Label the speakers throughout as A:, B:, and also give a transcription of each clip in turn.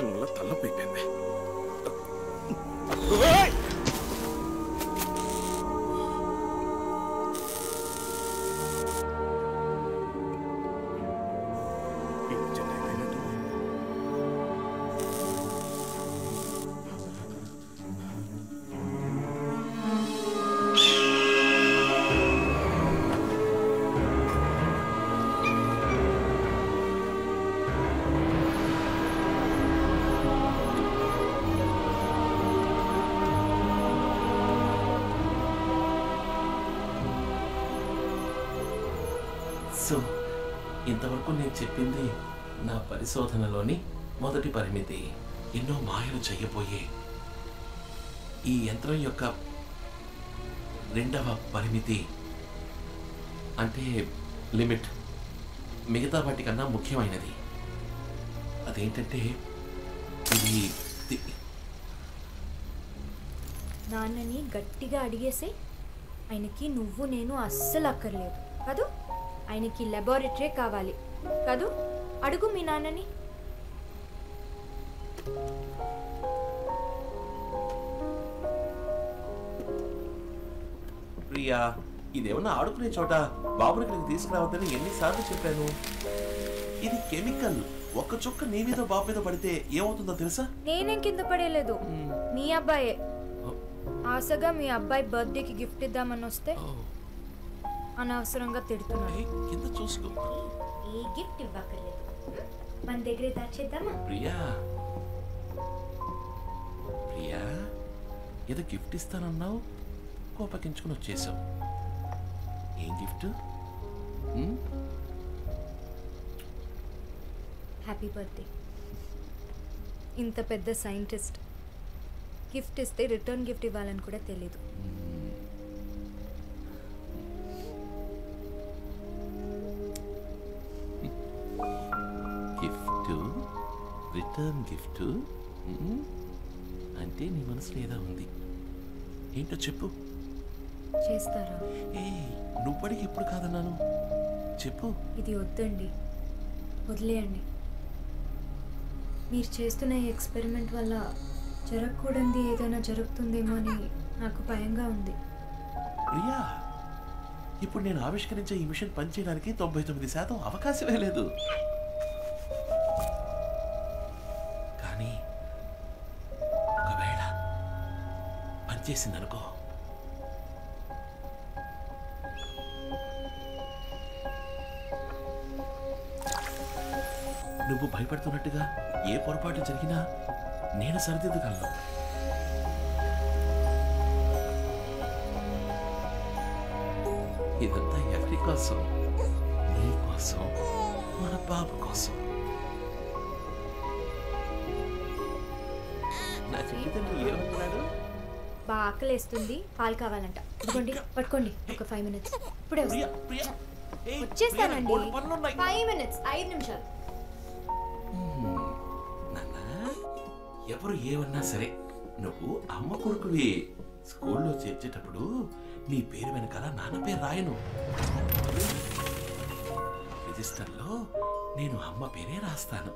A: and let the love
B: be వరకు నేను చెప్పింది నా పరిశోధనలోని మొదటి పరిమితి. ఎన్నో మాయలు చేయబోయే ఈ యంత్రం యొక్క రెండవ పరిమితి. అంటే లిమిట్. మిగతా వాటికన్నా ముఖ్యమైనది. అదేంటంటే ఇది
C: నాన్నని గట్టిగా అడిగేసి ఆయనకి నువ్వు నేను అస్సలు అక్కర్లేదు. కాదు? ఆయనకి లెబారెటరీ కావాలి. కదూ అడుగు మీ నాన్నని.
B: ప్రియా ఇదేమన్నా ఆడుకునే చోట? బాబుని ఇక్కడికి తీసుకురావద్దని ఎన్నిసార్లు చెప్పాను. ఇది కెమికల్. ఒక్క చుక్క నీ మీద బాబు మీద పడితే ఏమవుతుందో తెలుసా?
C: నేనేం కింద పడేయలేదు మీ అబ్బాయే. ఆశగా మీ అబ్బాయి బర్త్డేకి గిఫ్ట్ ఇద్దామని వస్తే అనవసరంగా తిడుతున్నాడు.
B: ఏయ్, కింద చూసుకో.
C: ఏ గిఫ్ట్ ఇవ్వక్కర్లేదు. మన దగ్గరే దాచేద్దామా?
B: ప్రియా. ప్రియా ఏదో గిఫ్ట్ ఇస్తానన్నావు? కోపగించుకుని వచ్చేసావు. ఏం గిఫ్ట్?
C: హ్యాపీ బర్త్డే ఇంత పెద్ద సైంటిస్ట్ గిఫ్ట్ ఇస్తే రిటర్న్ గిఫ్ట్ ఇవ్వాలని కూడా తెలీదు.
B: Gift return gift? అంటే నీ మనసులో ఏదో ఉంది. ఏంటో చెప్పు.
C: చేస్తారా?
B: ఏ నువ్వు అడిగి ఎప్పుడు కాదన్నాను. చెప్పు.
C: ఇది వద్దండి. వదిలేయండి. మీరు చేస్తున్న ఈ ఎక్స్పెరిమెంట్ వల్ల జరగకూడదు ఏదైనా జరుగుతుందేమో అని నాకు భయంగా ఉంది.
B: ప్రియా! ఇప్పుడు నేను ఆవిష్కరించే ఈ మిషన్ పనిచేయడానికి తొంభై తొమ్మిది శాతం అవకాశమే లేదు. కానీ ఒకవేళ పనిచేసిందనుకో. నువ్వు భయపడుతున్నట్టుగా ఏ పొరపాటు జరిగినా నేను సరిదిద్దగలను. ఇదంతా ఎవరి కోసం? నీ కోసం? మన బాబు కోసం? నా జీవితంలో ఏమన్నాడు
C: బాగా ఆకలేస్తుంది. పాలు కావాలంట. ఇదిగోండి పట్టుకోండి. ఒక ఫైవ్ మినిట్స్. ఇప్పుడే
B: ప్రియా
C: వస్తా.
B: ప్రియా ఏయ్,
C: వచ్చేస్తానండి.
B: ప్రియా, బోల్డు పనులున్నాయి.
C: ఫైవ్ మినిట్స్ ఐదు నిమిషాలు.
B: నాన్న ఎవరు ఏమన్నా సరే నువ్వు అమ్మ కొడుకువి. స్కూల్లో చేర్చేటప్పుడు నీ పేరు వెనకాల నాన్న పేరు రాయను. రిజిస్టర్లో నేను అమ్మ పేరే రాస్తాను.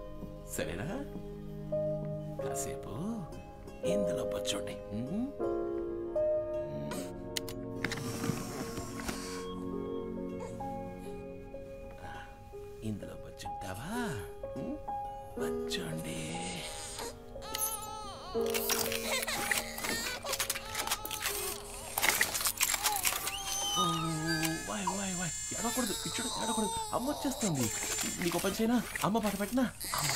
B: సరేనా? కాసేపు ఇందులో పచ్చోండి ఎడకూడదు అమ్మ వచ్చేస్తుంది. నీకు పని చేయనా? అమ్మ పాట పెట్టినా? అమ్మ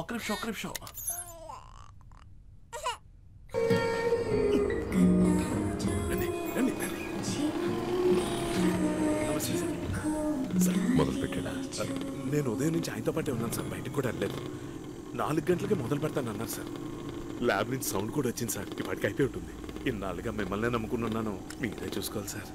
B: ఒక్క నిమిషం ఒక్క నిమిషం.
A: నమస్తే సార్. సార్ మొదలు పెట్టాడా నేను ఉదయం నుంచి ఆయనతో పాటే ఉన్నాను సార్. బయటకు కూడా వెళ్ళలేదు. నాలుగు గంటలకే మొదలు పెడతాను అన్నారు సార్. ల్యాబ్ నుంచి సౌండ్ కూడా వచ్చింది సార్. ఇప్పటికి అయిపోయి ఉంటుంది. ఇన్నాళ్ళుగా మిమ్మల్నే నమ్ముకున్నాను మీరే చూసుకోవాలి సార్.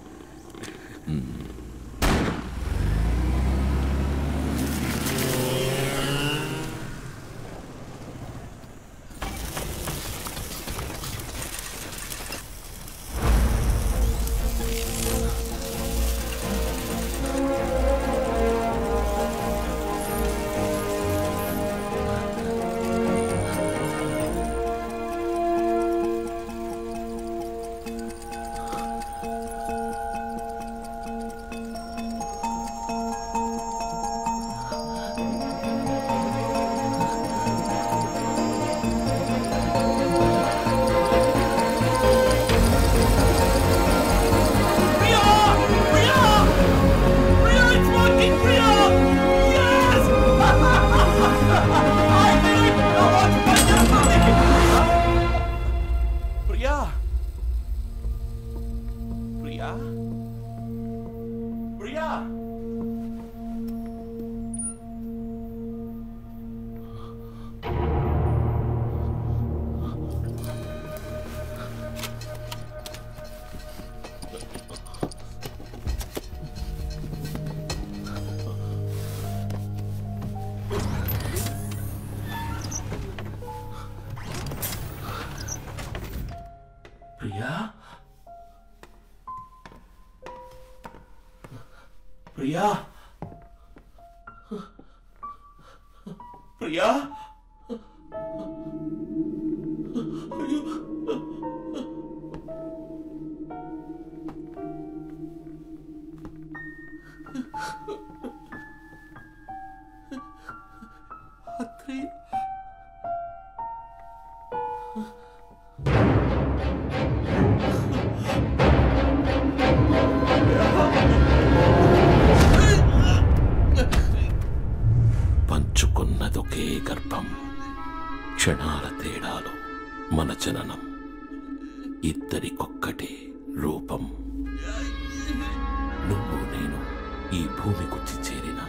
D: భూమికొచ్చి చేరిన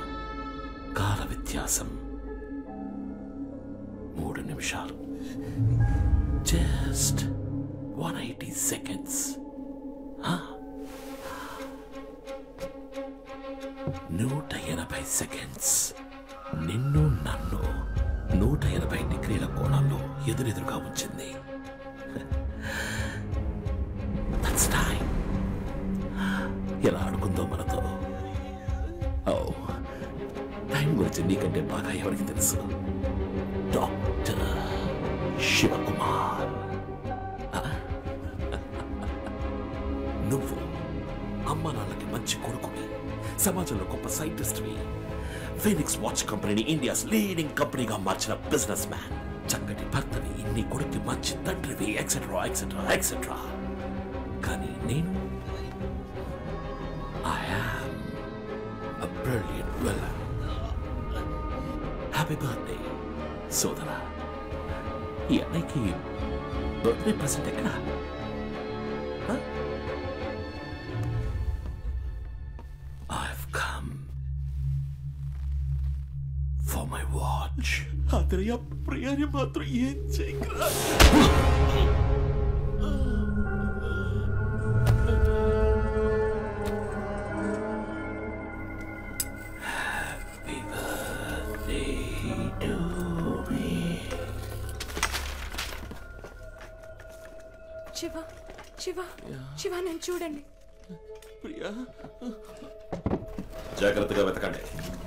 D: కాల వ్యత్యాసం. మూడు నిమిషాలు. జస్ట్ వన్ ఎయిటీ సెకండ్స్ నూట ఎనభై సెకండ్స్ నిన్ను నన్ను నూట ఎనభై డిగ్రీల కోణంలో ఎదురెదురుగా ఉంచింది. ఎలా ఆడుకుందో మనతో? గురించి నీకంటే బాగా ఎవరికి తెలుసు? డాక్టర్ శివకుమార్. నువ్వు అమ్మ నాన్నకి మంచి కొడుకువి సమాజంలో గొప్ప సైంటిస్ట్వి ఫీనిక్స్ వాచ్ కంపెనీని ఇండియాస్ లీడింగ్ కంపెనీగా మార్చిన బిజినెస్ మ్యాన్ చక్కటి భర్తని నీ కొడుక్కి మంచి తండ్రివి ఎక్సెట్రా ఎక్సెట్రా ఎక్సెట్రా కానీ నేను I am a brilliant villain happy birthday సోదరా ఈ అన్నయ్యకి బర్త్డే ప్రెసెంట్ ఎక్కడా Huh? I've come for my watch. అతయ్య ప్రియాని మాత్రం ఏం చేయగలరా
B: చూడండి.
D: ప్రియా. జాగ్రత్తగా వెతకండి.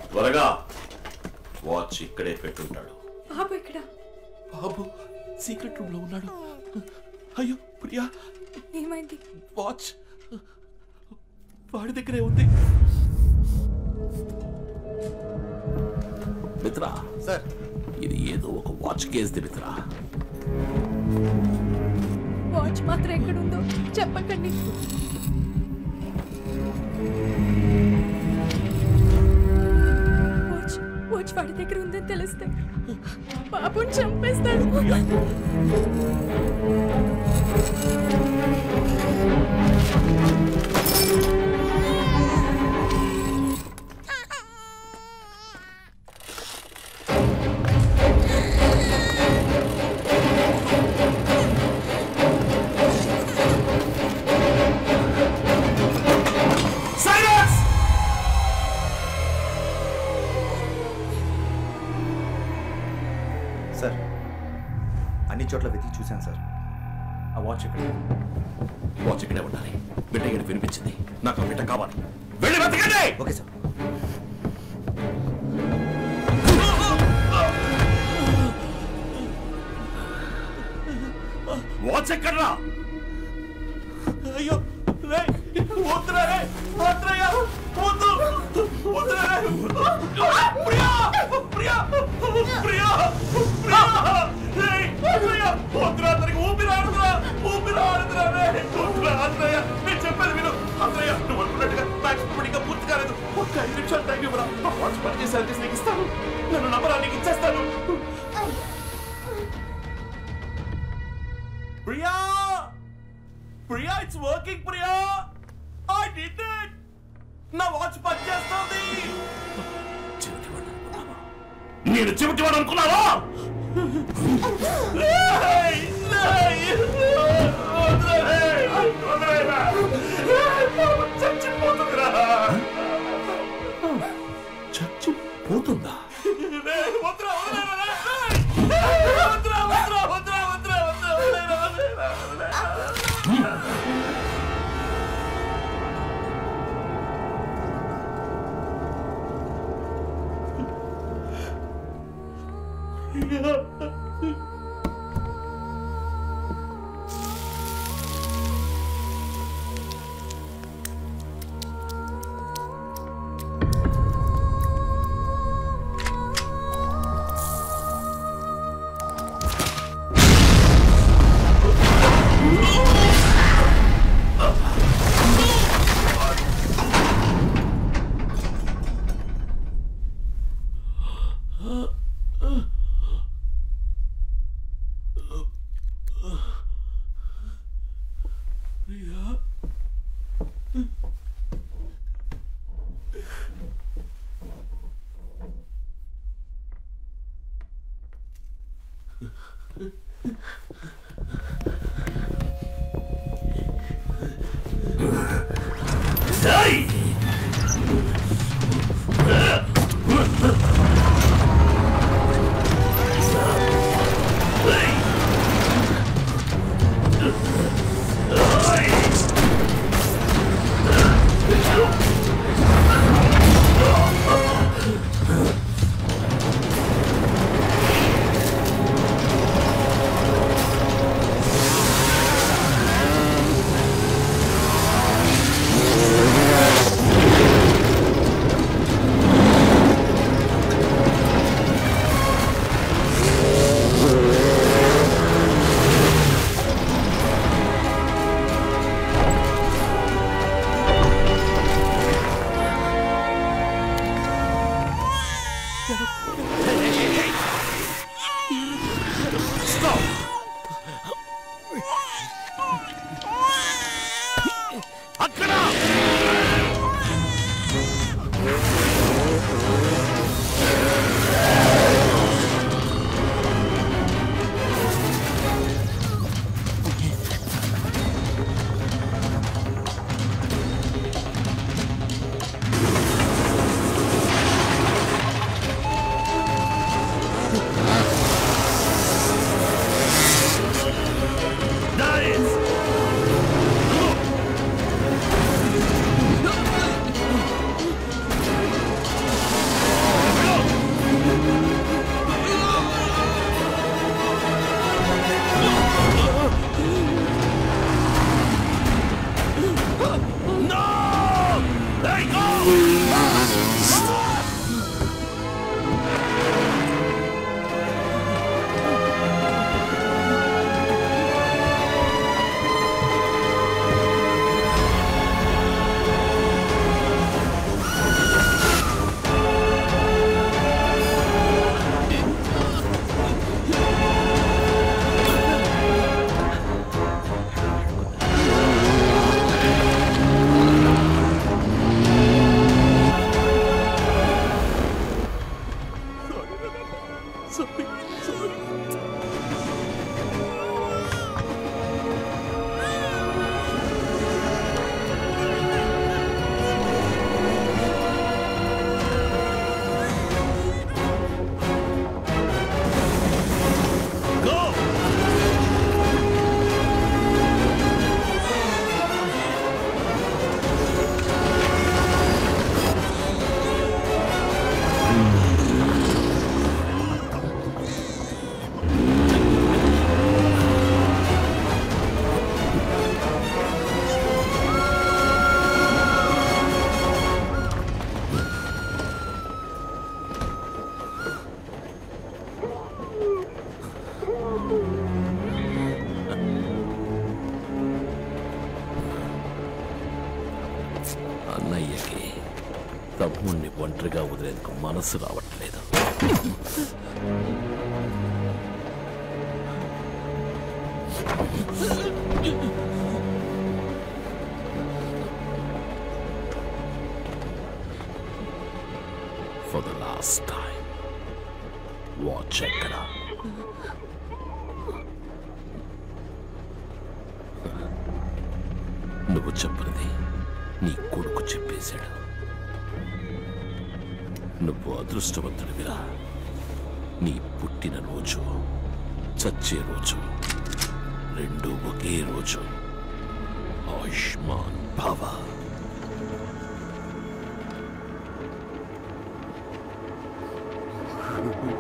D: త్వరగా వాచ్ ఇక్కడే పెట్టుంటాడు.
B: బాబు ఇక్కడ.
D: బాబు సీక్రెట్ రూమ్లో ఉన్నాడు. అయ్యో ప్రియా.
B: ఏమైంది?
D: వాచ్. వాడి దగ్గరే ఉంది. మిత్రా
E: సార్.
D: ఇది ఏదో ఒక వాచ్ కేసు మిత్రా.
B: వాచ్ మాత్రం ఎక్కడుందో చెప్పకండి. వాచ్ వాచ్ వాడి దగ్గర ఉందని తెలిస్తే పాపం చంపేస్తాడు.
D: For the last time watch ఎక్కడ నువ్వు చెప్పినది నీ కొడుకు చెప్పేశాడు. నువ్వు అదృష్టవంతుడివిరా. నీ పుట్టిన రోజు చచ్చే రోజు రెండు ఒకే రోజు. ఆయుష్మాన్ భవ.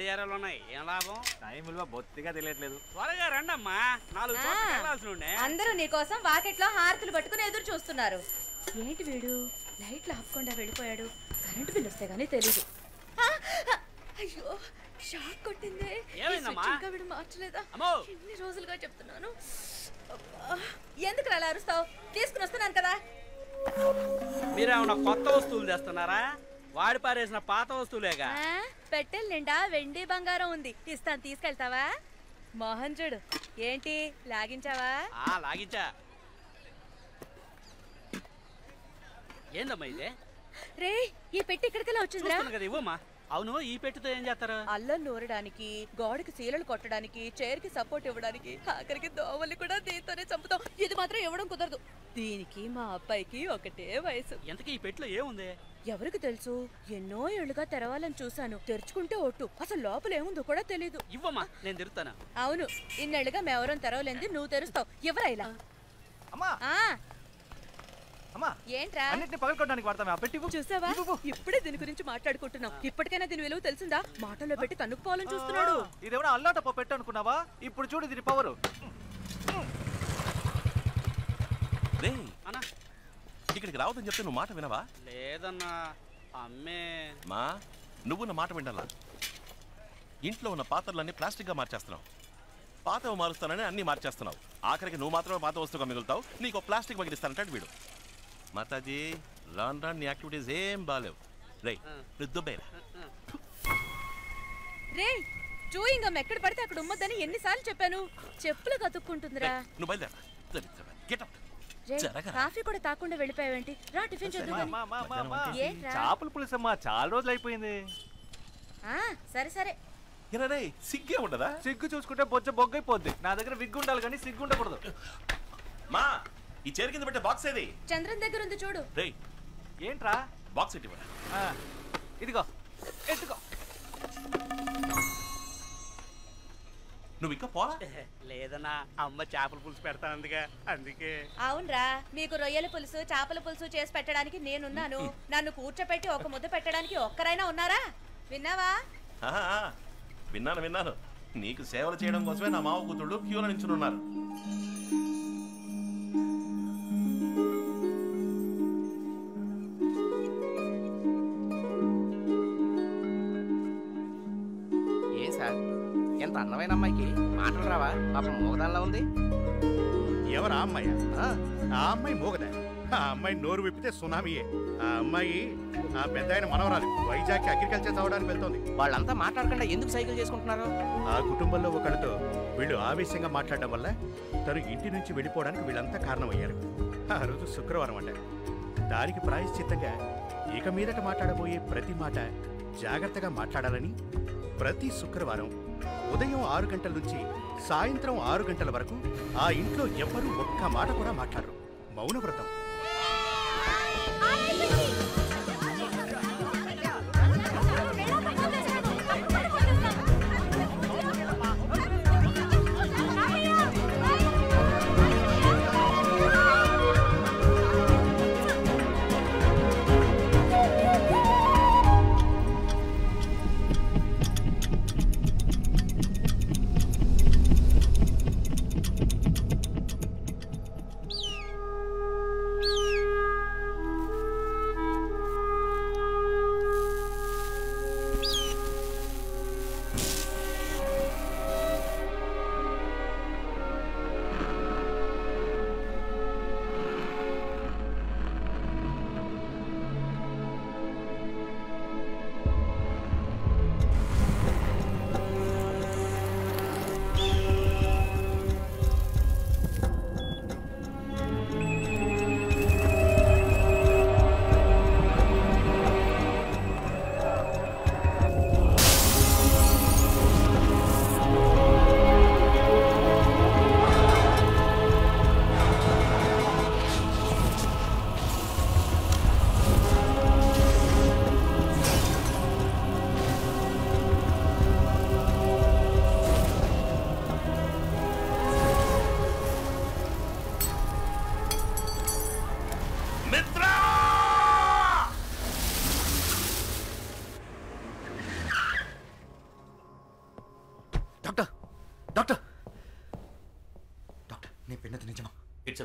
F: గడియారాలు ఉన్నాయి. ఏం లాభం?
G: టైం విలువ బొత్తిగా తెలియట్లేదు.
F: త్వరగా రండమ్మా. నాలుగు. చోట్ల వెళ్ళాల్సి ఉండే.
H: అందరూ నీకోసం వాకెట్లో హారతులు పట్టుకుని ఎదురు చూస్తున్నారు. ఏంటి వీడు? లైట్లు ఆపకుండా వెళ్ళిపోయాడు. కరెంటు బిల్ వస్తే గానీ తెలీదు. అయ్యో షాక్ కొట్టిందే. వీడు మార్చలేదా?
F: అమ్మో.
H: ఎన్ని రోజులుగా చెప్తున్నాను. ఎందుకు అలా అరుస్తావు? తీసుకుని వస్తున్నాను కదా.
F: మీరేమన్నా కొత్త వస్తువులు తెస్తున్నారా? వాడి పారేసిన పాత వస్తువులేగా?
H: పెట్టెల నిండా వెండి బంగారం ఉంది. ఇస్తాను తీసుకెళ్తావా? మోహన్ చూడు. ఏంటి? లాగించావా?
F: ఆ లాగించా. ఏందమ్మా ఇదే?
H: రే ఈ పెట్టి ఇక్కడికెలా వచ్చిందిరా?
F: కదా ఇవ్వమ్మా. అవును ఈ పెట్టితో ఏం చేస్తారు?
H: అల్లం నూరడానికి గోడకి సీలలు కొట్టడానికి చైర్కి సపోర్ట్ ఇవ్వడానికి ఆఖరికి దోవల్ని కూడా దీంతోనే చంపుతాం. ఇది మాత్రం ఇవ్వడం కుదరదు. దీనికి మా అబ్బాయికి ఒకటే వయసు.
F: ఎంతకీ ఈ పెట్టిలో ఏముంది?
H: ఎవరికి తెలుసు? ఎన్నో ఏళ్ళుగా తెరవాలని చూశాను. తెరుచుకుంటే ఒట్టు. అసలు లోపల ఏముందో కూడా తెలీదు.
F: ఇవ్వమ్మా నేను తిరుగుతాను?
H: అవును. ఇన్నేళ్ళుగా మేవరం తెరవలేంది నువ్వు తెరుస్తావు. ఎవరా ఇలా?
G: అమ్మా!
H: ఆ,
G: అమ్మా!
H: ఏంట్రా. చూసావా? ఇప్పుడే దీని గురించి మాట్లాడుకుంటున్నాం ఇప్పటికైనా దీని విలువ తెలిసిందా? మాటల్లో పెట్టి తన్నుకుపోవాలని చూస్తున్నాడు.
G: ఇదేమన్నా అల్లాటప్ప పెట్టు అనుకున్నావా? ఇప్పుడు చూడు దీని పవర్
B: రే
F: అన్నా.
B: ఇక్కడికి రావద్దని చెప్తే నువ్వు మాట వినవా?
F: లేదన్నా అమ్మే.
B: మా నువ్వు నా మాట విండాలా ఇంట్లో ఉన్న పాత్రలన్నీ ప్లాస్టిక్గా మార్చేస్తున్నావు. పాతవి మారుస్తానని అన్నీ మార్చేస్తున్నావు. ఆఖరికి నువ్వు మాత్రమే పాత వస్తువుగా మిగులుతావు. నీకు ప్లాస్టిక్ మిగిలిస్తానంటాడు వీడు. మాతాజీ రాన్ రాన్ నీ యాక్టివిటీస్ ఏం బాలేవు. రే దుబ్బేరా.
H: రే చూయింగం ఎక్కడ పడితే అక్కడ ఉమ్మద్దని ఎన్నిసార్లు చెప్పాను. చెప్పులు కతుక్కుంటుందిరా.
B: నువ్వు బయలుదేరా.
H: కాఫీ కూడా తాకుండా వెళ్ళిపోయావేంటి? రా టిఫిన్ చేద్దాం?
G: చేపల పులుసు అమ్మా చాలా రోజులు అయిపోయింది.
H: ఆ సరే సరే.
B: ఎరా రే సిగ్గే ఉండదా?
G: సిగ్గు చూసుకుంటే బొచ్చ బొగ్గైపోద్ది. నా దగ్గర విగ్గు ఉండాలి కానీ సిగ్గు ఉండకూడదు.
B: మా ఈ చైర్ కింద పెట్టే బాక్స్ ఏది?
H: చంద్రన్ దగ్గర ఉంది చూడు.
B: రే
G: ఏంట్రా?
B: బాక్స్
G: ఆ, ఇదిగో ఎత్తుకో.
B: నువ్వు ఇంకా పోరా?
F: లేదన్నా అమ్మ చేపల పులుసు పెడతానందుగా. అందుకే.
H: అవునరా మీకు రొయ్యల పులుసు చేపల పులుసు చేసి పెట్టడానికి నేనున్నాను. నన్ను కూర్చోపెట్టి ఒక ముద్ద పెట్టడానికి ఒక్కరైనా ఉన్నారా? విన్నావా?
B: విన్నాను విన్నాను. నీకు సేవలు చేయడం కోసమే నా మావ కూతుళ్ళు క్యూలో నించున్నారు
I: పాపం మూగదానిలా ఉంది.
J: ఎవరా అమ్మాయి?
I: ఆ,
J: ఆ అమ్మాయి మూగదా? ఆ అమ్మాయి నోరు విప్పితే సునామీయే. ఆ అమ్మాయి ఆ పెద్ద ఆయన మనవరాలు. వైజాగ్ అగ్రికల్చర్ చదవడానికి వెళ్తోంది.
I: వాళ్ళంతా మాట్లాడకుండా ఎందుకు సైకిల్ చేసుకుంటున్నారు?
J: ఆ కుటుంబంలో ఒకళ్ళతో వీళ్ళు ఆవేశంగా మాట్లాడడం వల్ల తను ఇంటి నుంచి వెళ్ళిపోవడానికి వీళ్ళంతా కారణమయ్యారు. ఆ రోజు శుక్రవారం అంట. దానికి ప్రాయశ్చిత్తంగా ఇక మీదట మాట్లాడబోయే ప్రతి మాట జాగ్రత్తగా మాట్లాడాలని ప్రతి శుక్రవారం ఉదయం ఆరు గంటల నుంచి సాయంత్రం ఆరు గంటల వరకు ఆ ఇంట్లో ఎవ్వరూ ఒక్క మాట కూడా మాట్లాడరు. మౌనవ్రతం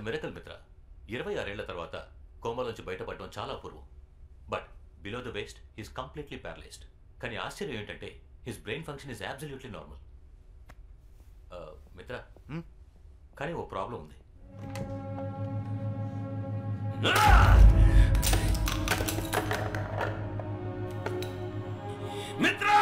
K: మిరకల్ మిత్ర ఇరవై ఆరేళ్ళ తర్వాత కోమాలోంచి బయటపడడం చాలా అపూర్వం. But below the waist is completely paralysed కానీ ఆశ్చర్యం ఏంటంటే his brain function is absolutely normal Mitra కానీ ఓ ప్రాబ్లం ఉంది.
D: మిత్రా!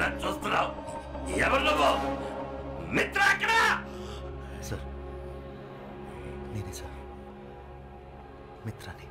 D: ఏంట్రా చూస్తున్నావు ఎవరు నువ్వు? మిత్ర అక్కడ?
E: సార్ నేనే సార్. మిత్రాన్ని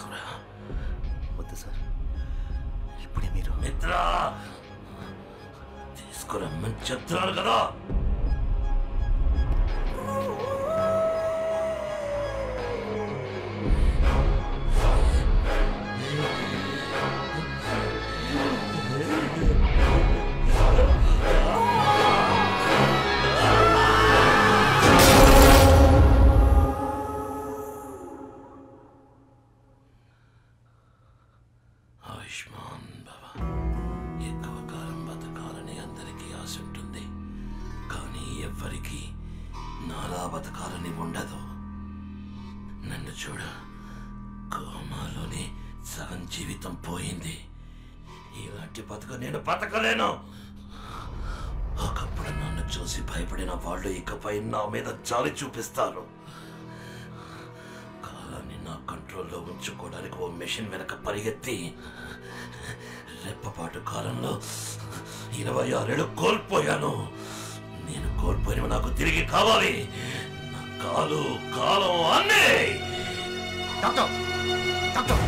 D: తీసుకురా.
E: వద్దు సార్. ఇప్పుడే మీరు
D: మిత్ర! తీసుకురమ్మని చెప్తున్నారు కదా! దారి చూపిస్తారు కాలాన్ని నా కంట్రోల్లో ఉంచుకోవడానికి ఓ మెషిన్ వెనక పరిగెత్తి రెప్పపాటు కాలంలో ఇరవై ఆరేళ్ళు కోల్పోయాను. నేను కోల్పోయినవి నాకు తిరిగి కావాలి. నా కాలు కాలం అన్నీ!
E: Doctor doctor!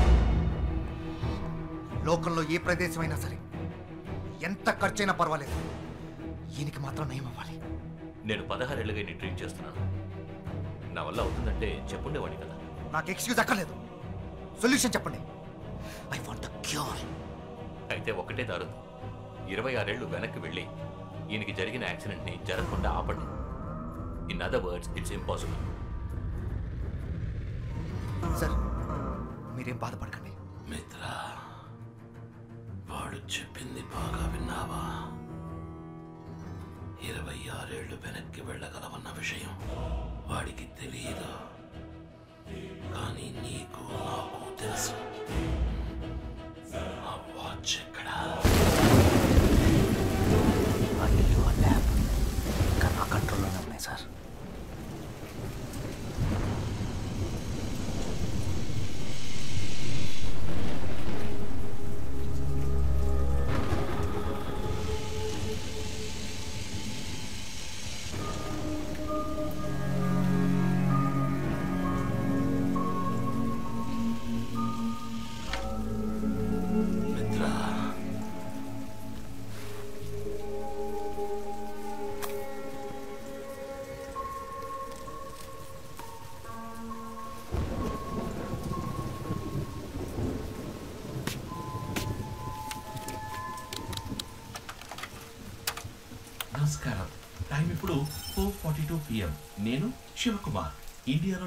E: లోకంలో ఏ ప్రదేశమైనా సరే ఎంత ఖర్చైనా పర్వాలేదు. ఈయనకి మాత్రం నయం అవ్వాలి.
K: నేను పదహారేళ్ళుగా ఇన్ని ట్రీట్ చేస్తున్నాను. నా వల్ల అవుతుందంటే చెప్పుండేవాడిని కదా.
E: నాకు ఎక్స్క్యూజ్ అక్కర్లేదు. సొల్యూషన్ చెప్పండి. ఐ వాంట్ ద క్యూర్
K: అయితే ఒకటే దారు ఇరవై ఆరేళ్ళు వెనక్కి వెళ్ళి ఈయనకి జరిగిన యాక్సిడెంట్ని జరగకుండా ఆపండి. In other words it's impossible
E: sir మీరేం బాధపడకండి.
D: మిత్ర వాడు చెప్పింది బాగా విన్నావా? ఇరవై ఆరేళ్ళు వెనక్కి వెళ్ళగలమన్న విషయం వాడికి తెలియదు కానీ నీకు నాకు తెలుసు. ఆ వాచ్ ఎక్కడా?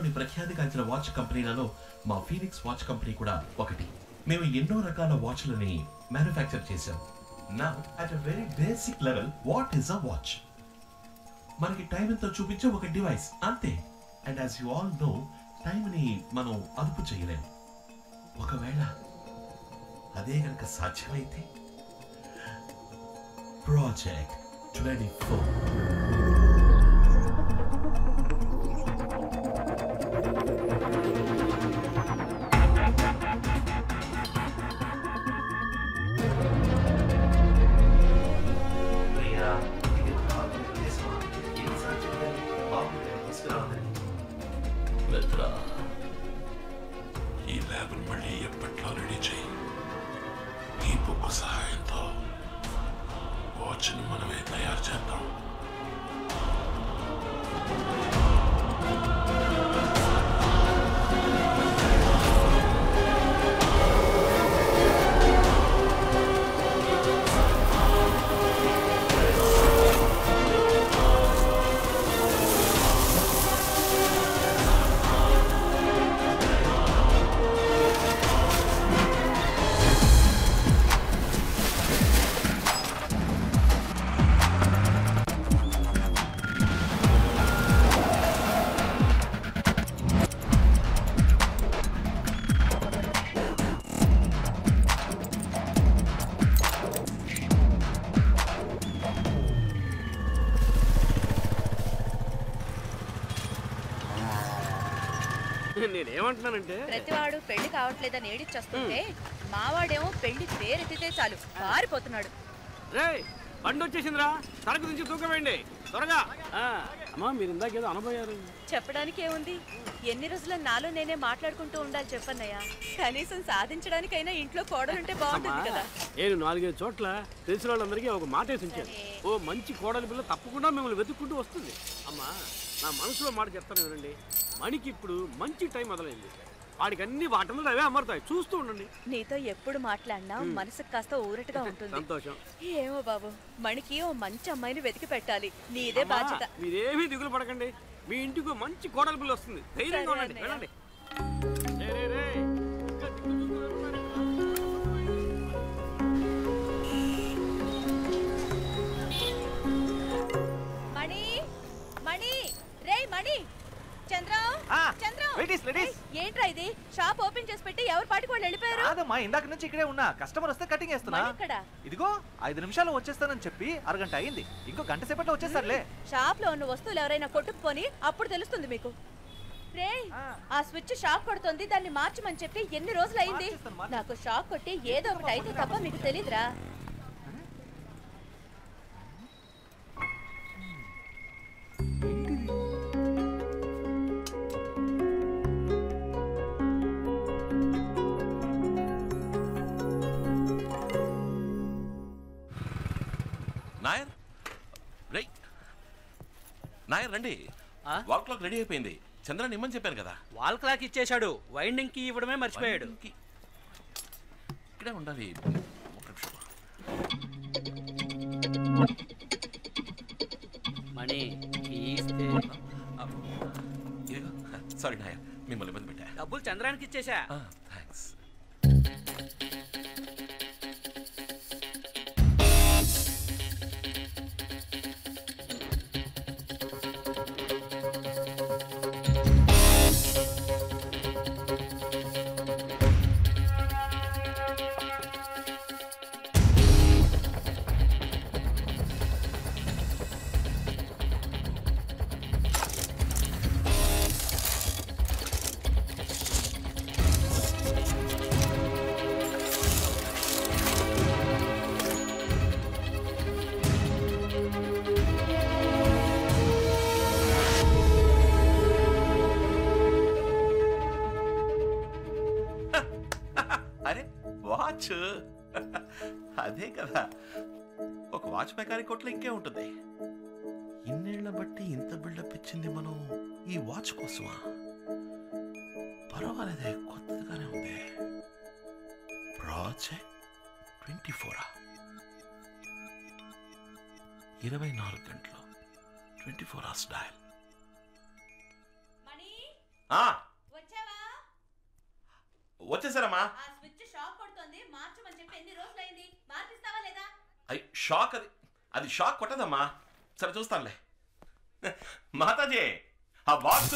B: ఇండియాలోని ప్రఖ్యాతిగాంచిన వాచ్ కంపెనీలలో మా ఫీనిక్స్ వాచ్ కంపెనీ కూడా ఒకటి. మేము ఎన్నో రకాల వాచ్లని మ్యానుఫ్యాక్చర్ చేశాం. నా at a very basic level what is a watch మనకి టైం ఎంతో చూపించే ఒక డివైస్ అంతే. And as you all know టైంని మనం అదుపు చేయలేము ఒకవేళ అదే కనుక సాధ్యమైతే ప్రాజెక్ట్ ట్వంటీ ఫోర్
L: నేనేమంటున్నానంటే
H: ప్రతివాడు పెళ్ళి కావట్లేదని ఏడిచ్చేస్తుంటే మావాడేమో పెళ్ళి పేరెత్తితే చాలు. పారిపోతున్నాడు.
L: రే బండి వచ్చేసిందిరా. సరుకు నుంచి తూకవేయండి త్వరగా. ఆ, అమ్మా మీరు ఇందాకేదో అనబోయారు.
H: చెప్పడానికి ఏముంది? ఎన్ని రోజుల నాలో నేనే మాట్లాడుకుంటూ ఉండాలి చెప్పన్నయ్య. కనీసం సాధించడానికైనా ఇంట్లో కోడలుంటే బాగుంటుంది కదా.
L: నేను నాలుగైదు చోట్ల తెలిసిన వాళ్ళందరికీ ఒక మాట వేసి ఉంచాను. ఓ మంచి కోడలి పిల్ల తప్పకుండా మిమ్మల్ని వెతుక్కుంటూ వస్తుంది. అమ్మా నా మనసులో మాట చెప్తాను వినండి. మణికి ఇప్పుడు మంచి టైం మొదలైంది. వాడికి అన్ని వాటంలో అవే అమరుతాయి. చూస్తూ ఉండండి.
H: నీతో ఎప్పుడు మాట్లాడినా. మనసుకు కాస్త ఊరటగా ఉంటుంది.
L: సంతోషం.
H: ఏమో బాబు మణికి ఓ మంచి అమ్మాయిని వెతికి పెట్టాలి. నీదే బాధ్యత.
L: మీరేమీ దిగులు పడకండి. మీ ఇంటికి మంచి కోడలి పిల్ల వస్తుంది. ధైర్యంగా ఉండండి. వెళ్ళండి.
H: మణి. చంద్రం. చంద్రం. ఏంట్రా ఇది? షాప్ ఓపెన్ చేసి పెట్టి ఎవరు పాటికి వాళ్ళు వెళ్ళిపోయారు?
G: కాదమ్మా ఇందాక నుంచి ఇక్కడే ఉన్నా. కస్టమర్ వస్తే కటింగ్? ఇదిగో ఐదు నిమిషాలు వచ్చేస్తానని చెప్పి అరగంట అయింది. ఇంకో గంట సేపట్లో వచ్చేస్తారులే.
H: షాప్లో ఉన్న వస్తువులు ఎవరైనా కొట్టుకుపోని అప్పుడు తెలుస్తుంది మీకు. రేయ్ ఆ. స్విచ్ షాక్ కొడుతుంది. దాన్ని మార్చమని చెప్పి ఎన్ని రోజులు అయింది? నాకు షాక్ కొట్టి ఏదో ఒకటి అయితే తప్ప మీకు తెలీదురా.
F: నాయర్? రై నాయర్ రండి. వాల్ క్లాక్ రెడీ అయిపోయింది. చంద్రన్ ఇమ్మని చెప్పాను కదా.
L: వాల్ క్లాక్ ఇచ్చేశాడు. వైండింగ్కి ఇవ్వడమే మర్చిపోయాడు.
F: కి. ఇక్కడే ఉండాలి. ఒక నిమిషం.
L: మణి ఇస్తే.
F: ఇదిగో. సారీ నాయర్ మిమ్మల్ని ఇబ్బంది పెట్టా.
L: డబ్బులు చంద్రానికి ఇచ్చేశా.
F: థ్యాంక్స్
B: ప్రాజెక్ట్ ట్వంటీ ఫోరా? ఇరవై నాలుగు గంటలు. Twenty
H: four
B: hours
H: dial.
B: వచ్చేసారమ్మా.
H: Shock
B: అది. అది షాక్ కొట్టదమ్మా. సరే చూస్తానులే. మాతాజీ ఆ బాక్స్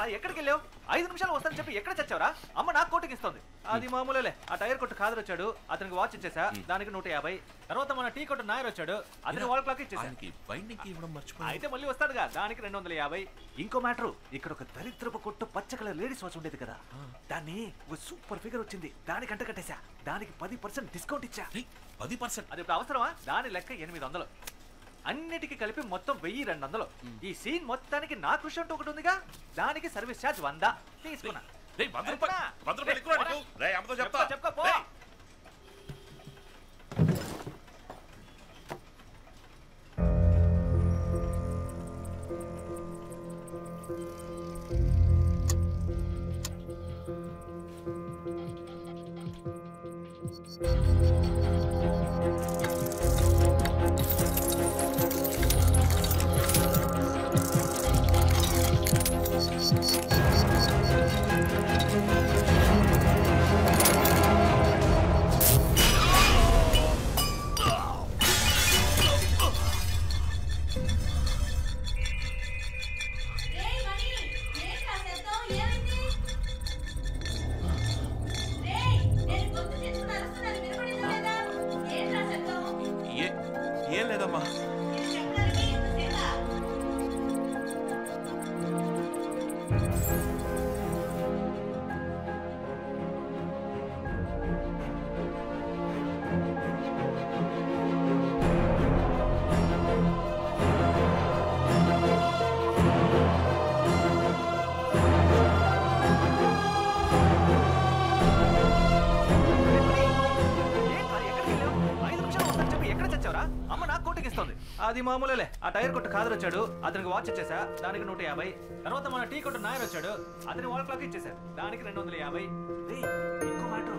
G: ఎక్కడికి వెళ్ళావు? ఐదు నిమిషాలు వస్తానని చెప్పి ఎక్కడ చచ్చావురా? అమ్మ నాకు కోటికి ఇస్తుంది. అది మామూలులే. ఆ టైర్ కొట్టు ఖాదర్ వచ్చాడు. అతనికి వాచ్ ఇచ్చేసా. దానికి నూట యాభై. తర్వాత మన టీ కొట్టు నాయర్ వచ్చాడు. అతని వాల్ క్లాక్ ఇచ్చేసా. అయితే మళ్ళీ వస్తాడుగా. దానికి రెండు వందల యాభై. ఇంకో మ్యాటర్. ఇక్కడ ఒక దరిద్రపు కొట్టు పచ్చ కలర్ లేడీస్ వాచ్ ఉండేది కదా. దాన్ని ఒక సూపర్ ఫిగర్ వచ్చింది. దానికి అంట కట్టేశా దానికి పది పర్సెంట్ డిస్కౌంట్ ఇచ్చా.
B: పది పర్సెంట్
G: అది ఇప్పుడు అవసరమా? దాని లెక్క ఎనిమిది వందలు. అన్నిటికీ కలిపి మొత్తం వెయ్యి రెండు వందలు. ఈ సీన్ మొత్తానికి నా కృషి అంటూ ఒకటి ఉందిగా? దానికి సర్వీస్ ఛార్జ్ వంద. తీసుకున్నా.
B: వంద రూపాయలు.
G: అది మామూలేలే. ఆ టైర్ కొట్టు కాదు వచ్చాడు అతనికి వాచ్ ఇచ్చేసా. దానికి నూట యాభై. తర్వాత మన టీ కొట్టు నాయర్ వచ్చాడు. అతని వాల్ క్లాక్ ఇచ్చేసా. దానికి రెండు వందల యాభై. ఇంకో మ్యాటర్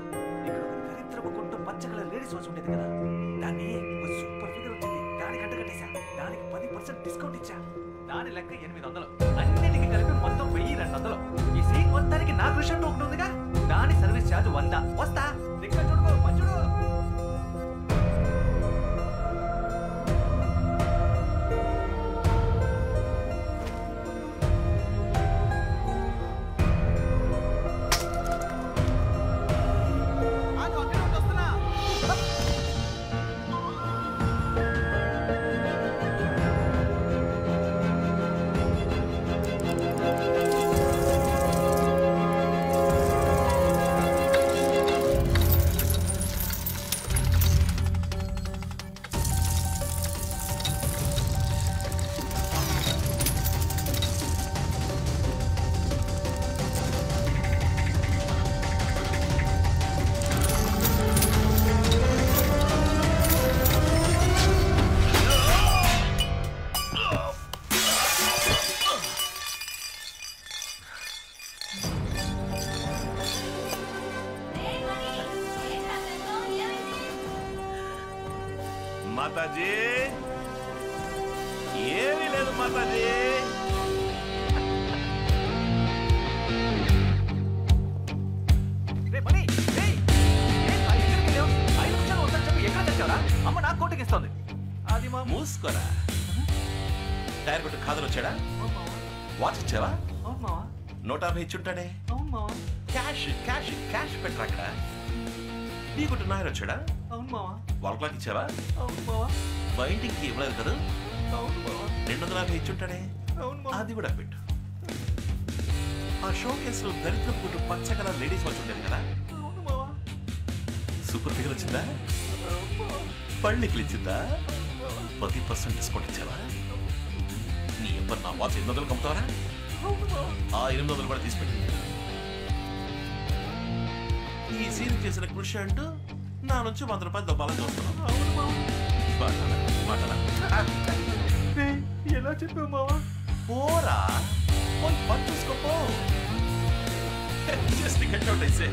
G: ఇక్కడ ఒక దరిద్రపు కొట్టు పచ్చ కలర్ లేడీస్ వాచ్ ఉండేది కదా. దాన్ని ఒక సూపర్ ఫిగర్ వచ్చింది. దానికి అంట దానికి పది పర్సెంట్ డిస్కౌంట్ ఇచ్చా. దాని లెక్క ఎనిమిది వందలు. అన్నిటికీ కలిపి మొత్తం వెయ్యి రెండు వందలు. ఈ సీన్ మొత్తానికి నా కృషి అంటూ ఒకటి దాని సర్వీస్ ఛార్జ్ వంద. వస్తా.
B: తీసుకోరా? టైర్ కొట్టు ఖాదరు వచ్చాడా? వాచ్ ఇచ్చావా? నూట యాభై ఇచ్చుంటాడే. క్యాష్ క్యాష్ క్యాష్ పెట్టరా అక్కడ? నీ కొట్టు నాయన వచ్చాడా?
G: అవును
B: క్లాక్ ఇచ్చావా?
G: అవును మావా
B: బయటికి ఇవ్వలేదు కదా?
G: అవును మావా
B: రెండు వందల యాభై ఇచ్చుంటాడే.
G: అవును మావా
B: అది కూడా పెట్టు. ఆ షో కేసులో దరిద్రం కొట్టు పచ్చ కలర్ లేడీస్ వాచ్ ఉండేది కదా?
G: అవును మావా
B: సూపర్ ఫిగర్ వచ్చిందా? పళ్ళు ఇచ్చిందా పది పర్సెంట్ డిస్కౌంట్ ఇచ్చావా? నీ ఎవ్వరు నా వాచ్ ఎనిమిది వందలు కమ్ముతావరా? ఆ ఎనిమిది వందలు కూడా తీసుకెళ్ళి ఈ సీన్ చేసిన కృషి అంటూ నా నుంచి వంద రూపాయలు దొబ్బాలని చూస్తున్నాను
G: ఎలా చెప్పావు మావా?
B: పోరా. పోయి పని చూసుకోపో జస్ట్ గెట్ అవుట్ అయితే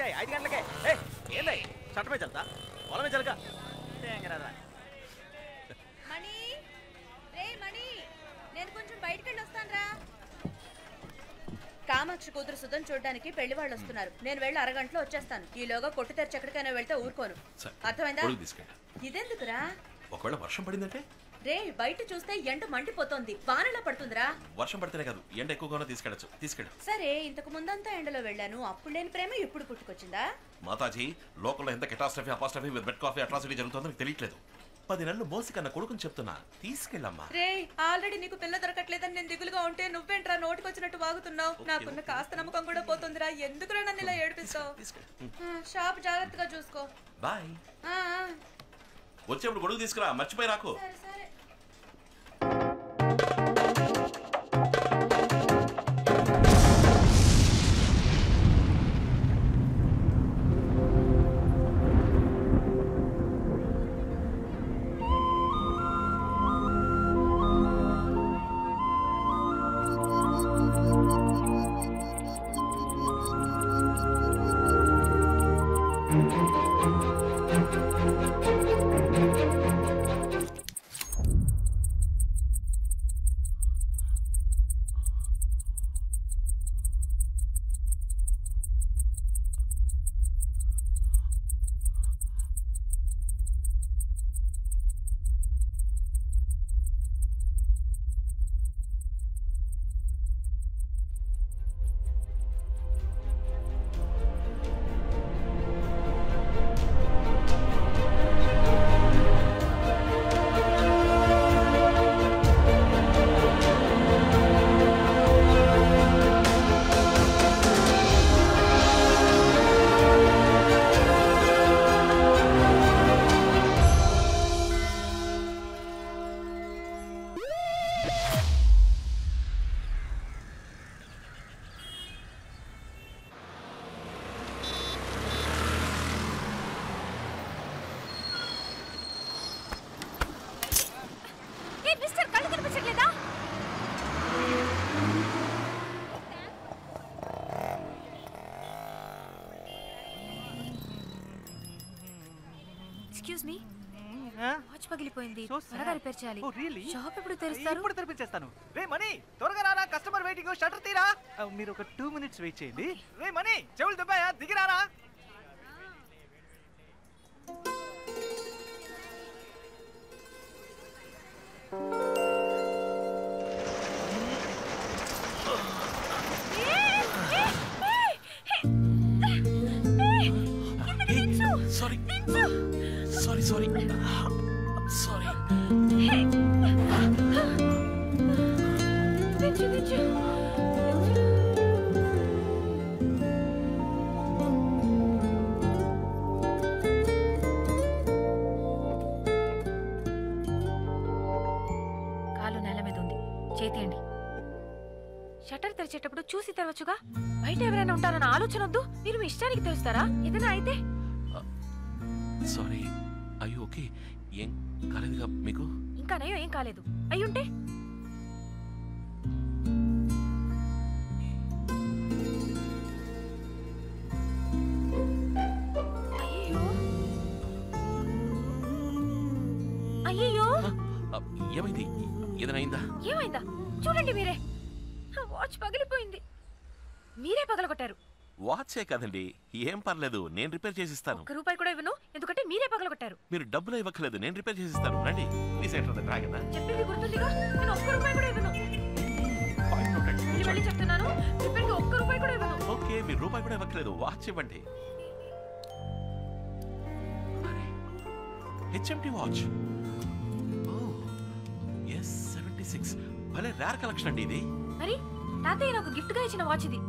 M: వచ్చాయి. ఐదు గంటలకే. ఏ ఏంది చట్టమే చల్తా పొలమే చలక
H: మణి రే మణి నేను కొంచెం బయటికి వెళ్ళి వస్తానురా కామాక్షి కూతురు సుధం చూడడానికి పెళ్ళి వాళ్ళు వస్తున్నారు. నేను వెళ్ళి అరగంటలో వచ్చేస్తాను. ఈలోగా కొట్టు తెరిచి ఎక్కడికైనా వెళ్తే ఊరుకోను. అర్థమైందా? ఇదెందుకురా?
B: ఒకవేళ వర్షం పడిందంటే?
H: రే బయట చూస్తే ఎండ మండిపోతోంది. వానలా పడుతుందిరా.
B: వర్షం పడితేనే కాదు ఎండ ఎక్కువగానే తీసుకెళ్ళచ్చు. తీసుకెళ్ళు.
H: సరే ఇంతకు ముందంతా ఎండలో వెళ్ళాను. అప్పుడు లేని ప్రేమ ఇప్పుడు పుట్టుకొచ్చిందా?
B: మాతాజీ లోకల్లో ఎంత catastrophe apostrophe with bed coffee atrocity జరుగుతుందో మీకు తెలియట్లేదు. పది నెలలు మోసి కన్న కొడుకుని చెప్తున్నా. తీసుకెళ్ళమ్మా.
H: రే ఆల్రెడీ నీకు పిల్ల దొరకట్లేదని నేను దిగులుగా ఉంటే నువ్వేంట్రా నోటికొచ్చినట్టు వాగుతున్నావు? నాకున్న కాస్త నమ్మకం కూడా పోతుందిరా. ఎందుకురా నన్ను ఇలా ఏడిపిస్తావు? షాప్ జాగ్రత్తగా చూసుకో.
B: బాయ్. వచ్చేప్పుడు గొడుగు తీసుకురా మర్చిపోయి రాకు.
H: సరే.
N: ఎక్స్క్యూజ్ మీ వాచ్ పగిలిపోయింది. త్వరగా రిపేర్ చేయాలి. షాప్ ఎప్పుడు తెరుస్తారు?
G: ఇప్పుడు తెరిపించేస్తాను. రే మనీ! త్వరగా రారా కస్టమర్ వెయిటింగ్ షట్టర్ తీరా? ఆ, మీరు ఒక టూ మినిట్స్ వెయిట్ చేయండి. రే మనీ! చెవులు దుబ్బాయా? దిగిరారా?
B: ఏం కాలేదుగా మీకు?
N: ఇంకా నయం ఏం కాలేదు. అయ్యుంటే?
B: ఆ, ఏమైంది? ఏదైనా
N: ఏమైందా? చూడండి మీరే. వాచ్ పగిలిపోయింది. మీరే పగలగొట్టారు.
B: వాచే కదండి. ఏం పర్లేదు నేను రిపేర్ చేసిస్తాను.
N: రూపాయి కూడా ఇవ్వను. మీరే పగలగొట్టారు.
B: మీరు డబ్బులు ఇవ్వక్కర్లేదు నేను రిపేర్ చేసిస్తాను. రండి. ప్లీజ్ ఎంటర్ డ్రాగన్
N: చెప్పింది గుర్తుందిగా? నేను ఒక్క రూపాయి కూడా ఇవ్వను. మళ్ళీ చెప్తున్నాను. రిపేర్కి ఒక్క రూపాయి కూడా ఇవ్వను.
B: ఓకే మీరు రూపాయి కూడా ఇవ్వక్కర్లేదు. వాచ్ ఇవ్వండి. HMT watch S seventy six భలే రేర్ కలెక్షన్ అండి ఇది.
N: మరి తాతయ్య నాకు గిఫ్ట్గా ఇచ్చిన వాచ్ ఇది.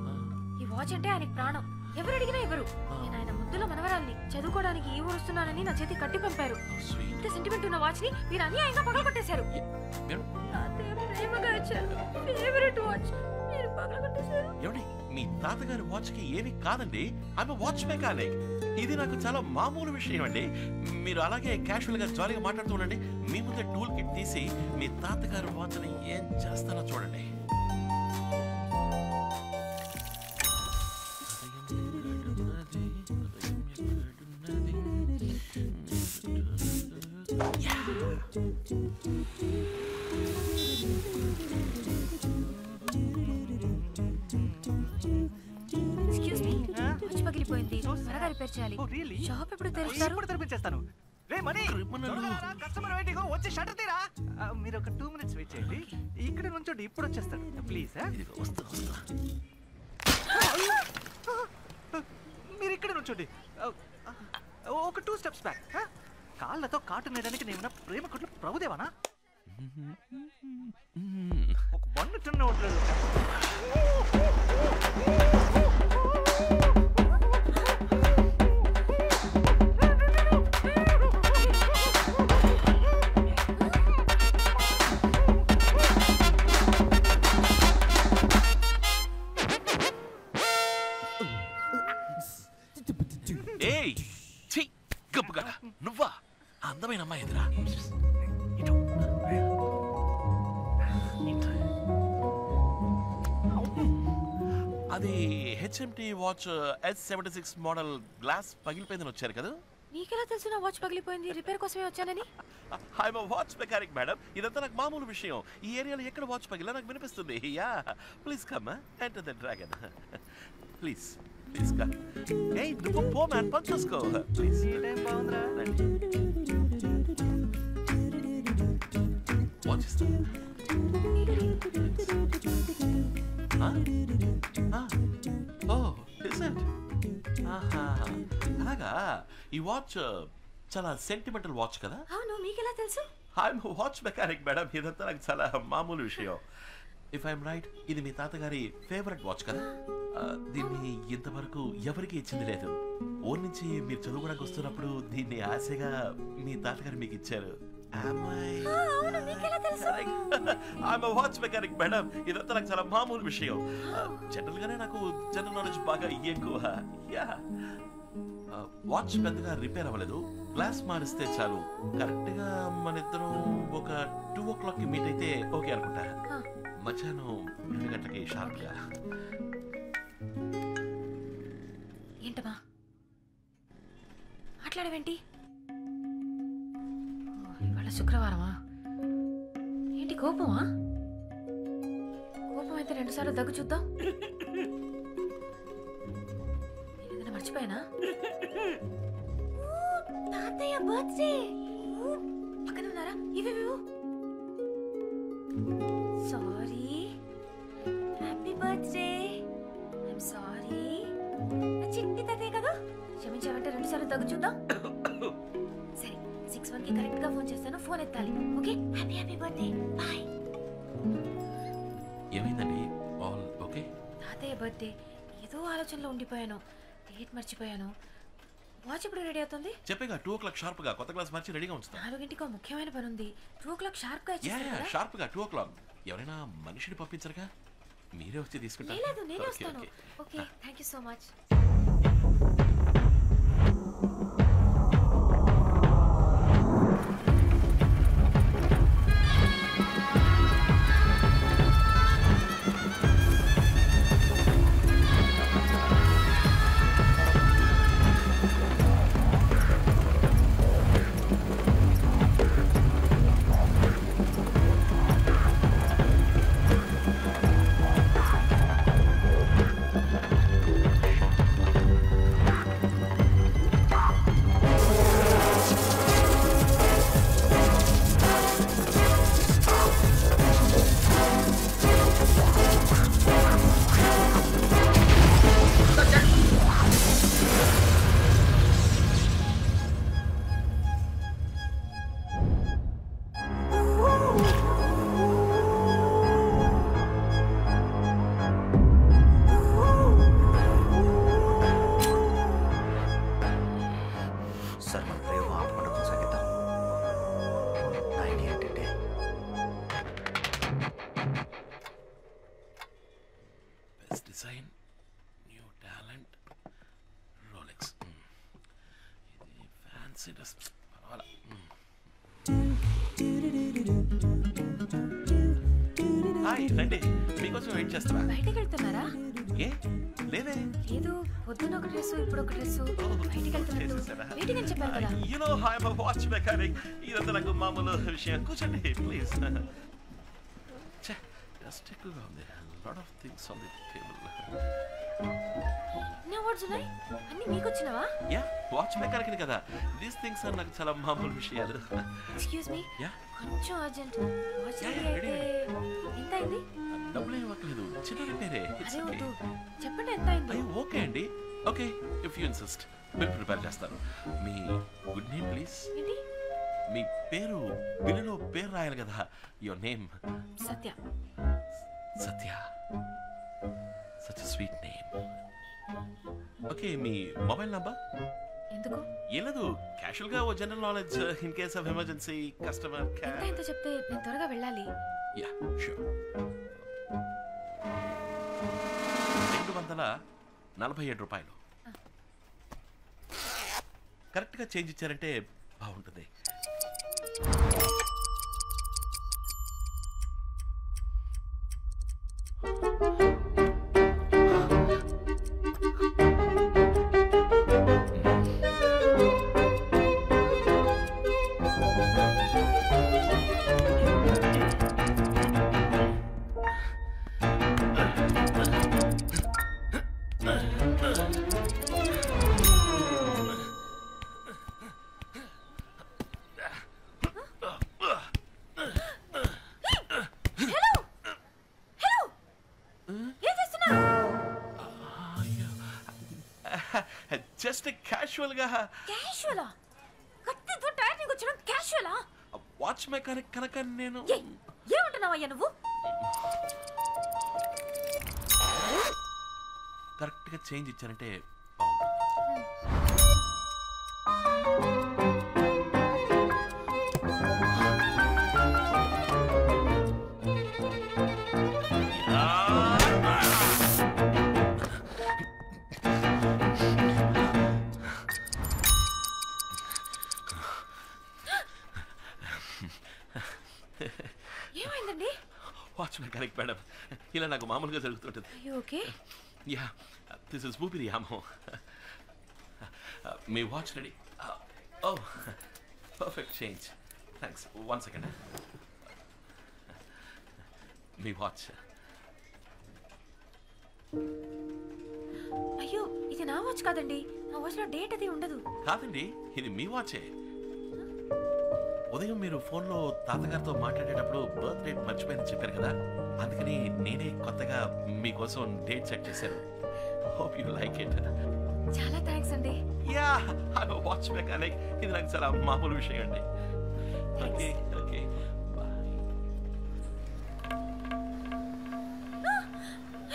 N: ఈ వాచ్ అంటే ఆయనకి ప్రాణం. ఎవరు అడిగినా ఆయన ముద్దుల మనవరాల్ని చదువుకోవడానికి ఈ ఊరు వస్తున్నానని నా చేతి కట్టి పంపారు. ఇంత సెంటిమెంట్ ఉన్న వాచ్ని మీరు అన్యాయంగా పగలగొట్టేశారు. ఫేవరెట్ వాచ్ మీరు పగలగొట్టేశారు.
B: ఏమండి? మీ తాతగారి వాచ్కి ఏమి కాదండి. ఆమె వాచ్ మెకానిక్ ఇది నాకు చాలా మామూలు విషయం అండి. మీరు అలాగే క్యాషువల్గా జాలీగా మాట్లాడుతూ ఉండండి. మీ ముందే టూల్ కిట్ తీసి మీ తాతగారి వాచ్ని ఏం చేస్తానో చూడండి.
N: ఎక్స్క్యూజ్ మీ వాచ్ పగిలిపోయింది త్వరగా రిపేర్ చేయాలి. షాప్ ఎప్పుడు తెరుస్తారు?
G: ఇప్పుడు తెరిపించేస్తాను? రే మనీ కస్టమర్ వెయిటింగ్ వచ్చి షట్టర్ తీరా? ఆ, మీరు ఒక టూ మినిట్స్ వెయిట్ చేయండి. ఇక్కడ నుంచోండి ఇప్పుడు వచ్చేస్తాడు ప్లీజ్ మీరు ఇక్కడ నుంచోండి. ఆ, ఒక టూ స్టెప్స్ బ్యాక్ కాళ్ళతో కాటు నేయడానికి నేను ప్రేమ కొట్లు ప్రభుదేవానా ఒక బండి తిన్న ఉండలేదు
B: ఏయ్ ఛీ గబ్బుగా నువ్వా ఆ అందమైన అమ్మాయి ఎదురా అది HMT watch S seventy six model glass పగిలిపోయిందని వచ్చారు కదా?
N: నీకెలా తెలుసు నా వాచ్ పగిలిపోయింది? రిపేర్ కోసమే వచ్చానని?
B: ఐఎమ్ వాచ్ మెకానిక్ మేడం ఇదంతా నాకు మామూలు విషయం. ఈ ఏరియాలో ఎక్కడ వాచ్ పగిలా నాకు వినిపిస్తుంది. Yeah please come enter the dragon please please come ఏయ్ నువ్వు పో మ్యాన్ పని చూసుకో ప్లీజ్ వాచ్ ఇస్తాను ఓ ఇస్ ఇట్ ఆహా అలాగా ఈ వాచ్ చాలా సెంటిమెంటల్ వాచ్ కదా
N: అవును మీకెలా తెలుసు
B: ఐఎమ్ వాచ్ మెకానిక్ మేడం ఇదంతా నాకు చాలా మామూలు విషయం ఇఫ్ ఐఎమ్ రైట్ ఇది మీ తాతగారి ఫేవరెట్ వాచ్ కదా. దీన్ని ఇంతవరకు ఎవరికి ఇచ్చింది లేదు. ఊరి నుంచి మీరు చదువుకోవడానికి వస్తున్నప్పుడు దీన్ని ఆశగా మీ తాతగారు మీకు ఇచ్చారు. ఐఎమ్ వాచ్ మెకానిక్ మేడం ఇదంతా నాకు చాలా మామూలు విషయం. జనరల్ గానే నాకు జనరల్ నాలెడ్జ్ బాగా ఎక్కువ. యా వాచ్ పెద్దగా రిపేర్ అవ్వలేదు. గ్లాస్ మారిస్తే చాలు. కరెక్ట్గా మన ఇద్దరం ఒక టూ ఓ క్లాక్కి మీట్ అయితే ఓకే అనుకుంటా. మధ్యాహ్నం రెండు గంటలకి
N: ఏంటమ్మా? మాట్లాడవేంటి? ఇవాళ శుక్రవారమా? ఏంటి కోపమా? కోపం అయితే రెండుసార్లు దగ్గు చూద్దాం. ఏదైనా మర్చిపోయానా? తాతయ్య బర్త్డే. పక్కన ఉన్నారా? ఇవి బర్త్డే ఐఎమ్ సారీ చిట్టి తాతయ్య కదా? క్షమించామంటే రెండు సార్లు దగ్గు చూద్దాం. సరే సిక్స్ వన్కి కరెక్ట్గా ఫోన్ చేస్తాను. ఫోన్ ఎత్తాలి. Okay happy happy birthday boy
B: ఏమైందండి? ఆల్ ఓకే
N: తాతయ్య బర్త్డే ఏదో ఆలోచనలో ఉండిపోయాను. డేట్ మర్చిపోయాను. వాచ్ ఎప్పుడు రెడీ అవుతుంది?
B: చెప్పేగా టూ ఓ క్లాక్ షార్ప్గా కొత్త క్లాస్ మార్చి రెడీగా ఉంచుతా.
N: నాలుగింటికి ముఖ్యమైన పని ఉంది టూ ఓ క్లాక్
B: షార్ప్గా షార్ప్గా టూ ఓ క్లాక్ ఎవరైనా మనిషిని పంపించరుగా? మీరే వచ్చి తీసుకుంటారు.
N: నేనే వస్తాను.
B: Okay thank you so much mechanic ఇదంతా నాకు మామూలు విషయం కూర్చోండి ప్లీజ్ డస్ట్ ఎక్కువగా ఉంది lot of things
N: on the table అన్ని మీకు వచ్చినవా
B: యా వాచ్ మెకానిక్ కదా దీస్ థింగ్స్ ఆర్ నాకు చాలా మామూలు విషయాలు
N: ఎక్స్క్యూజ్ మీ
B: యా
N: కొంచెం urgent watch
B: Yeah,
N: ready
B: yeah,
N: అయితే ఎంత అయింది
B: డబ్బులు ఏం ఇవ్వట్లేదు చిన్న రిపేరే
N: అదే వద్దు చెప్పండి ఎంత అయింది
B: అయ్యో ఓకే అండి okay if you insist bill prepare చేస్తాను మీ గుడ్ నేమ్ ప్లీజ్ మీ పేరు బిల్లులో పేరు రాయాలి కదా. Your name
N: Satya.
B: Satya. Such sweet name okay me mobile number?
N: ఎందుకు?
B: ఏం లేదు క్యాషువల్గా ఓ general knowledge in case of emergency
N: customer
B: care
N: ఎంత చెప్తే నేను త్వరగా వెళ్ళాలి.
B: యా షూర్ రెండు వందల నలభై ఏడు రూపాయలు. కరెక్ట్గా చేంజ్ ఇచ్చారంటే బాగుంటుంది. కనుక నేను
N: ఏమంటున్నావయ్యా నువ్వు?
B: కరెక్ట్గా చేంజ్ ఇచ్చారంటే వాచ్ ఇలా నాకు మామూలుగా జరుగుతుంటుంది.
N: ఓకే
B: యా దిస్ ఇస్ ఊపిరి యామో మీ watch ready oh perfect change thanks one second మీ వాచ్
N: అయ్యో ఇది నా వాచ్ కాదండి. నా వాచ్లో డేట్ అది ఉండదు.
B: కాదండి ఇది మీ వాచే ఉదయం మీరు ఫోన్లో తాతగారితో మాట్లాడేటప్పుడు బర్త్ డేట్ మర్చిపోయిందని చెప్పారు కదా? అందుకని నేనే కొత్తగా మీకోసం డేట్ సెట్ చేశాను. హోప్ యూ లైక్ ఇట్
N: చాలా థ్యాంక్స్ అండి.
B: యా ఐ వాచ్ మెకానిక్ ఇది నాకు చాలా మామూలు విషయం అండి. ఓకే ఓకే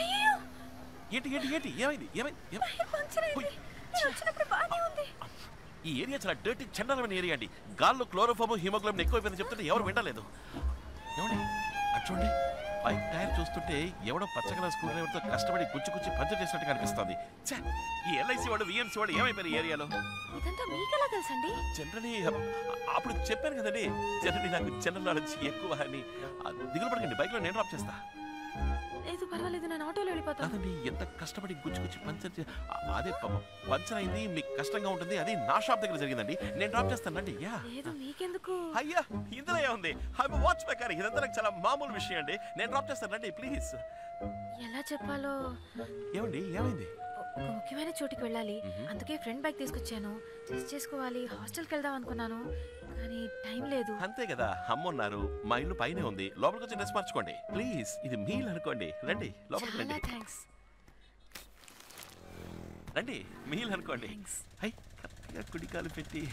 N: అయ్యో
B: ఏంటి ఏంటి ఏంటి? ఏమైంది? ఏమైంది?
N: వచ్చినప్పుడు బాగానే ఉంది.
B: ఈ ఏరియా చాలా డర్టీ చండాలమైన ఏరియా అండి. గాల్లో క్లోరోఫామ్ హిమోగ్లోబిన్ ఎక్కువైపోయిందని చెప్తుంటే ఎవరు వినలేదు ఏమండి? అటు చూడండి. బైక్ టైర్ చూస్తుంటే ఎవడో పచ్చగల స్కూల్ డ్రైవర్తో కష్టపడి గుచ్చి గుచ్చి పంచర్ చేసినట్టు కనిపిస్తుంది. ఈ ఎల్ఐసి వాడు విఎంసీ వాడు ఏమైపోయారు ఈ ఏరియాలో?
N: ఇదంతా మీకెలా తెలుసండి?
B: జనరలీ అప్పుడు చెప్పాను కదండి జనరలీ నాకు జనరల్ నాలెడ్జ్ ఎక్కువ అని. దిగులు పడకండి బైక్లో నేను డ్రాప్ చేస్తా.
N: లేదు పర్వాలేదు నేను ఆటోలో వెళ్ళిపోతాను.
B: కాదండి ఎంత కష్టపడి గుచ్చి గుచ్చి పంచర్ చే- ఆ, అదే పాపం పంచర్ అయింది మీకు కష్టంగా ఉంటుంది అది నా షాప్ దగ్గర జరిగిందండి. నేను డ్రాప్ చేస్తానండి యా.
N: లేదు మీకెందుకు?
B: అయ్యా ఇందులో ఏముంది? ఐ వాచ్ మెకానిక్ ఇదంతా నాకు చాలా మామూలు విషయం అండి. నేను డ్రాప్ చేస్తానండి ప్లీజ్.
N: ఎలా చెప్పాలో?
B: ఏమండి ఏమైంది?
N: ఒక ముఖ్యమైన చోటుకి వెళ్ళాలి. అందుకే ఫ్రెండ్ బైక్ తీసుకొచ్చాను. టెస్ట్ చేసుకోవాలి. హాస్టల్కి వెళ్దాం అనుకున్నాను. కానీ టైం లేదు.
B: అంతే కదా. అమ్మ ఉన్నారు మా ఇల్లు పైనే ఉంది. లోపలికి వచ్చి డ్రెస్ మార్చుకోండి. ప్లీజ్ ఇది మీల్ అనుకోండి. రండి లోపలికి రండి.
N: థ్యాంక్స్.
B: రండి మీల్ అనుకోండి. హై కరెక్ట్గా కుడికాలు పెట్టి.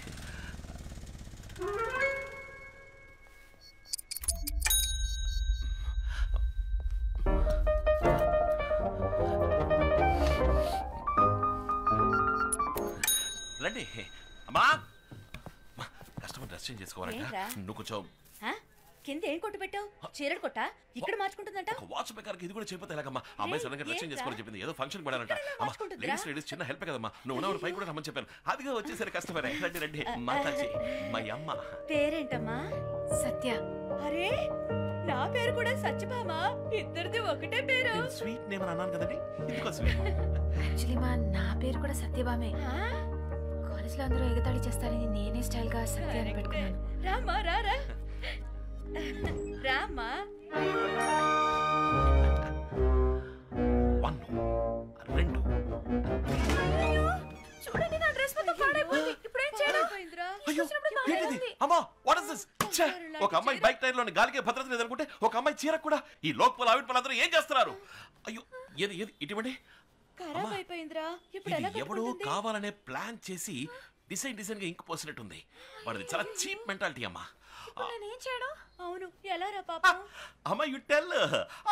B: రండి. అమ్మా. కస్టమర్ డ్రెస్ చేంజ్ చేసుకోవాలంట? నువ్వు కొంచెం?
H: కింద ఏం కొట్టు పెట్టావు? చీరలు కొట్టా? ఇక్కడ మార్చుకుంటుందంట?
B: వాచ్ మెకార్కి ఇది కూడా చేయకపోతే ఎలాగమ్మా? అమ్మాయి సడన్గా డ్రెస్ చేంజ్
H: ఏంట్రా?
B: చేసుకోవాలని చెప్పింది. ఏదో ఫంక్షన్ పడాలంట? లేడీస్ లేడీస్ చిన్న హెల్ప్ కదమ్మా. నువ్వు ఉన్నవారు పై కూడా రమ్మని చెప్పాను. అదిగా వచ్చేసరి కస్టమరే. రండి రండి. మాతాజీ మా అమ్మ
H: పేరేంటమ్మా?
N: సత్య.
H: అరే నా పేరు కూడా సత్యభామ? ఇద్దరిది ఒకటే పేరు.
B: స్వీట్ నేమ్ అని అన్నాను కదండి. స్వీట్?
N: యాక్చువల్లీ మా నా పేరు కూడా సత్యభామే. కాలేజ్లో అందరూ ఎగతాళి చేస్తారని నేనే స్టైల్గా సత్య అని పెట్టుకున్నాను.
H: రామ్మా రారా రామ్మా
B: వన్ రెండు.
N: చూడండి నా డ్రెస్ మొత్తం పాడైపోయింది. ఇప్పుడు ఏం చేయడం
B: అయ్యో ఏంటిది? అమ్మా వాట్ ఇస్ దిస్ ఒక అమ్మాయి బైక్ టైర్లోని గాలికి భద్రత లేదనుకుంటే ఒక అమ్మాయి చీర కూడా ఈ లోకల్ ఆవిడ పనులందరూ ఏం చేస్తున్నారు? అయ్యో ఏది ఏది? ఇటువంటి
H: ఖరాబ్ అయిపోయిందిరా. ఇప్పుడు ఎలా
B: ఇది ఎవడో
H: కట్టుకుంటుంది?
B: కావాలనే ప్లాన్ చేసి డిసైన్ డిసైన్గా ఇంక్ పోసినట్టుంది. వాడిది చాలా చీప్ మెంటాలిటీ అమ్మా.
N: నేనేం చేయడం?
H: అవును. ఎలా రా పాపం?
B: అమ్మ you tell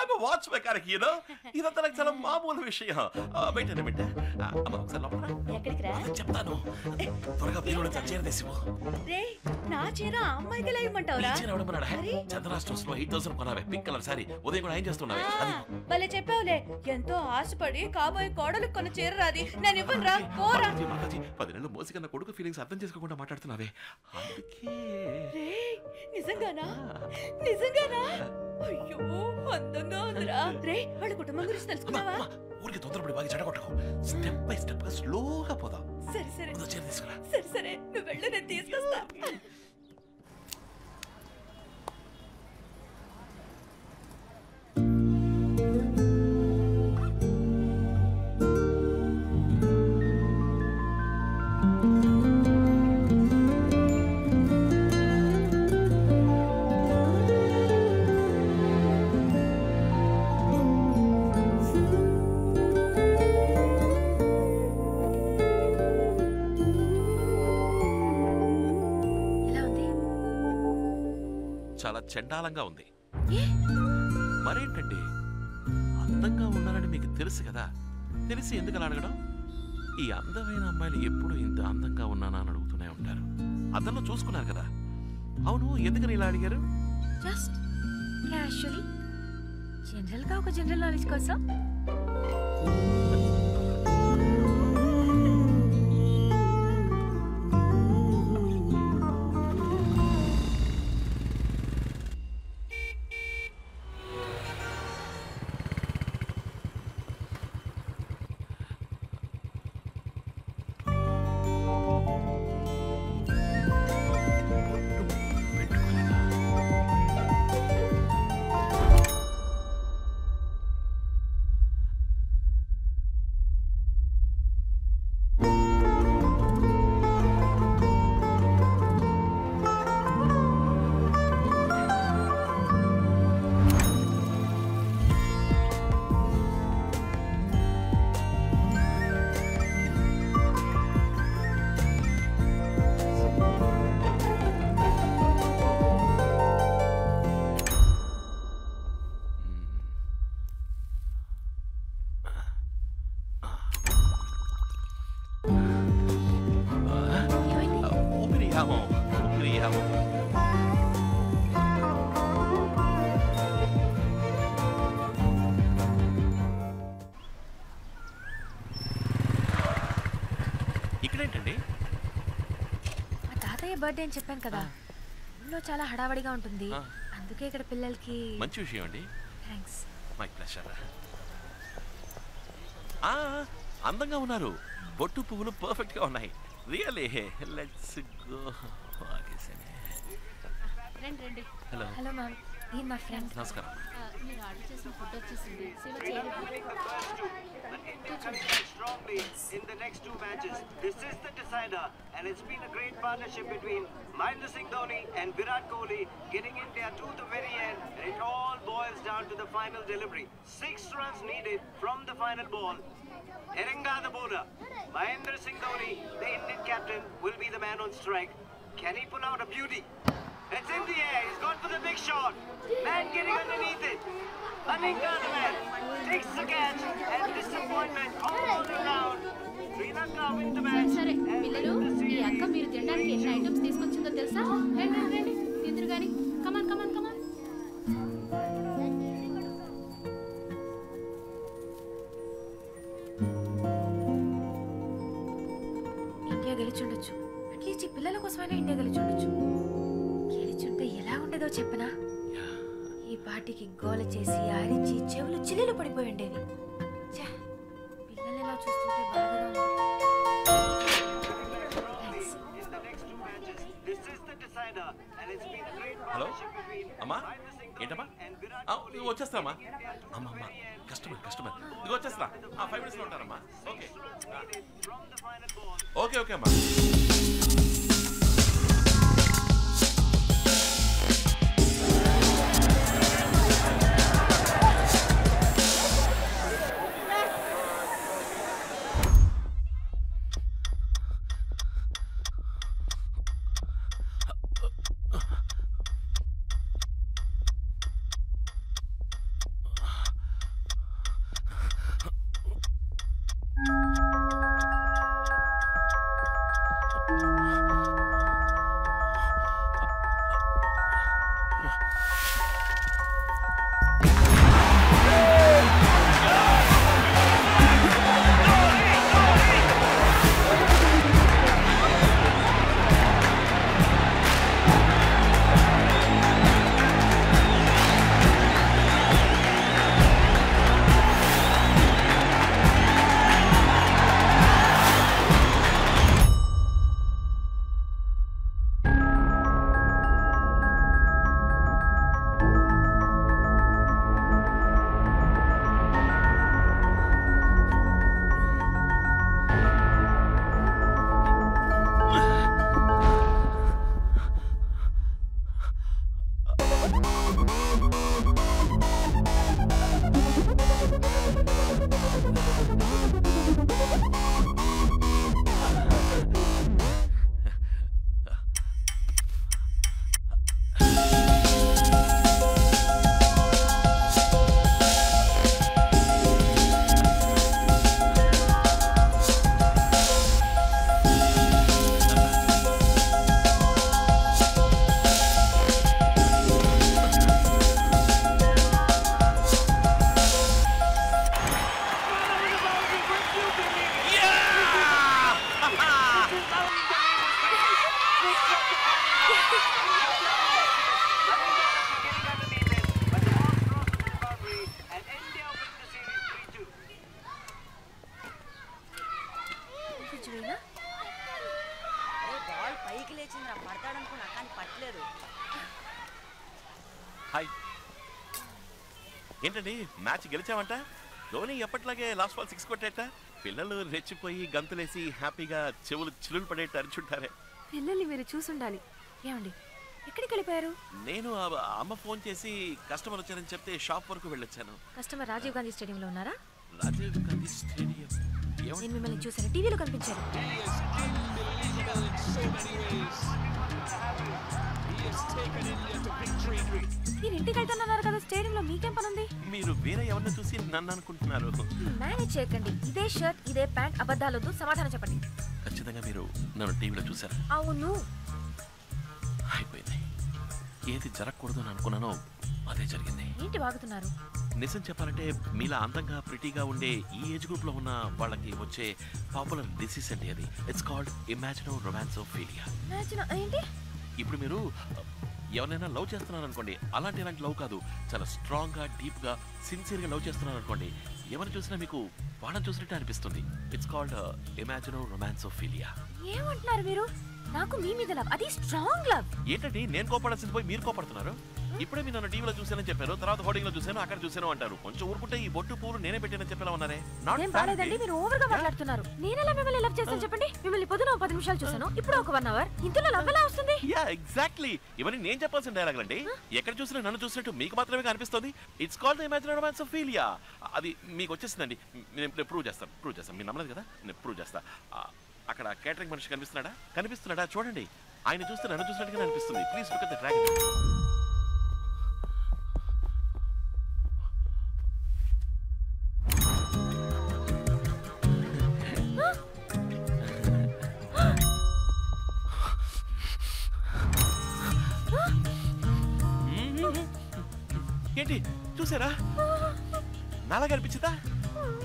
B: I'm watch mechanic you know ఇదంతా నాకు చాలా మామూలు విషయం. వెయిట్ అన్న బిడ్డ అమ్మ ఒకసారి లోపల.
H: ఎక్కడికి రా?
B: చెప్తాను. త్వరగా నుంచి చీర తీసివు
H: రే నా చీర అమ్మాయికి ఎలా ఇవ్వమంటావురా?
B: చీర ఎవడమన్నాడా చంద్రా స్టోర్స్లో ఎయిట్ థౌసండ్ కొనావే. పింక్ కలర్ సారీ ఉదయం కూడా ఏం చేస్తున్నావే. అది.
H: భలే చెప్పావులే. ఎంతో ఆశపడి కాబోయే కోడలు కొన్న చీర రాది నేను ఇవ్వను రా. పోరా.
B: మాతాజీ, పది నెలలు మోసి కన్నా కొడుకు ఫీలింగ్స్ అర్థం చేసుకోకుండా మాట్లాడుతున్నావే. అందుకే.
H: రే నిజంగానా? నిజంగానా? అయ్యో అందంగా ఉందిరా. రే వాళ్ళ కుటుంబం గురించి తెలుసుకున్నావా?
B: ఊరికి తొందరపడి బాగా చెడగొట్టకు స్టెప్ బై స్టెప్గా స్లోగా పోదాం.
H: సరే సరే.
B: తీసుకురా.
H: సరే సరే. నువ్వు వెళ్ళు నేను తీసుకొస్తా.
B: చండాలంగా ఉంది. మరేంటండి? అందంగా ఉన్నారని మీకు తెలుసు కదా. తెలిసి ఎందుకు అలా అడగడం? ఈ అందమైన అమ్మాయిలు ఎప్పుడు ఇంత అందంగా ఉన్నానా అని అడుగుతూనే ఉంటారు. అద్దంలో చూసుకున్నారు కదా. అవును ఎందుకని ఇలా అడిగారు?
N: జస్ట్ క్యాషువలీ జనరల్గా ఒక జనరల్ నాలెడ్జ్ కోసం. బర్త్డే అని చెప్పాను కదా. ఊళ్ళో చాలా హడావడిగా ఉంటుంది. అందుకే ఇక్కడ పిల్లలకి
B: మంచి విషయం అండి.
N: థ్యాంక్స్
B: మై ప్లెషర్ అందంగా ఉన్నారు. బొట్టు పువ్వులు పర్ఫెక్ట్గా ఉన్నాయి. రియల్లీ లెట్స్ గో
O: రండి రండి.
B: హలో
N: హలో మ్యామ్ ఈ మా ఫ్రెండ్
B: నమస్కారం
O: ఆ, మీరు ఆర్డర్ చేసిన ఫుడ్ వచ్చేసింది శివ చేయండి
P: strongly in the next two matches. This is the decider, and it's been a great partnership between Mahendra Singh Dhoni and Virat Kohli, getting India to the very end. And it all boils down to the final delivery. Six runs needed from the final ball. Erenga the bowler. Mahendra Singh Dhoni, the Indian captain, will be the man on strike. Can he pull out a beauty? It's in the air. He's gone for the big shot. Man getting underneath it. The man takes the catch and disappointment all around.
O: సరే పిల్లలు ఈ అక్క మీరు తినడానికి ఎన్ని items తీసుకొచ్చిందో తెలుసా రండి రండి తిందురు గాని come on
N: come on come on India గెలిచుండొచ్చు at least ఈ పిల్లల కోసమైనా ఇండియా ఎలా ఉండేదో చెప్పనా? ఈ పార్టీకి గోల చేసి అరిచి చెవులు చిల్లులు పడిపోయి ఉండేవి. ఛే, పిల్లల్ని ఇలా చూస్తుంటే బాధగా
B: హలో? అమ్మా? ఏంటమ్మా? వచ్చేస్తామా అమ్మ అమ్మ. Customer customer. ఇదిగో వచ్చేస్తా ఫైవ్ మినిట్స్లో ఉంటారమ్మా. ఓకే. ఓకే ఓకే అమ్మా. మ్యాచ్ గెలిచామంట ధోని ఎప్పటిలాగే లాస్ట్ బాల్ సిక్స్ కొట్టేట? పిల్లలు రెచ్చిపోయి గంతులేసి హ్యాపీగా చెవులు చిల్లులు పడేట అరుచుంటారే.
N: పిల్లల్ని మీరు చూసుండాలి. ఏమండి ఎక్కడికి వెళ్ళిపోయారు?
B: నేను ఆ అమ్మ ఫోన్ చేసి కస్టమర్ వచ్చారని చెప్తే షాప్ వరకు వెళ్ళొచ్చాను.
N: కస్టమర్ రాజీవ్ గాంధీ స్టేడియంలో ఉన్నారా?
B: రాజీవ్ గాంధీ స్టేడియం.
N: నేను మిమ్మల్ని చూసాను టీవీలో కనిపించారు. మీరు ఇంటికి వెళ్తున్నారు కదా స్టేడియంలో మీకేం పని ఉంది
B: మీరు వేరే ఎవరిని చూసి నన్ను అనుకుంటున్నారు.
N: మేనేజ్ చేయకండి. ఇదే షర్ట్ ఇదే ప్యాంట్ అబద్ధాలొద్దు సమాధానం చెప్పండి.
B: ఖచ్చితంగా మీరు నన్ను టీవీలో చూసారా
N: అవును.
B: అయిపోయింది. ఏది జరగకూడదు అని అనుకున్నానో అదే జరిగింది.
N: ఏంటి వాగుతున్నారు?
B: నిజం చెప్పాలంటే మీలా అందంగా ప్రిటీగా ఉండే ఈ ఏజ్ గ్రూప్లో ఉన్న వాళ్ళకి వచ్చే పాపులర్ డిసీజ్ అండి అది. It's called imaginary romance of
N: philia ఏంటి?
B: ఇప్పుడు మీరు ఎవరైనా లవ్ చేస్తున్నారు అనుకోండి అలాంటి ఇలాంటి లవ్ కాదు. చాలా స్ట్రాంగ్గా డీప్గా సిన్సియర్గా లవ్ చేస్తున్నారు అనుకోండి ఎవరిని చూసినా మీకు వాళ్ళని చూసినట్టు అనిపిస్తుంది. It's called imaginary romance of philia
N: ఏమంటున్నారు మీరు? నాకు మీ మీద లవ్ అది స్ట్రాంగ్ లవ్
B: ఏంటండి? నేను కోపడాల్సింది పోయి మీరు కోపడుతున్నారు? ఇప్పుడే మీరు నన్ను టీవీలో చూసానని చెప్పారు తర్వాత హోర్డింగ్లో చూసాను అక్కడ చూసాను అంటారు. కొంచెం ఊరుకుంటే ఈ బొట్టు పూలు నేనే పెట్టానని చెప్పేలా ఉన్నారే?
N: బాలేదండి
B: అండి.
N: మీరు ఓవర్గా మాట్లాడుతున్నారు. నేనెలా మిమ్మల్ని లవ్ చేస్తాను చెప్పండి? మిమ్మల్ని పొద్దున పది నిమిషాలు చూసాను ఇప్పుడు ఒక వన్ అవర్. ఇంతలో లవ్ ఎలా వస్తుంది?
B: యా ఎగ్జాక్ట్లీ ఇవన్నీ నేను చెప్పాల్సిన డైలాగ్ అండి ఎక్కడ చూసినా నన్ను చూసినట్టు మీకు మాత్రమే కనిపిస్తుంది. It's called imaginary romance of philia అది మీకు వచ్చేసిందండి. నేను ప్రూవ్ చేస్తాను. ప్రూవ్ చేస్తాను. మీరు నమ్మలేదు కదా? నేను ప్రూవ్ చేస్తా. అక్కడ కేటరింగ్ మనిషి కనిపిస్తున్నాడా? కనిపిస్తున్నాడా? చూడండి. ఆయన చూస్తే నన్ను చూసినట్టుగా అనిపిస్తుంది. Please look at the dragon ఏంటి? చూసారా? నాలాగా అనిపించిందా?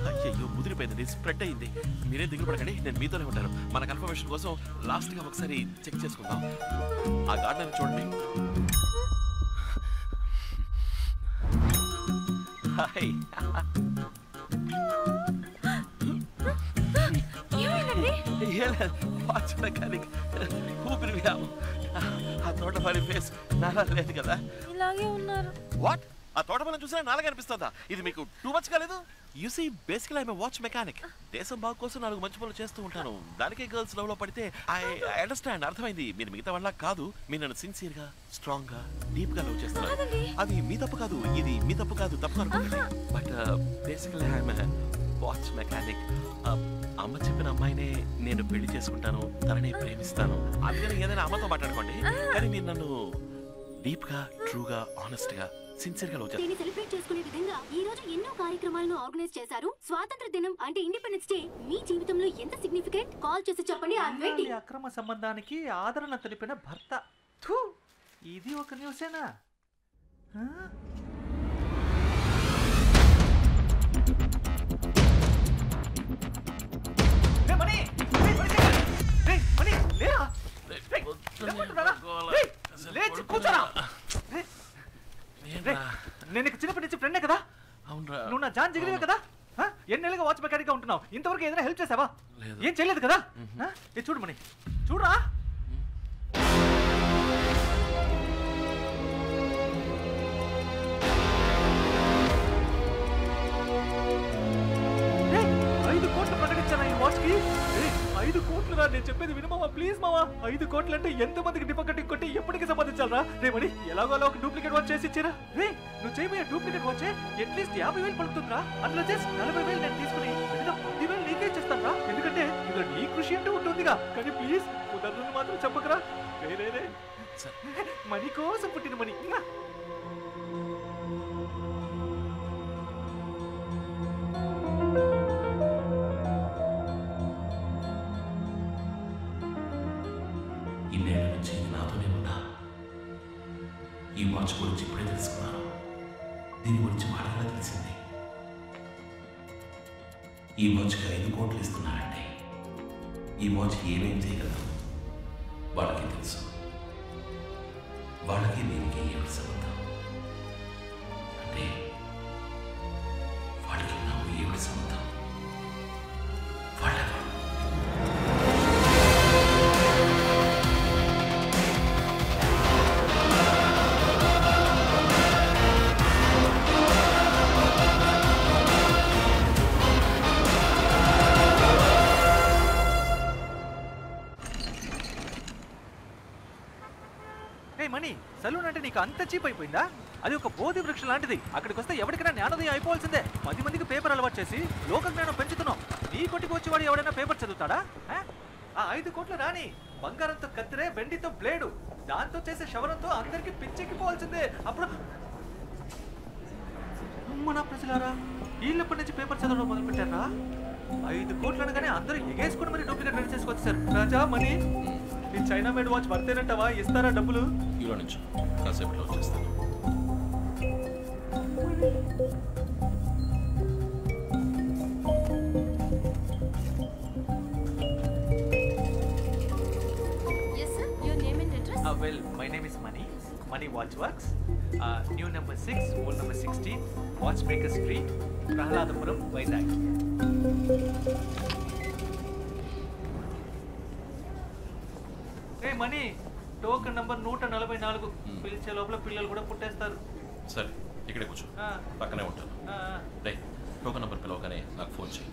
B: అయ్యయ్యో ముదిరిపోయింది స్ప్రెడ్ అయింది. మీరేం దిగులు పడకండి. నేను మీతోనే ఉంటాను. మన కన్ఫర్మేషన్ కోసం లాస్ట్గా ఒకసారి చెక్ చేసుకుందాం. ఆ గార్డెన్ చూడండి. హాయ్ ఊపిరి ఆ తోటమాలి ఫేస్ నాలా లేదు కదా.
N: ఇలాగే ఉన్నారు.
B: వాట్ ఆ తోటమాలని చూసినా నాలుగు అనిపిస్తుందా? ఇది మీకు టూ మచ్ కాలేదు? You see basically I'm watch mechanic దేశం బాగు కోసం నాలుగు మంచి పనులు చేస్తూ ఉంటాను. దానికే గర్ల్స్ లవ్లో పడితే ఐ అండర్స్టాండ్ అర్థమైంది. మీరు మిగతా వాళ్ళ కాదు. మీరు నన్ను సిన్సియర్గా స్ట్రాంగ్గా డీప్గా లవ్ చేస్తున్నారు. అది మీ తప్పు కాదు. ఇది మీ తప్పు కాదు. తప్పు అనుకోండి but basically I'm watch mechanic అమ్మ చెప్పిన అమ్మాయినే నేను పెళ్ళి చేసుకుంటాను. తనని ప్రేమిస్తాను. అందుకని ఏదైనా అమ్మతో మాట్లాడుకోండి. కానీ మీరు నన్ను డీప్గా ట్రూ గా ఆనెస్ట్గా సిన్సియర్గా లవ్ చేస్తారు
Q: దీన్ని సెలబ్రేట్ చేసుకునే విధంగా ఈ రోజు ఎన్నో కార్యక్రమాలను ఆర్గనైజ్ చేశారు. స్వాతంత్ర దినం అంటే ఇండిపెండెన్స్ డే. మీ జీవితంలో ఎంత సిగ్నిఫికెంట్ కాల్ చేసి చెప్పండి.
G: ఈ అక్రమ సంబంధానికి ఆదరణ తెలిపిన భర్త. థూ, ఇది ఒక న్యూసేనా? లేచి కూర్చోరా! నేను నీకు చిన్నప్పటి నుంచి ఫ్రెండే కదా?
B: అవునరా.
G: నువ్వు నా జాన్ జిగిరివే కదా? ఆ? ఎన్నేళ్ళుగా వాచ్ మెకానిక్గా ఉంటున్నావు. ఇంతవరకు ఏదైనా హెల్ప్ చేసావా. ఏం చేయలేదు కదా? చూడు మణి. చూడరా. ఐదు కోట్లు ప్రకటించాను ఈ వాచ్ కి నేను చెప్పేది వినమావా ప్లీజ్ మావా. ఐదు కోట్లు అంటే ఎంత మందికి డిపాజిట్ కొట్టి ఎప్పటికి సంపాదించాలరా? రేమని ఎలాగో అలా ఒక డూప్లికేట్ వాచ్ చేసి ఇచ్చారా? రే నువ్వు చేయబోయే డూప్లికేట్ వాచ్ అట్లీస్ట్ యాభై వేలు పడుతుందిరా అట్లా చేసి నలభై వేలు నేను తీసుకుని పది వేలు నీకే చేస్తానరా ఎందుకంటే ఇందులో నీ కృషి అంటూ ఉంటుందిగా. కానీ ప్లీజ్ కుదరదు మాత్రం చెప్పకరా. రే రే రే మనీ కోసం పుట్టిన మనీ
R: ఈ గురించి ఇప్పుడే తెలుసుకున్నాను. దీని గురించి మాటగా తెలిసింది? ఈ వాచ్కి ఐదు కోట్లు ఇస్తున్నారంటే ఈ వాచ్ ఏమేం చేయగలదు వాళ్ళకి తెలుసు. వాళ్ళకి దీనికి ఏమిటి సంబంధం? అంటే వాళ్ళకి నాకు ఏమిటి సంబంధం? వాళ్ళెవరు
G: ఏ మణి సలూన్ అంటే నీకు అంత చీప్ అయిపోయిందా? అది ఒక బోధి వృక్షం లాంటిది. అక్కడికి వస్తే ఎవరికైనా జ్ఞానోదయం అయిపోవాల్సిందే. పది మందికి పేపర్ అలవాటు చేసి లోక జ్ఞానం పెంచుతున్నావు. నీ కొట్టుకు వచ్చేవాడు ఎవడైనా పేపర్ చదువుతాడా? ఆ? ఐదు కోట్లు రాని బంగారంతో కత్తిరే వెండితో బ్లేడు. దాంతో చేసే శవరంతో అందరికి పిచ్చెక్కిపోవాల్సిందే. అప్పుడు మన ప్రజలారా వీళ్ళప్పటి నుంచి పేపర్ చదవడం మొదలు పెట్టారా ఐదు కోట్లు అనగానే అందరూ ఎగేసుకుని మరి డూప్లికేట్ రెడీ చేసుకొచ్చారు రాజా మనీ మీ చైనా మేడ్ వాచ్ వర్తేనంటావా ఇస్తారా డబ్బులు?
B: ఈలో నుంచి కాసేపట్లో వచ్చేస్తాను
O: Yes, sir. Your name and address?
G: Well my name is Mani Mani watch works new number six old number sixteen watch token number నూట నలభై నాలుగు పిలిచే లోపల పిల్లలు కూడా పుట్టేస్తారు.
B: సరే ఇక్కడే కూర్చో. పక్కనే ఉంటాను. రే టోకన్ నెంబర్ పిలవగానే నాకు ఫోన్ చేయి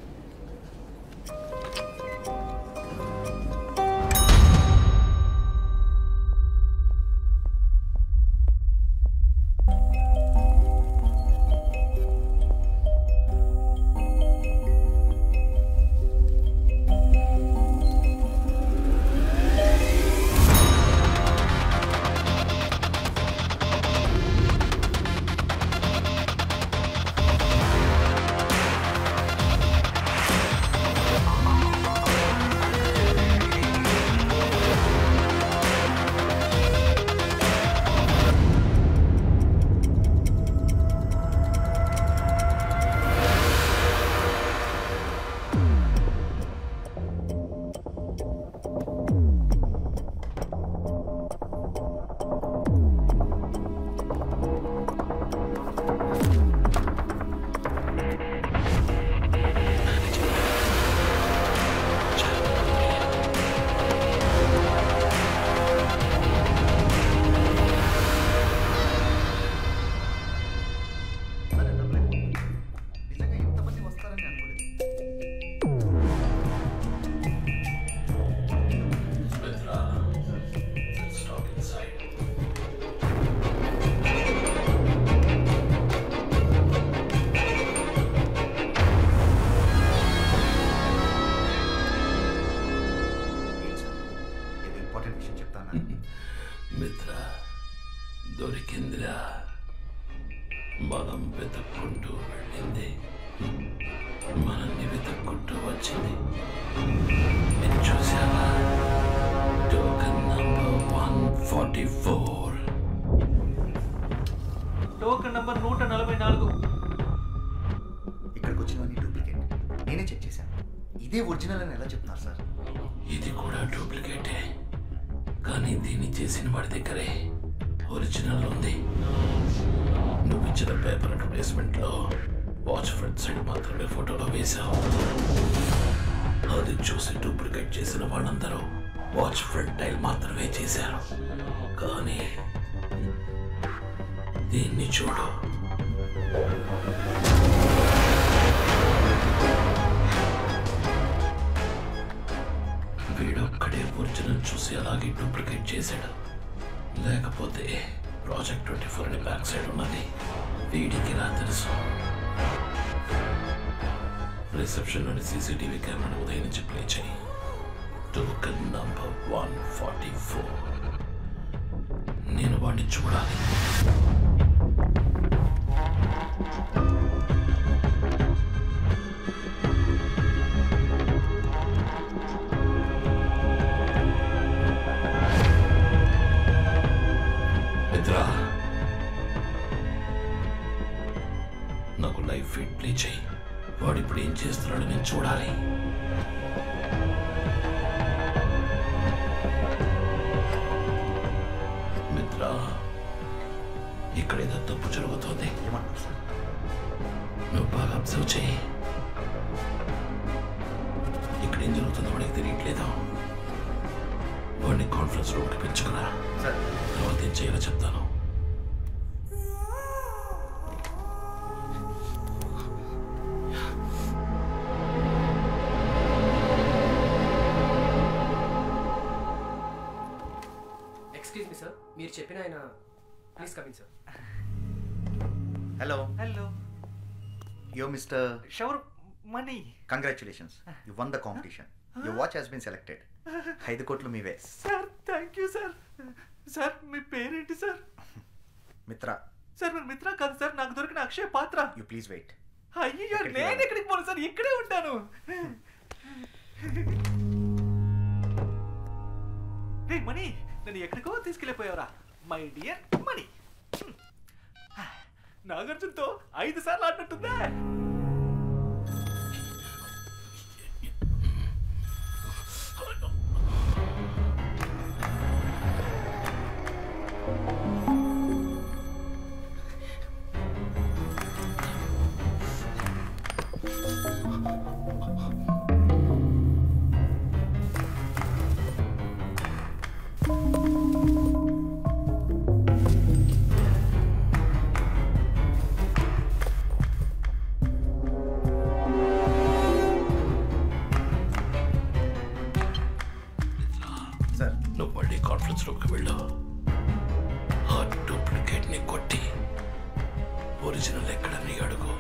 E: ఒరిజినల్ అని ఎలా చెప్తున్నారు సార్?
D: ఇది కూడా డూప్లికేటే. కానీ దీన్ని చేసిన వాడి దగ్గరే ఒరిజినల్ ఉంది. నువ్వు ఇచ్చిన పేపర్ అడ్వర్టైజ్మెంట్లో వాచ్ ఫ్రంట్ సైడ్ మాత్రమే ఫోటోలో వేశావు. అది చూసి డూప్లికేట్ చేసిన వాళ్ళందరూ వాచ్ ఫ్రంట్ టైల్ మాత్రమే చేశారు. కానీ ఫోర్ సైడ్ ఉన్నది వీడికి రా తెలుసు. రిసెప్షన్లోని సీసీటీవీ కెమెరాను ఉదయం నుంచి ప్లే చేయి. Token number one forty four నేను వాడిని చూడాలి. లైవ్ ఫీడ్ ప్లే చేయి. వాడు ఇప్పుడు ఏం చేస్తున్నాడో నేను చూడాలి. మిత్రా ఇక్కడ ఏదో తప్పు జరుగుతోంది. నువ్వు బాగా అబ్జర్వ్ చేయి. ఇక్కడ ఏం జరుగుతుందో వాడికి తెలియట్లేదు. వాడిని కాన్ఫరెన్స్ రూమ్కి పెంచుకురా. తర్వాత ఏం చేయాలో చెప్తాను.
G: Shower Mani.
E: Congratulations you won the competition you watch has been selected ఐదు కోట్లు మీవే.
G: Sir thank you sir sir మీ పేరేంటి సార్
E: మిత్ర.
G: సార్ మీరు మిత్ర కాదు సార్ నాకు దొరికిన అక్షయ పాత్ర.
E: యు ప్లీజ్ వెయిట్
G: అయ్యో నేను ఇక్కడికి పోను సార్ ఇక్కడే ఉంటాను. రే మణి నన్ను ఎక్కడికో తీసుకెళ్ళిపోయావరా. మై డియర్ మణి నాగార్జున్తో ఐదు సార్లు ఆడినట్టుందా.
D: ఆసుపత్రిలోకి వెళ్ళు. ఆ డూప్లికేట్ని కొట్టి ఒరిజినల్ ఎక్కడని అడుగు.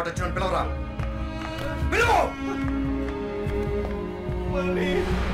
D: order to unblow up. Below! Wally!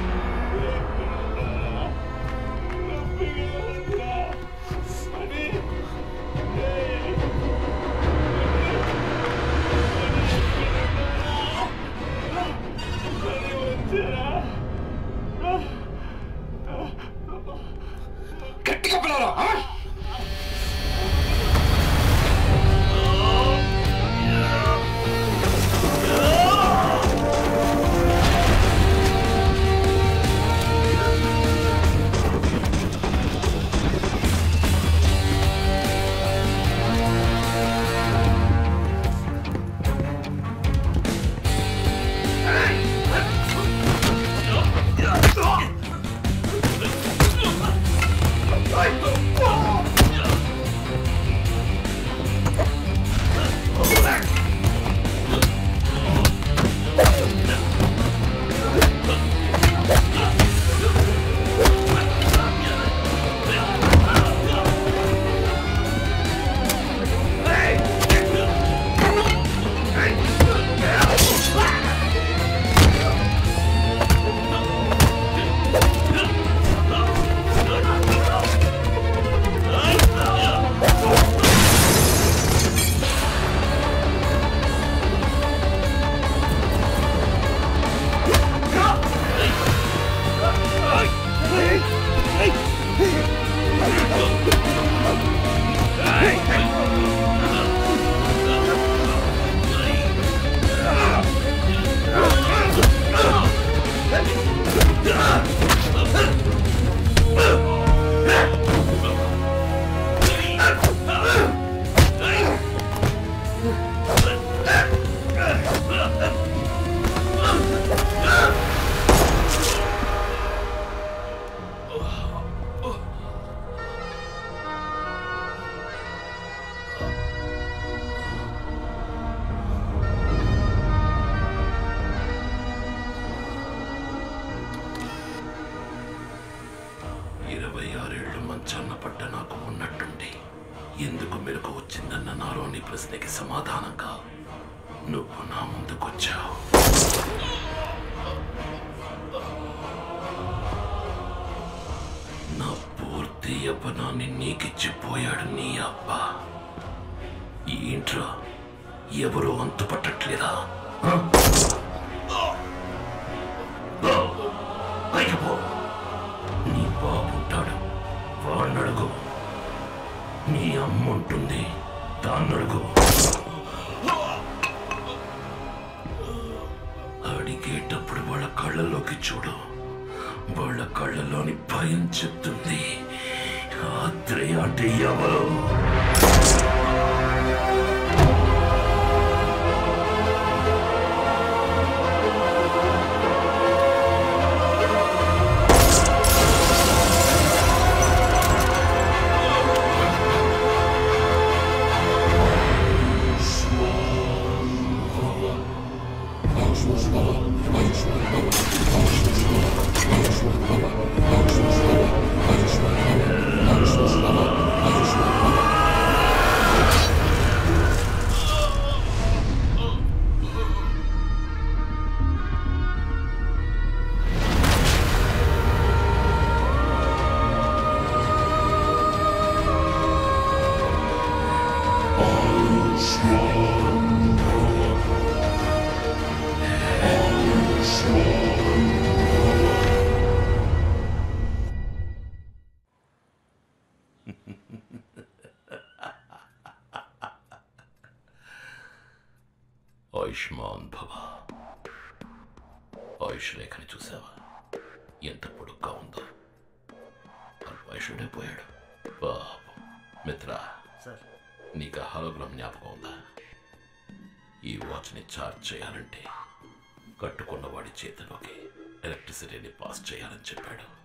D: చెప్పాడు.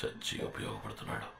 D: చచ్చి ఉపయోగపడుతున్నాడు.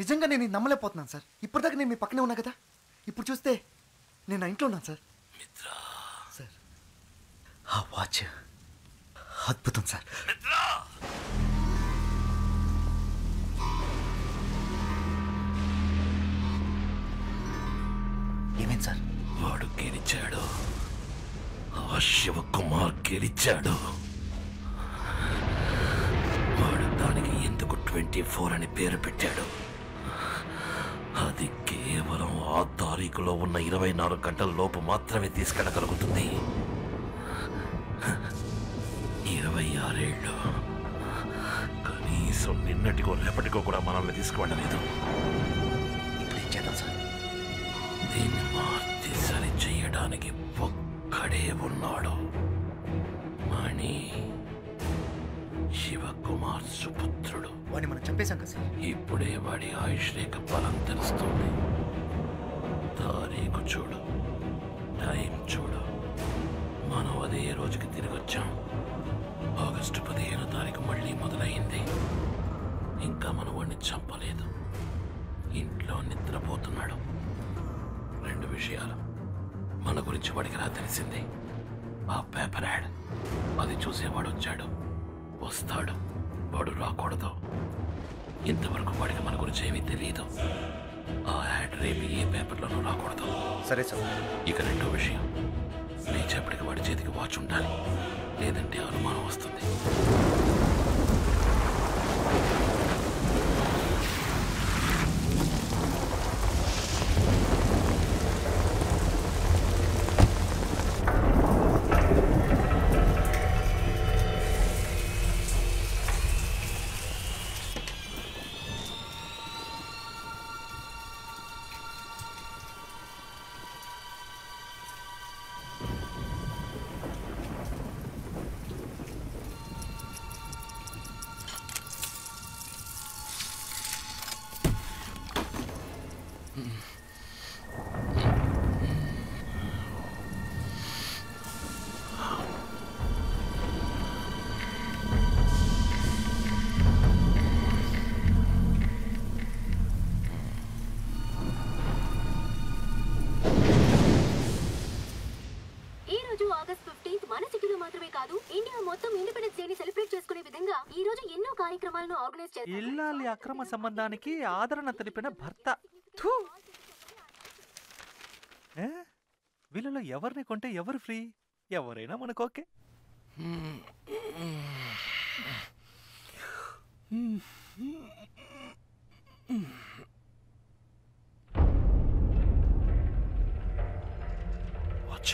K: నిజంగా నేను ఇది నమ్మలేకపోతున్నాను సార్. ఇప్పటిదాకా నేను మీ పక్కనే ఉన్నా కదా? ఇప్పుడు చూస్తే నేను నా ఇంట్లో ఉన్నాను సార్. సార్. ఆ వాచ్ అద్భుతం సార్. ఏమైంది సార్?
D: వాడు గెలిచాడు. ఆ శివకుమార్ గెలిచాడు. వాడు దానికి ఎందుకు ట్వంటీ ఫోర్ అని పేరు పెట్టాడు? అది కేవలం ఆ తారీఖులో ఉన్న ఇరవై నాలుగు గంటల లోపు మాత్రమే తీసుకెళ్ళగలుగుతుంది. ఇరవై ఆరేళ్ళు. కనీసం నిన్నటికో రేపటికో కూడా మనల్ని తీసుకువెళ్ళలేదు.
K: ఇప్పుడు సార్?
D: దీన్ని మార్చి సరి చేయడానికి ఒక్కడే ఉన్నాడు. మణి. శివకుమార్ సుపుత్రుడు.
K: వాడిని మనం చంపేశాం కదా సార్.
D: ఇప్పుడే వాడి ఆయుష్ రేఖ బలం తెలుస్తుంది. తారీఖు చూడు. టైం చూడు. మనం అదే రోజుకి తిరిగి వచ్చాం ఆగస్టు పదిహేను తారీఖు మళ్ళీ మొదలైంది. ఇంకా మనం వాడిని చంపలేదు. ఇంట్లో నిద్రపోతున్నాడు. రెండు విషయాలు. మన గురించి వాడికి రా తెలిసింది. ఆ పేపర్ యాడ్. అది చూసేవాడు వచ్చాడు వస్తాడు. వాడు రాకూడదు. ఇంతవరకు వాడికి మన గురించి ఏమీ తెలియదు ఆ యాడ్ రేపు ఏ పేపర్లోనూ రాకూడదు.
K: సరే సార్.
D: ఇక రెండో విషయం. లేచేపటికి వాడి చేతికి వాచ్ ఉండాలి. లేదంటే అనుమానం వస్తుంది.
Q: కార్యక్రమాలను ఆర్గనైజ్ చేశారు
G: ఇల్లాలి అక్రమ సంబంధానికి ఆదరణ తెలిపిన భర్త. థూ! ఏ? వీళ్ళలో ఎవరిని కొంటే ఎవరు ఫ్రీ? ఎవరైనా మనకు ఓకే.
D: వాచ్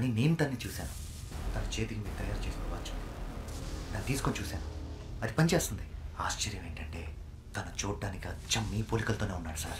E: కానీ నేను దాన్ని చూశాను. తన చేతికి మీరు తయారు చేసిన వాచ్. నన్ను తీసుకొని చూశాను. అది పనిచేస్తుంది. ఆశ్చర్యం ఏంటంటే తను చూడడానికి అచ్చం మీ పోలికలతోనే ఉన్నాడు సార్.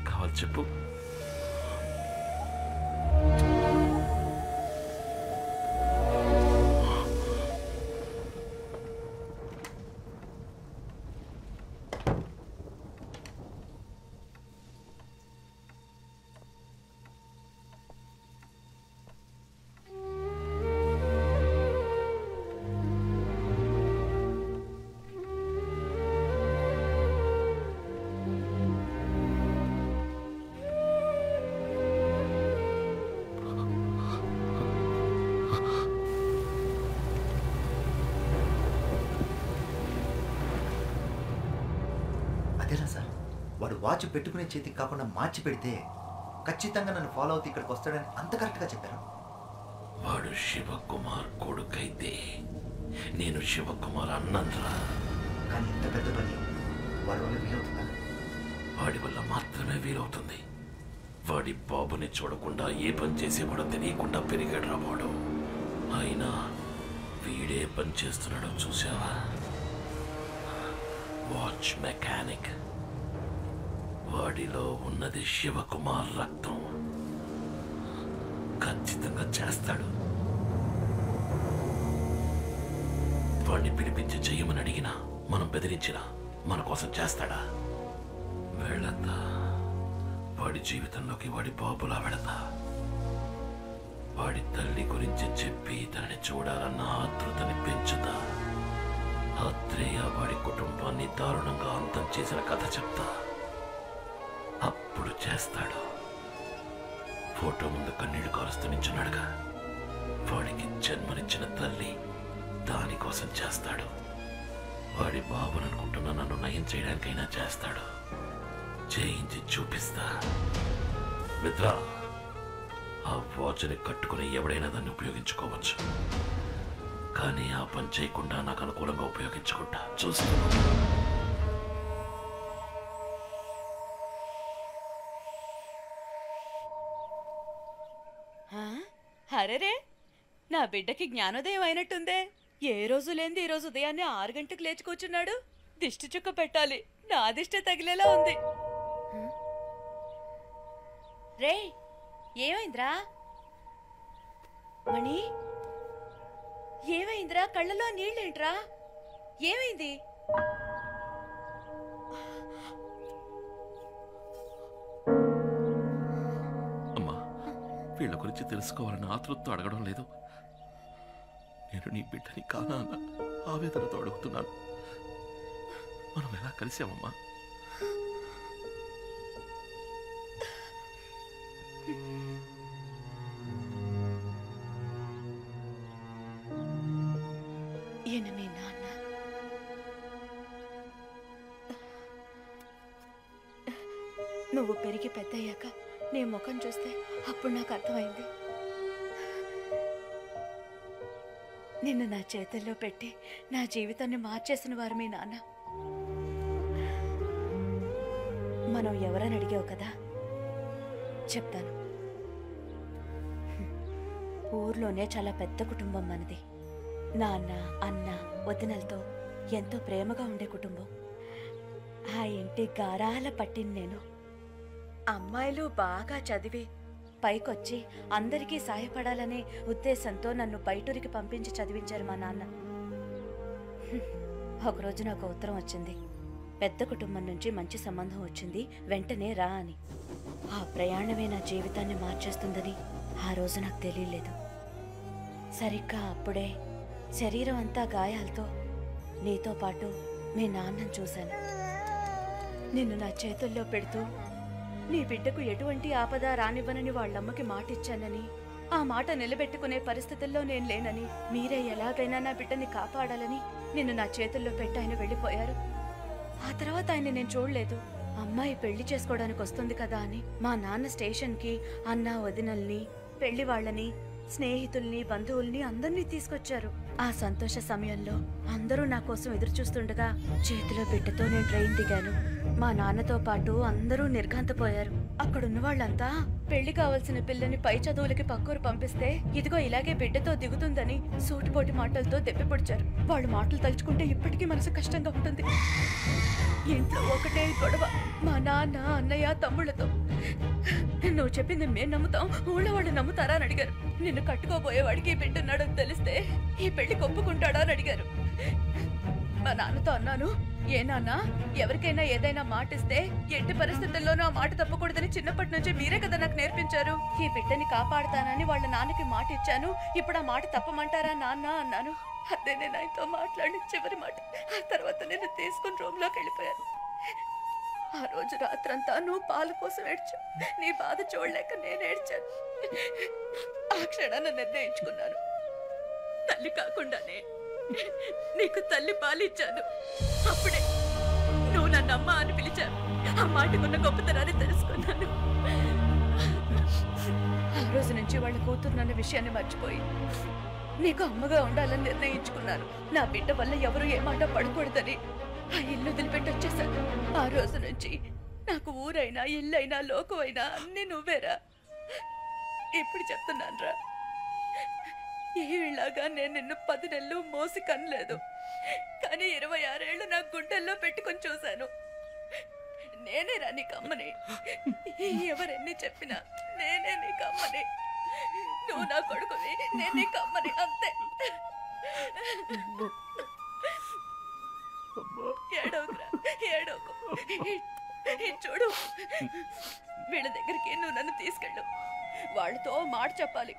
D: వాళ్ళకి ఇంకేం
E: వాచ్ పెట్టుకునే చేతికి కాకుండా మార్చి పెడితే ఖచ్చితంగా నన్ను ఫాలో అవుతూ ఇక్కడికి వస్తాడని అంత కరెక్ట్గా చెప్పారు.
D: వాడు శివకుమార్ కొడుకైతే నేను శివకుమార్ అన్నంరా.
E: కానీ ఇంత పెద్ద పని వాడి వల్ల వీలవుతుందా?
D: వాడి వల్ల మాత్రమే వీలవుతుంది. వాడి బాబుని చూడకుండా ఏ పని చేసేవాడో తెలియకుండా పెరిగాడు వాడు. అయినా వీడే పని చేస్తున్నాడో చూసావా వాచ్ మెకానిక్. వాడిలో ఉన్నది శివకుమార్ రక్తం. ఖచ్చితంగా చేస్తాడు. వాడిని పిలిపించి చెయ్యమని అడిగినా మనం బెదిరించినా మన కోసం చేస్తాడా? వెళ్ళద్దా? వాడి జీవితంలోకి వాడి బాబులా వెళతా? వాడి తల్లి గురించి చెప్పి తనని చూడాలన్న ఆతృతని పెంచుతా? ఆత్రేయ వాడి కుటుంబాన్ని దారుణంగా అంతం చేసిన కథ చెప్తా? ఎప్పుడు చేస్తాడు. ఫోటో ముందు కన్నీళ్ళు కారుస్తూ నించున్నాడుగా. వాడికి జన్మనిచ్చిన తల్లి దానికోసం చేస్తాడు. వాడి బాబుననుకుంటున్న నన్ను నయం చేయడానికైనా చేస్తాడు. చేయించి చూపిస్తా. మిత్ర ఆ వాచ్ని కట్టుకుని ఎవడైనా దాన్ని ఉపయోగించుకోవచ్చు. కానీ ఆ పని చేయకుండా నాకు అనుకూలంగా ఉపయోగించుకుంటా. చూస్తూ
H: అరెరే నా బిడ్డకి జ్ఞానోదయం అయినట్టుందే. ఏ రోజు లేనిది ఈ రోజు ఉదయాన్నే ఆరు గంటకు లేచి కూర్చున్నాడు. దిష్టి చుక్క పెట్టాలి. నా దిష్టే తగిలేలా ఉంది. రే ఏమైందిరా? మణి ఏమైందిరా? కళ్ళలో నీళ్ళేంట్రా? ఏమైంది?
B: వీళ్ళ గురించి తెలుసుకోవాలని ఆతృతతో అడగడం లేదు. నేను నీ బిడ్డని కానా అన్న ఆవేదనతో అడుగుతున్నాను. మనం ఎలా కలిసామమ్మా?
H: నువ్వు పెరిగి పెద్దయ్యాక నీ ముఖం చూస్తే అప్పుడు నాకు అర్థమైంది. నిన్ను నా చేతుల్లో పెట్టి నా జీవితాన్ని మార్చేసిన వారు మీ నాన్న. మనం ఎవరని అడిగావు కదా? చెప్తాను. ఊర్లోనే చాలా పెద్ద కుటుంబం మనది. నాన్న అన్న వదినలతో ఎంతో ప్రేమగా ఉండే కుటుంబం. ఆ ఇంటి గారాల పట్టింది నేను అమ్మాయిలు బాగా చదివి పైకొచ్చి అందరికీ సాయపడాలనే ఉద్దేశంతో నన్ను బయటూరికి పంపించి చదివించారు మా నాన్న. ఒకరోజు నాకు ఉత్తరం వచ్చింది. పెద్ద కుటుంబం నుంచి మంచి సంబంధం వచ్చింది వెంటనే రా అని. ఆ ప్రయాణమే నా జీవితాన్ని మార్చేస్తుందని ఆ రోజు నాకు తెలియలేదు. సరిగ్గా అప్పుడే శరీరం అంతా గాయాలతో నీతో పాటు మీ నాన్నను చూశాను. నిన్ను నా చేతుల్లో పెడుతూ నీ బిడ్డకు ఎటువంటి ఆపద రానివ్వనని వాళ్ళమ్మకి మాటిచ్చానని. ఆ మాట నిలబెట్టుకునే పరిస్థితుల్లో నేను లేనని. మీరే ఎలాగైనా నా బిడ్డని కాపాడాలని నిన్ను నా చేతుల్లో పెట్టి ఆయన వెళ్ళిపోయారు. ఆ తర్వాత ఆయన నేను చూడలేదు. అమ్మాయి పెళ్ళి చేసుకోవడానికి వస్తుంది కదా అని మా నాన్న స్టేషన్కి అన్న వదినల్ని పెళ్ళి వాళ్ళని స్నేహితుల్ని బంధువుల్ని అందరినీ తీసుకొచ్చారు. ఆ సంతోష సమయంలో అందరూ నా కోసం ఎదురు చూస్తుండగా చేతిలో బిడ్డతో నేను ట్రైన్ దిగాను. మా నాన్నతో పాటు అందరూ నిర్ఘాంతపోయారు. అక్కడున్న వాళ్ళంతా పెళ్ళి కావలసిన పిల్లని పై చదువులకి పక్కూరు పంపిస్తే ఇదిగో ఇలాగే బిడ్డతో దిగుతుందని సూటిపోటి మాటలతో దెప్పిపొడిచారు వాళ్ళ మాటలు తలుచుకుంటే ఇప్పటికీ మనసు కష్టంగా ఉంటుంది. ఇంట్లో ఒకటే గొడవ మా నాన్న అన్నయ్య తమ్ముళ్ళతో. నువ్వు చెప్పింది మేము నమ్ముతాం ఊళ్ళో వాళ్ళు నమ్ముతారా? అని అడిగారు. నిన్ను కట్టుకోబోయేవాడికి ఈ బిడ్డ తెలిస్తే ఈ పెళ్ళి కొప్పుకుంటాడా? అని అడిగారు. మా నాన్నతో అన్నాను ఏ నాన్న? ఎవరికైనా ఏదైనా మాట ఇస్తే ఎట్టి పరిస్థితుల్లోనూ ఆ మాట తప్పకూడదని చిన్నప్పటి నుంచి మీరే కదా నాకు నేర్పించారు. ఈ బిడ్డని కాపాడుతానని వాళ్ళ నాన్నకి మాట ఇచ్చాను ఇప్పుడు ఆ మాట తప్పమంటారా నాన్న అన్నాను. అదే నేను ఆయనతో మాట్లాడిన చివరి మాట. ఆ తర్వాత నేను తీసుకుని రూమ్లోకి వెళ్ళిపోయాను. ఆ రోజు రాత్రంతా నువ్వు పాల కోసం ఏడ్చావు నీ బాధ చూడలేక నేను ఏడ్చాను. ఆ క్షణాన్ని నిర్ణయించుకున్నాను. తల్లి కాకుండానే నీకు తల్లి పాలిచ్చాను. అప్పుడే నువ్వు నన్ను అమ్మ అని పిలిచాను ఆ మాటకున్న గొప్పతనాన్ని తెలుసుకున్నాను. ఆ రోజు నుంచి వాళ్ళ కూతురున్న విషయాన్ని మర్చిపోయి నీకు అమ్మగా ఉండాలని నిర్ణయించుకున్నాను. నా బిడ్డ వల్ల ఎవరు ఏమాట పడకూడదని ఆ ఇల్లు వదిలిపెట్టి వచ్చేసాను ఆ రోజు నుంచి నాకు ఊరైనా ఇల్లైనా లోకమైనా అన్ని నువ్వేరా. ఇప్పుడు చెప్తున్నాను రా ఏమిలాగా నేను నిన్ను పది నెలలు మోసి కనలేదు. కానీ ఇరవై ఆరేళ్ళు నా గుండెల్లో పెట్టుకొని చూశాను. నేనే రా నీకు అమ్మని ఎవరెన్ని చెప్పినా నేనే నీకు అమ్మని నువ్వు నా కొడుకుని నేను నీ కమ్మని అంతే. ఏడవకురా ఏడవకు. చూడు వీళ్ళ దగ్గరికి నువ్వు నన్ను తీసుకెళ్ళు. వాళ్ళతో మాట చెప్పాలి.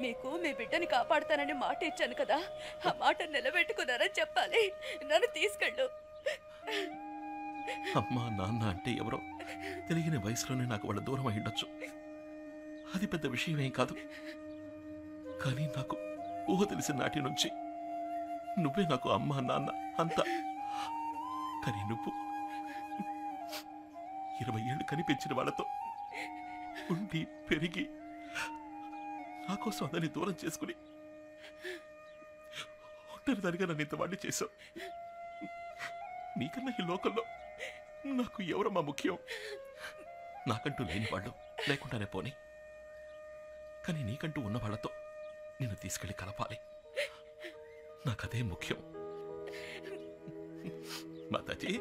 H: మీకు మీ బిడ్డని కాపాడుతానని మాట ఇచ్చాను కదా ఆ మాట నిలబెట్టుకున్నారని చెప్పాలి. నన్ను తీసుకెళ్ళు.
B: అమ్మా నాన్న అంటే ఎవరో తెలియని వయసులోనే నాకు వాళ్ళ దూరం అయ్యుండొచ్చు అది పెద్ద విషయం ఏం కాదు. కానీ నాకు ఊహ తెలిసిన నాటి నుంచి నువ్వే నాకు అమ్మ నాన్న అంతా. కానీ నువ్వు ఇరవై ఏళ్ళు కనిపించిన వాళ్ళతో ఉండి పెరిగి నా కోసం అదని దూరం చేసుకుని ఒంటరిదానిగా నన్ను ఇంతవాడిని చేశావు. నీకన్నా ఈ లోకంలో నాకు ఎవరమ్మా ముఖ్యం? నాకంటూ లేని వాళ్ళు లేకుండానే పోని. కానీ నీకంటూ ఉన్న వాళ్ళతో నిన్ను తీసుకెళ్ళి కలపాలి. నాకదే ముఖ్యం. మాతాజీ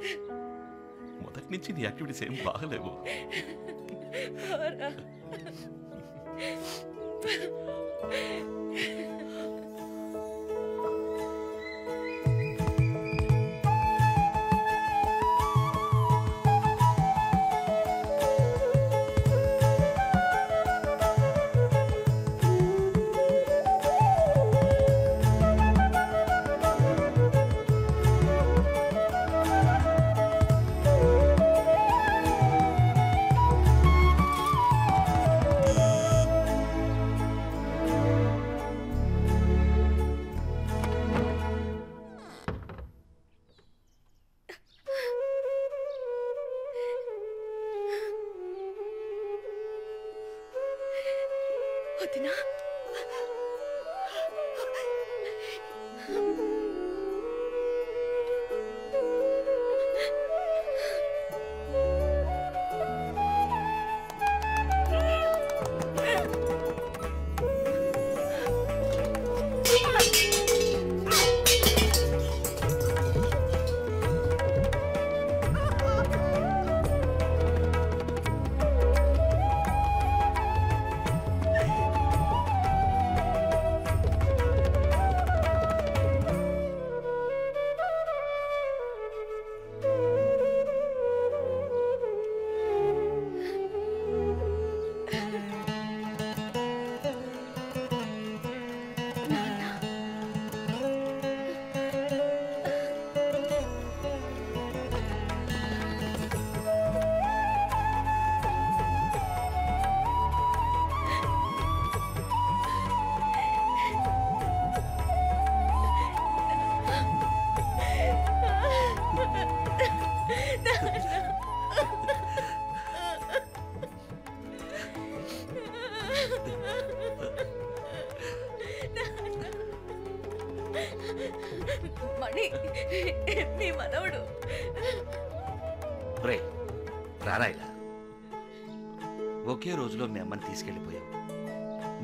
B: మొదటి నుంచి నీ యాక్టివిటీస్ ఏం బాగలేవు.
S: 不是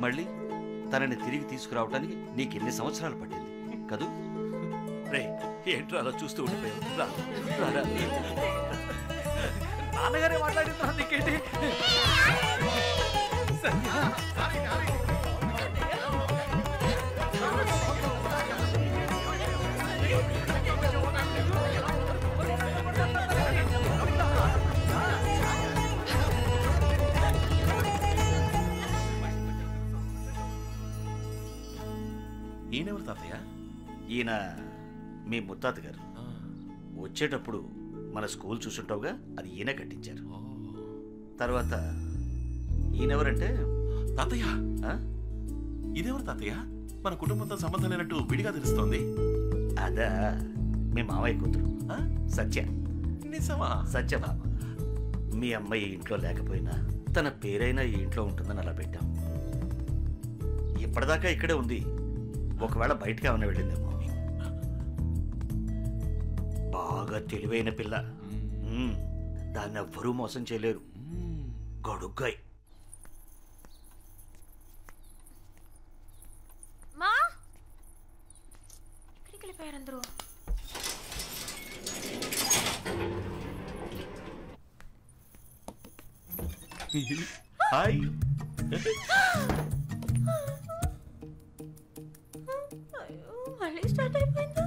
S: మళ్ళీ తనని తిరిగి తీసుకురావడానికి నీకు ఎన్ని సంవత్సరాలు పట్టింది? కదూ? రే ఏంట్రా అలా చూస్తూ ఉండిపోయావు?
G: నాన్నగారే మాట్లాడింది
B: ఈయనెవరు తాతయ్య?
S: ఈయన మీ ముత్తాత గారు వచ్చేటప్పుడు మన స్కూల్ చూసుంటావుగా అది ఈయన కట్టించారు. తర్వాత ఈయనెవరంటే?
B: తాతయ్య! ఇదెవరు తాతయ్య? మన కుటుంబంతో సంబంధం లేనట్టు విడిగా తెలుస్తోంది.
S: అదా మీ మామయ్య కూతురు. సత్య.
B: నిజమా?
S: సత్యభామ మీ అమ్మాయి ఇంట్లో లేకపోయినా తన పేరైనా ఈ ఇంట్లో ఉంటుందని అలా పెట్టాం. ఇప్పటిదాకా ఇక్కడే ఉంది. ఒకవేళ బయటకి ఏమైనా వెళ్ళిందేమో. బాగా తెలివైన పిల్ల. దాన్ని ఎవ్వరూ మోసం చేయలేరు. గడుగ్గాయి.
N: అందరూ.
B: హాయ్.
N: స్టార్ట్ అయిపోయిందా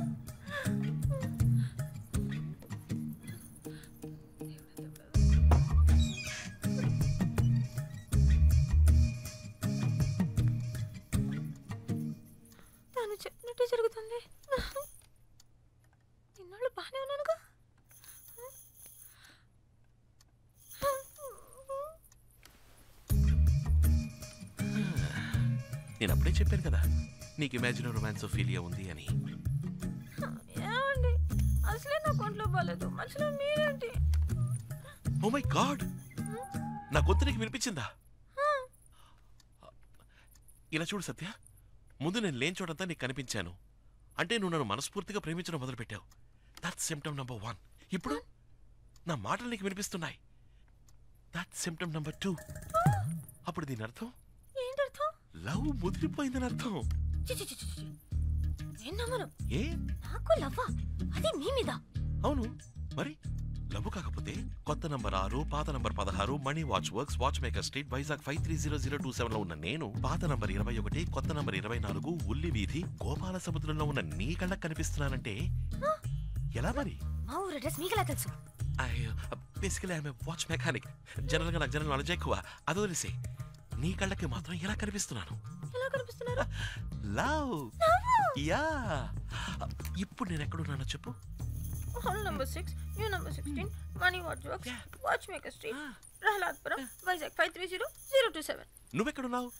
N: తను చెప్పినట్టే జరుగుతుంది. ఇన్నాళ్ళు బాగానే ఉన్నానుగా.
B: నేను అప్పుడే చెప్పాను కదా. నీకు ఇమాజిన్ రొమాన్స్ ఫీలియా ఉంది అని.
N: ఏమండి? అసలే నా కొంట్లో బాగాలేదు మధ్యలో మీరేంటి?
B: ఓ మై గాడ్ నా గొంతు నీకు వినిపించిందా? ఇలా చూడు సత్య ముందు నేను లేని చోటంతా నీకు కనిపించాను. అంటే నువ్వు నన్ను మనస్ఫూర్తిగా ప్రేమించడం మొదలుపెట్టావు. దట్ సిమ్టమ్ నంబర్ వన్ ఇప్పుడు నా మాటలు నీకు వినిపిస్తున్నాయి. దట్ సిమ్టమ్ నంబర్ టూ అప్పుడు దీని అర్థం? లవ్ ముదిరిపోయిందని అర్థం.
N: నేను నమ్మను
B: ఏ
N: నాకు లవ్వా? అది మీ మీద.
B: అవును. మరి? లవ్ కాకపోతే కొత్త నంబర్ ఆరు పాత నంబర్ పదహారు Mani watch works watch maker street Vizag five three zero zero two సెవెన్లో ఉన్న నేను పాత నంబర్ ఇరవై ఒకటి కొత్త నంబర్ ఇరవై నాలుగు ఉల్లి వీధి గోపాల సముద్రంలో ఉన్న నీ కళ్ళకు కనిపిస్తున్నానంటే? ఎలా మరి?
N: మా ఊరు అడ్రస్ మీకెలా తెలుసు?
B: Basically I'm watch mechanic. జనరల్గా నాకు జనరల్ నాలెడ్జ్ ఎక్కువ. అది వదిలేసి నీ కళ్ళకి మాత్రం ఎలా కనిపిస్తున్నాను?
N: ఎలా కనిపిస్తున్నారు?
B: లవ్. యా. ఇప్పుడు నేను ఎక్కడున్నానో చెప్పు.
N: Hall number six new number sixteen Mani watch works watch maker street Prahladpuram Vizag five three zero zero two seven.
B: నువ్వెక్కడున్నావు?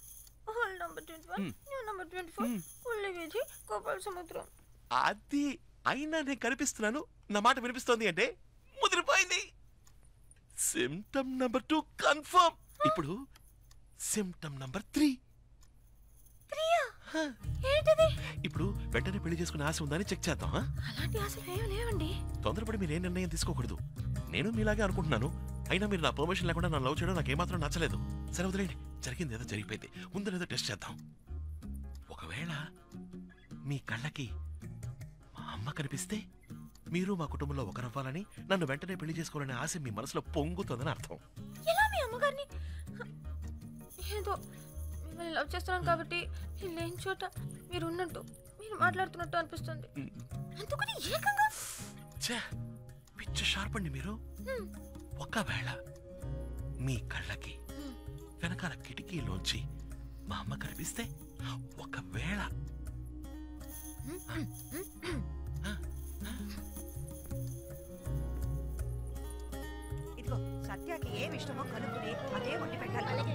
N: Hall number twenty one
B: Hmm.
N: New number twenty four ఉల్లి వీధి గోపాల్ సముద్రం.
B: అది అయినా నేను కనిపిస్తున్నాను. నా మాట వినిపిస్తోంది అంటే ముదిరిపోయింది. సిమ్టమ్ నంబర్ టూ కన్ఫర్మ్ ఇప్పుడు సిమ్టమ్ నంబర్ త్రీ ఇప్పుడు వెంటనే పెళ్ళి చేసుకునే ఆశ ఉందని చెక్ చేద్దాం?
N: అలాంటి లేవండి.
B: తొందరపడి మీరు ఏ నిర్ణయం తీసుకోకూడదు. నేను మీలాగే అనుకుంటున్నాను. అయినా మీరు నా పర్మిషన్ లేకుండా నన్ను లవ్ చేయడం నాకు ఏమాత్రం నచ్చలేదు. సరే వదిలేండి జరిగింది ఏదో జరిగిపోయింది. ముందు ఏదో టెస్ట్ చేద్దాం. ఒకవేళ మీ కళ్ళకి మా అమ్మ కనిపిస్తే మీరు మా కుటుంబంలో ఒకరవ్వాలని నన్ను వెంటనే పెళ్ళి చేసుకోవాలనే ఆశ మీ మనసులో పొంగుతుందని అర్థం.
N: ఎలా మీ అమ్మగారిని? ఏదో మిమ్మల్ని లవ్ చేస్తున్నాను కాబట్టి నేను లేని చోట మీరు ఉన్నట్టు మీరు మాట్లాడుతున్నట్టు అనిపిస్తుంది. అందుకని ఏకంగా
B: ఛే పిచ్చ షార్ప్ అండి మీరు. ఒకవేళ మీ కళ్ళకి. వెనకాల కిటికీలోంచి మా అమ్మ కనిపిస్తే ఒకవేళ
T: ఇదిగో సత్యాకి ఏమి ఇష్టమో కనుక్కుని అదే వండి పెట్టాలి.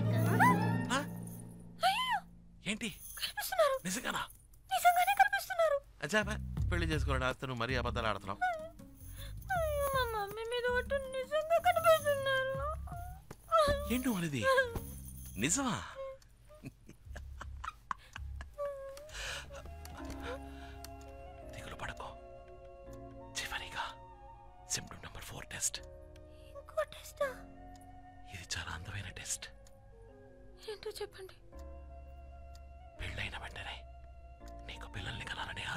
B: ఏంటి?
N: కనిపిస్తున్నారు.
B: నిజంగానా?
N: నిజంగానే కనిపిస్తున్నారు.
B: అచ్చాబా పెళ్ళి చేసుకోవాలని ఆస్తి నువ్వు మరీ అబద్ధాలు ఆడుతున్నావు.
N: అయ్యో మా మమ్మీ మీద ఒట్టు నిజంగా కనిపిస్తున్నారు.
B: ఏంటి నువ్వు అనేది నిజమా? దిగులు పడకో. చివరిగా సిమ్టమ్ నంబర్ ఫోర్ టెస్ట్.
N: ఇంకో టెస్టా?
B: ఇది చాలా అందమైన టెస్ట్.
N: ఏంటో చెప్పండి.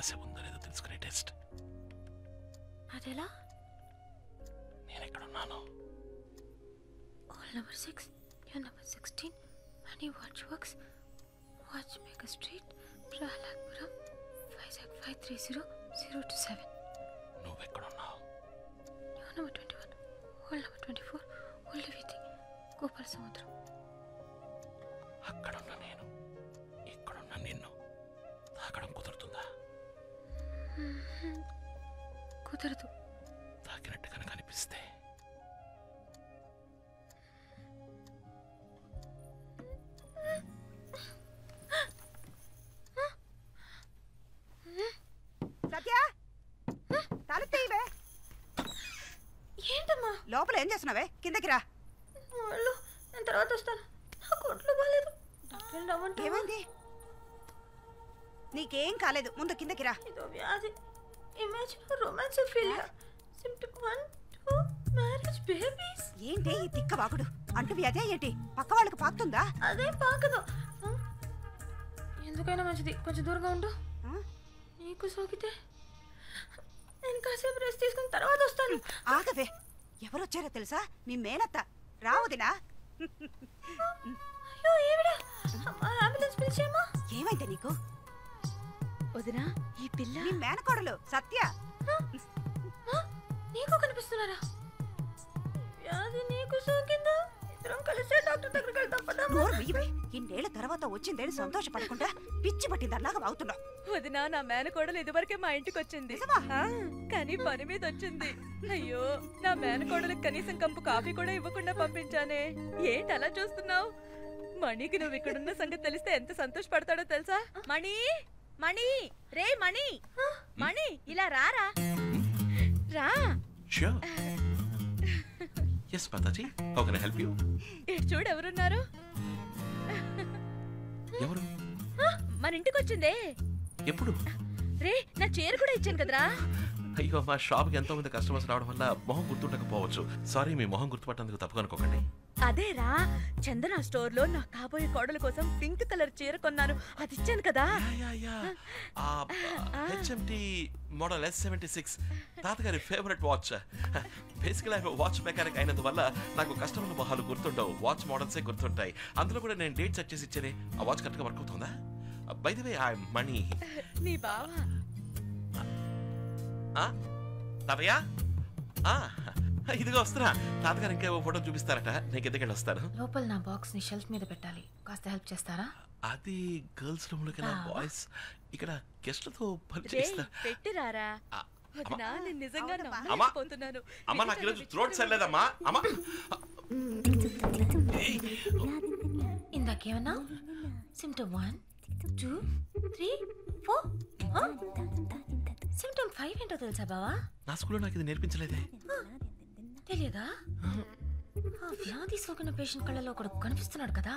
B: ఆశ ఉందో లేదో తెలుసుకునే టెస్ట్.
N: అదేలా?
B: నేను
N: ఎక్కడ ఉన్నాను six you number sixteen Mani watch works watch maker street Prahladpuram five seven
B: five
N: three zero zero seven నువ్వు ఎక్కడ ఉన్నావు you twenty
B: one hall number twenty four old విధి గోపాల సముద్రం అక్కడ ఉన్నాను
N: కుదరదు
B: తాకినట్టు కనుక అనిపిస్తే.
T: సత్య! తలుపు తీయవే.
N: ఏంటమ్మా?
T: లోపల ఏం చేస్తున్నావే? కిందకి రా.
N: వాళ్ళు నేను తర్వాత వస్తాను. నాకు ఒంట్లో బాగాలేదు డాక్టర్
T: ఏమైంది? నీకేం కాలేదు. ముందు కిందకి రా.
N: ఇదో వ్యాధి. Imagine romance philia symptom one two marriage babies
T: ఏంటి ఈ తిక్క వాగుడు? అంటు వ్యాధి ఏంటి? పక్క వాళ్ళకి పాకుతుందా?
N: అదేం పాకదు. ఎందుకైనా మంచిది. కొంచెం దూరంగా ఉండు. నీకు సోకితే నేను కాసేపు రెస్ట్ తీసుకుని తర్వాత వస్తాను.
T: ఆగవే. ఎవరొచ్చారో తెలుసా? మీ మేనత్త. రావుదినా
N: అయ్యో ఏమిడా అంబులెన్స్ పిలిచేమా
T: ఏమైంది నీకు?
H: వదినా ఈ పిల్ల.
T: నీ మేనకోడలు సత్య.
N: నీకు కనిపిస్తున్నారా? వ్యాధి నీకు సోకిందా? ఇద్దరం కలిసే డాక్టర్ దగ్గరికి వెళ్తాం పదా
T: ఇన్నేళ్ళ తర్వాత వచ్చిందేని సంతోషపడకుండా పిచ్చి పట్టిందల్లాగా అవుతున్నావు
H: వదినా నా మేనకోడలు ఇదివరకే మా ఇంటికి వచ్చింది. కానీ పని మీద వచ్చింది. అయ్యో నా మేనకోడలకు కనీసం కంపు కాఫీ కూడా ఇవ్వకుండా పంపించానే. ఏంటి అలా చూస్తున్నావు? మణికి నువ్వు ఇక్కడున్న సంగతి తెలిస్తే ఎంత సంతోషపడతాడో తెలుసా? మణి! మణి రే మణి మణి ఇలా రారా? రా.
B: Sure. yes, Mataji. How can I help you?
H: ఇటు చూడు ఎవరున్నారు?
B: ఎవరు?
H: మన ఇంటికి వచ్చిందే
B: ఎప్పుడు?
H: రే నా చీర కూడా ఇచ్చాను కదరా.
B: అయ్యో మా షాప్కి ఎంతో మంది కస్టమర్స్ రావడం వల్ల మొహం గుర్తుండకపోవచ్చు. సారీ మీ మొహం గుర్తుపట్టేందుకు తప్పుగా అనుకోకండి.
H: అదేరా చందన స్టోర్లో నా కాబోయే కోడల కోసం పింక్ కలర్ చీర కొన్నాను. అది ఇచ్చాను కదా.
B: HMT model S seventy six. తాతగారి favourite watch. Basically watch mechanic అయినందువల్ల నాకు కస్టమర్ల మొహాలు గుర్తుండవు. వాచ్ మోడల్సే గుర్తుంటాయి. అందులో కూడా నేను డేట్ సెట్ చేసి ఇచ్చేనే. ఆ వాచ్ కరెక్ట్గా వర్క్ అవుతుందా? By the way I Mani.
H: నీ బావ.
B: తాతయ్య ఆ, ఇదిగో వస్తున్నా. తాతగారు ఇంకా ఫోటో చూపిస్తారట. నేను కిందకెళ్ళి వస్తాను.
N: లోపల నా బాక్స్ని షెల్ఫ్ మీద పెట్టాలి. కాస్త హెల్ప్ చేస్తారా?
B: అది గర్ల్స్ రూమ్లోకి
N: బావా?
B: బాయ్స్. ఇక్కడ గెస్ట్లతో పని చేస్తా
H: పెట్టిరారా? వదినా నేను నిజంగా
B: అమ్మా. నాకు ఈరోజు థ్రోట్ సరిలేదమ్మా అమ్మ.
N: ఇందాకేమన్నా? Symptom one two three four symptom five ఏంటో తెలుసా బావా?
B: నా స్కూల్లో నాకు ఇది నేర్పించలేదే.
N: తెలియదా? ఆ వ్యాధి సోకిన పేషెంట్ కళ్ళలో ఒకడు కనిపిస్తున్నాడు కదా.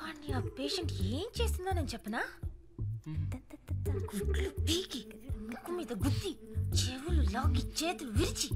N: వాడిని ఆ పేషెంట్ ఏం చేసిందో నేను చెప్పనా? గుడ్లు పీకి ముక్కు మీద గుద్ది చెవులు లాగి చేతులు విరిచి.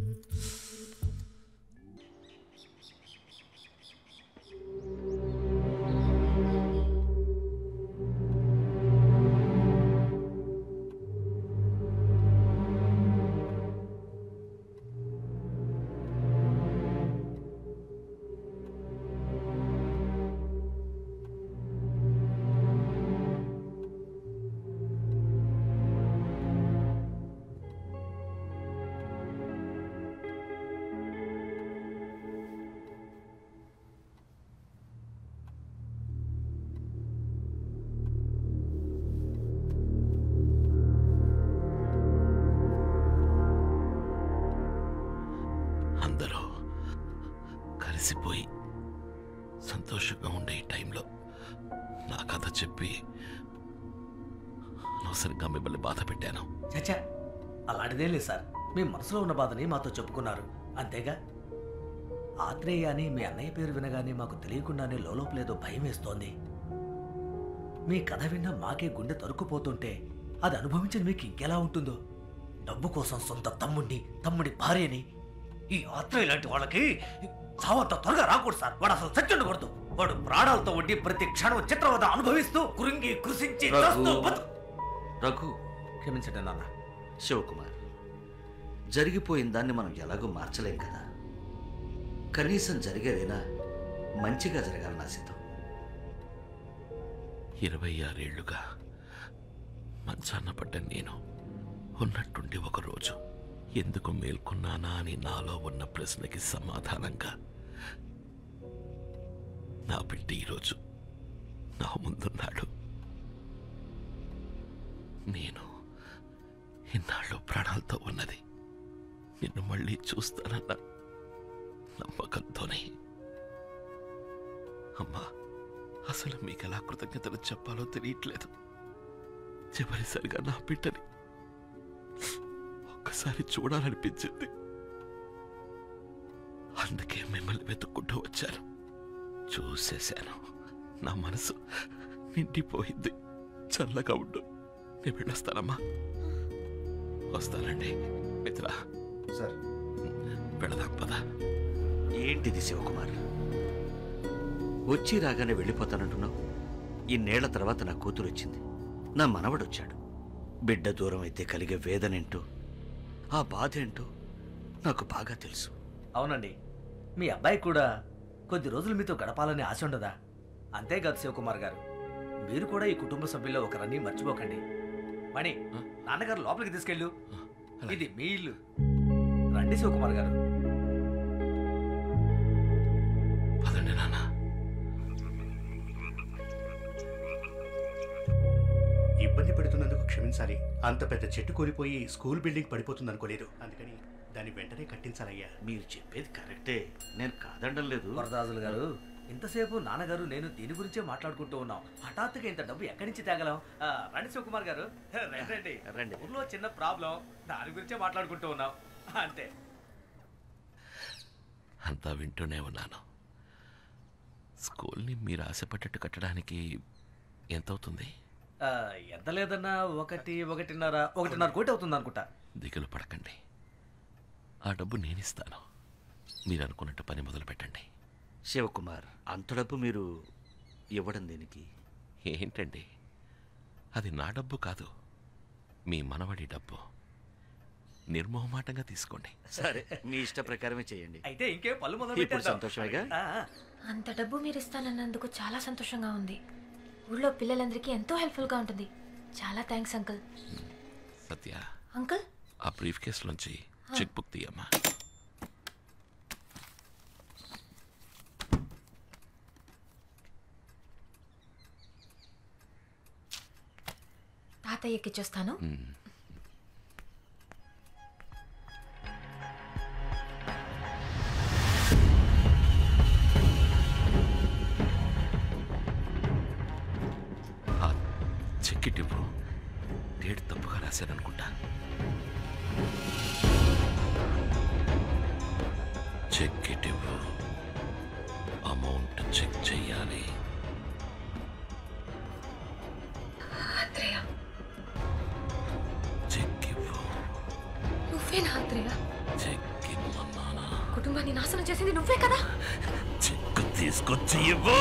D: చెప్పి అనవసరంగా మిమ్మల్ని బాధ పెట్టాను.
G: చచ్చా అలాంటిదే లేదు సార్. మీ మనసులో ఉన్న బాధని మాతో చెప్పుకున్నారు. అంతేగా? ఆత్రేయ అని మీ అన్నయ్య పేరు వినగానే మాకు తెలియకుండానే లోపలేదో భయం వేస్తోంది. మీ కథ విన్నా మాకే గుండె తరుక్కుపోతుంటే అది అనుభవించిన మీకు ఇంకెలా ఉంటుందో? డబ్బు కోసం సొంత తమ్ముడిని తమ్ముడి భార్యని ఈ ఆత్రేయ లాంటి వాళ్ళకి చావంత త్వరగా రాకూడదు సార్. వాడు అసలు చచ్చుండకూడదు వాడు ప్రాణాలతో ఉండి ప్రతి క్షణం చిత్రవద అనుభవిస్తూ కురింగి కృషించి
S: రఘు.
G: క్షమించండి నాన్న.
S: శివకుమార్ జరిగిపోయిన దాన్ని మనం ఎలాగో మార్చలేం కదా. కనీసం జరిగేదైనా మంచిగా జరగాలని ఆశిద్దాం
D: ఇరవై ఆరేళ్ళుగా మంచాన్న పడ్డ నేను ఉన్నట్టుండి ఒకరోజు ఎందుకు మేల్కొన్నానా అని నాలో ఉన్న ప్రశ్నకి సమాధానంగా నా బిడ్డ ఈరోజు నా ముందున్నాడు. నేను ఇన్నాళ్ళు ప్రాణాలతో ఉన్నది. నిన్ను మళ్ళీ చూస్తానన్న నమ్మకంతోనే. అమ్మా అసలు మీకు ఎలా కృతజ్ఞతలు చెప్పాలో తెలియట్లేదు. చివరిసరిగా నా బిడ్డని ఒక్కసారి చూడాలనిపించింది. అందుకే మిమ్మల్ని వెతుక్కుంటూ వచ్చాను. చూసేశాను. నా మనసు నిండిపోయింది. చల్లగా ఉండు. నేను వెళ్ళొస్తానమ్మా. వస్తానండి. మిత్ర.
E: సార్.
D: వెళదాం పదా.
S: ఏంటిది శివకుమార్? వచ్చి రాగానే వెళ్ళిపోతానంటున్నావు? ఇన్నేళ్ళ తర్వాత నా కూతురు వచ్చింది నా మనవడు వచ్చాడు బిడ్డ దూరం అయితే కలిగే వేదనేంటో ఆ బాధ ఏంటో నాకు బాగా తెలుసు.
G: అవునండి. మీ అబ్బాయి కూడా కొద్ది రోజులు మీతో గడపాలని ఆశ ఉండదా? అంతేకాదు శివకుమార్ గారు. మీరు కూడా ఈ కుటుంబ సభ్యుల్లో ఒకరని మర్చిపోకండి. మణి నాన్నగారు లోపలికి తీసుకెళ్ళు. ఇది మీ ఇల్లు. రండి శివకుమార్ గారు.
J: ఇబ్బంది పెడుతున్నందుకు క్షమించాలి. అంత పెద్ద చెట్టు కూలిపోయి స్కూల్ బిల్డింగ్ పడిపోతుంది అనుకోలేదు అందుకని దాన్ని వెంటనే కట్టించాలయ్యా.
S: మీరు చెప్పేది కరెక్టే. నేను కాదనడం లేదు.
G: వరదాజులు గారు ఇంతసేపు నాన్నగారు నేను దీని గురించే మాట్లాడుకుంటూ ఉన్నాం. హఠాత్తుగా ఇంత డబ్బు ఎక్కడి నుంచి తేగలం? రండి శివకుమార్ గారు. రండి రండి. ఊర్లో చిన్న ప్రాబ్లం దాని గురించే మాట్లాడుకుంటూ ఉన్నాం. అంతే.
B: అంతా వింటూనే ఉన్నాను. స్కూల్ని మీరు ఆశపడ్డట్టు కట్టడానికి ఎంత అవుతుంది
G: ఆ, ఎంత లేదన్నా ఒకటి ఒకటిన్నర ఒకటిన్నర కోటి అవుతుంది అనుకుంటా.
B: దిగులు పడకండి. ఆ డబ్బు నేనిస్తాను. మీరు అనుకున్నట్టు పని మొదలు పెట్టండి
S: శివకుమార్ అంత డబ్బు మీరు ఇవ్వడం దేనికి?
B: ఏంటండి? అది నా డబ్బు కాదు. మీ మనవడి డబ్బు. నిర్మోహమాటంగా తీసుకోండి.
S: సరే మీ ఇష్ట ప్రకారమే చేయండి.
G: అయితే ఇంకేం పళ్ళు మొదలు
S: ఇప్పుడు. సంతోషమేగా?
G: ఆ.
N: అంత డబ్బు మీరు ఇస్తానన్నందుకు చాలా సంతోషంగా ఉంది. ఊళ్ళో పిల్లలందరికీ ఎంతో హెల్ప్ఫుల్గా ఉంటుంది. చాలా థ్యాంక్స్ అంకుల్.
B: సత్య.
N: అంకుల్?
B: ఆ బ్రీఫ్ కేసులోంచి చెక్ బుక్ తీయమ్మా
N: తాతయ్యకి ఇచ్చొస్తాను
B: మ్మ్. ఆ చెక్ ఇటు ఇవ్వు. డేట్ తప్పుగా రాశాననుకుంటా చెక్ ఇటు ఇవ్వు. అమౌంట్ చెక్ చెయ్యాలి.
N: ఆత్రేయ.
B: చెక్ ఇవ్వు
N: నువ్వేనా ఆత్రేయ?
B: చెక్
N: కుటుంబాన్ని నాశనం చేసింది నువ్వే కదా?
B: చెక్ తీసుకొచ్చి ఇవ్వు.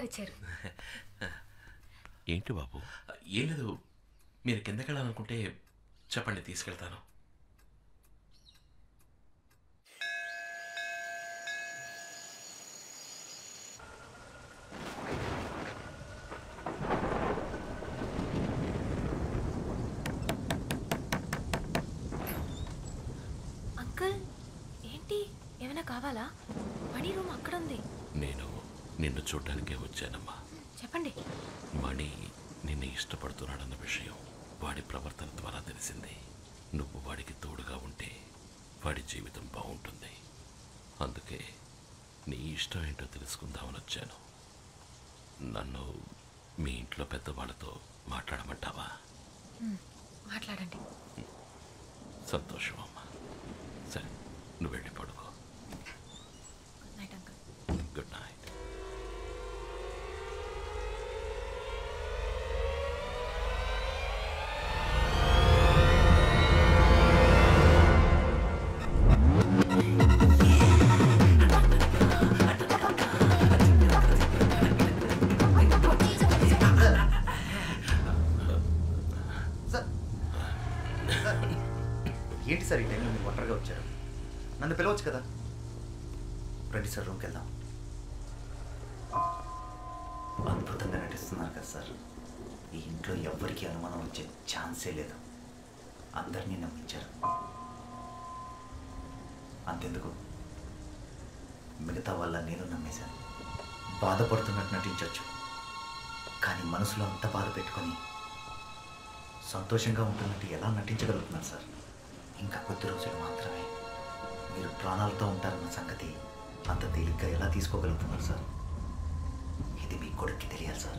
N: నాన్నగారు ఇచ్చారు
B: ఏంటి బాబు?
D: ఏం లేదు. మీరు కిందకి వెళ్ళాలనుకుంటే చెప్పండి తీసుకెళ్తాను.
E: బాధపడుతున్నట్టు నటించవచ్చు కానీ మనసులో అంత బాధ పెట్టుకొని సంతోషంగా ఉంటున్నట్టు ఎలా నటించగలుగుతున్నారు సార్? ఇంకా కొద్ది రోజులు మాత్రమే. మీరు ప్రాణాలతో ఉంటారన్న సంగతి అంత తేలిగ్గా ఎలా తీసుకోగలుగుతున్నారు సార్? ఇది మీ కొడుక్కి తెలియాలి సార్.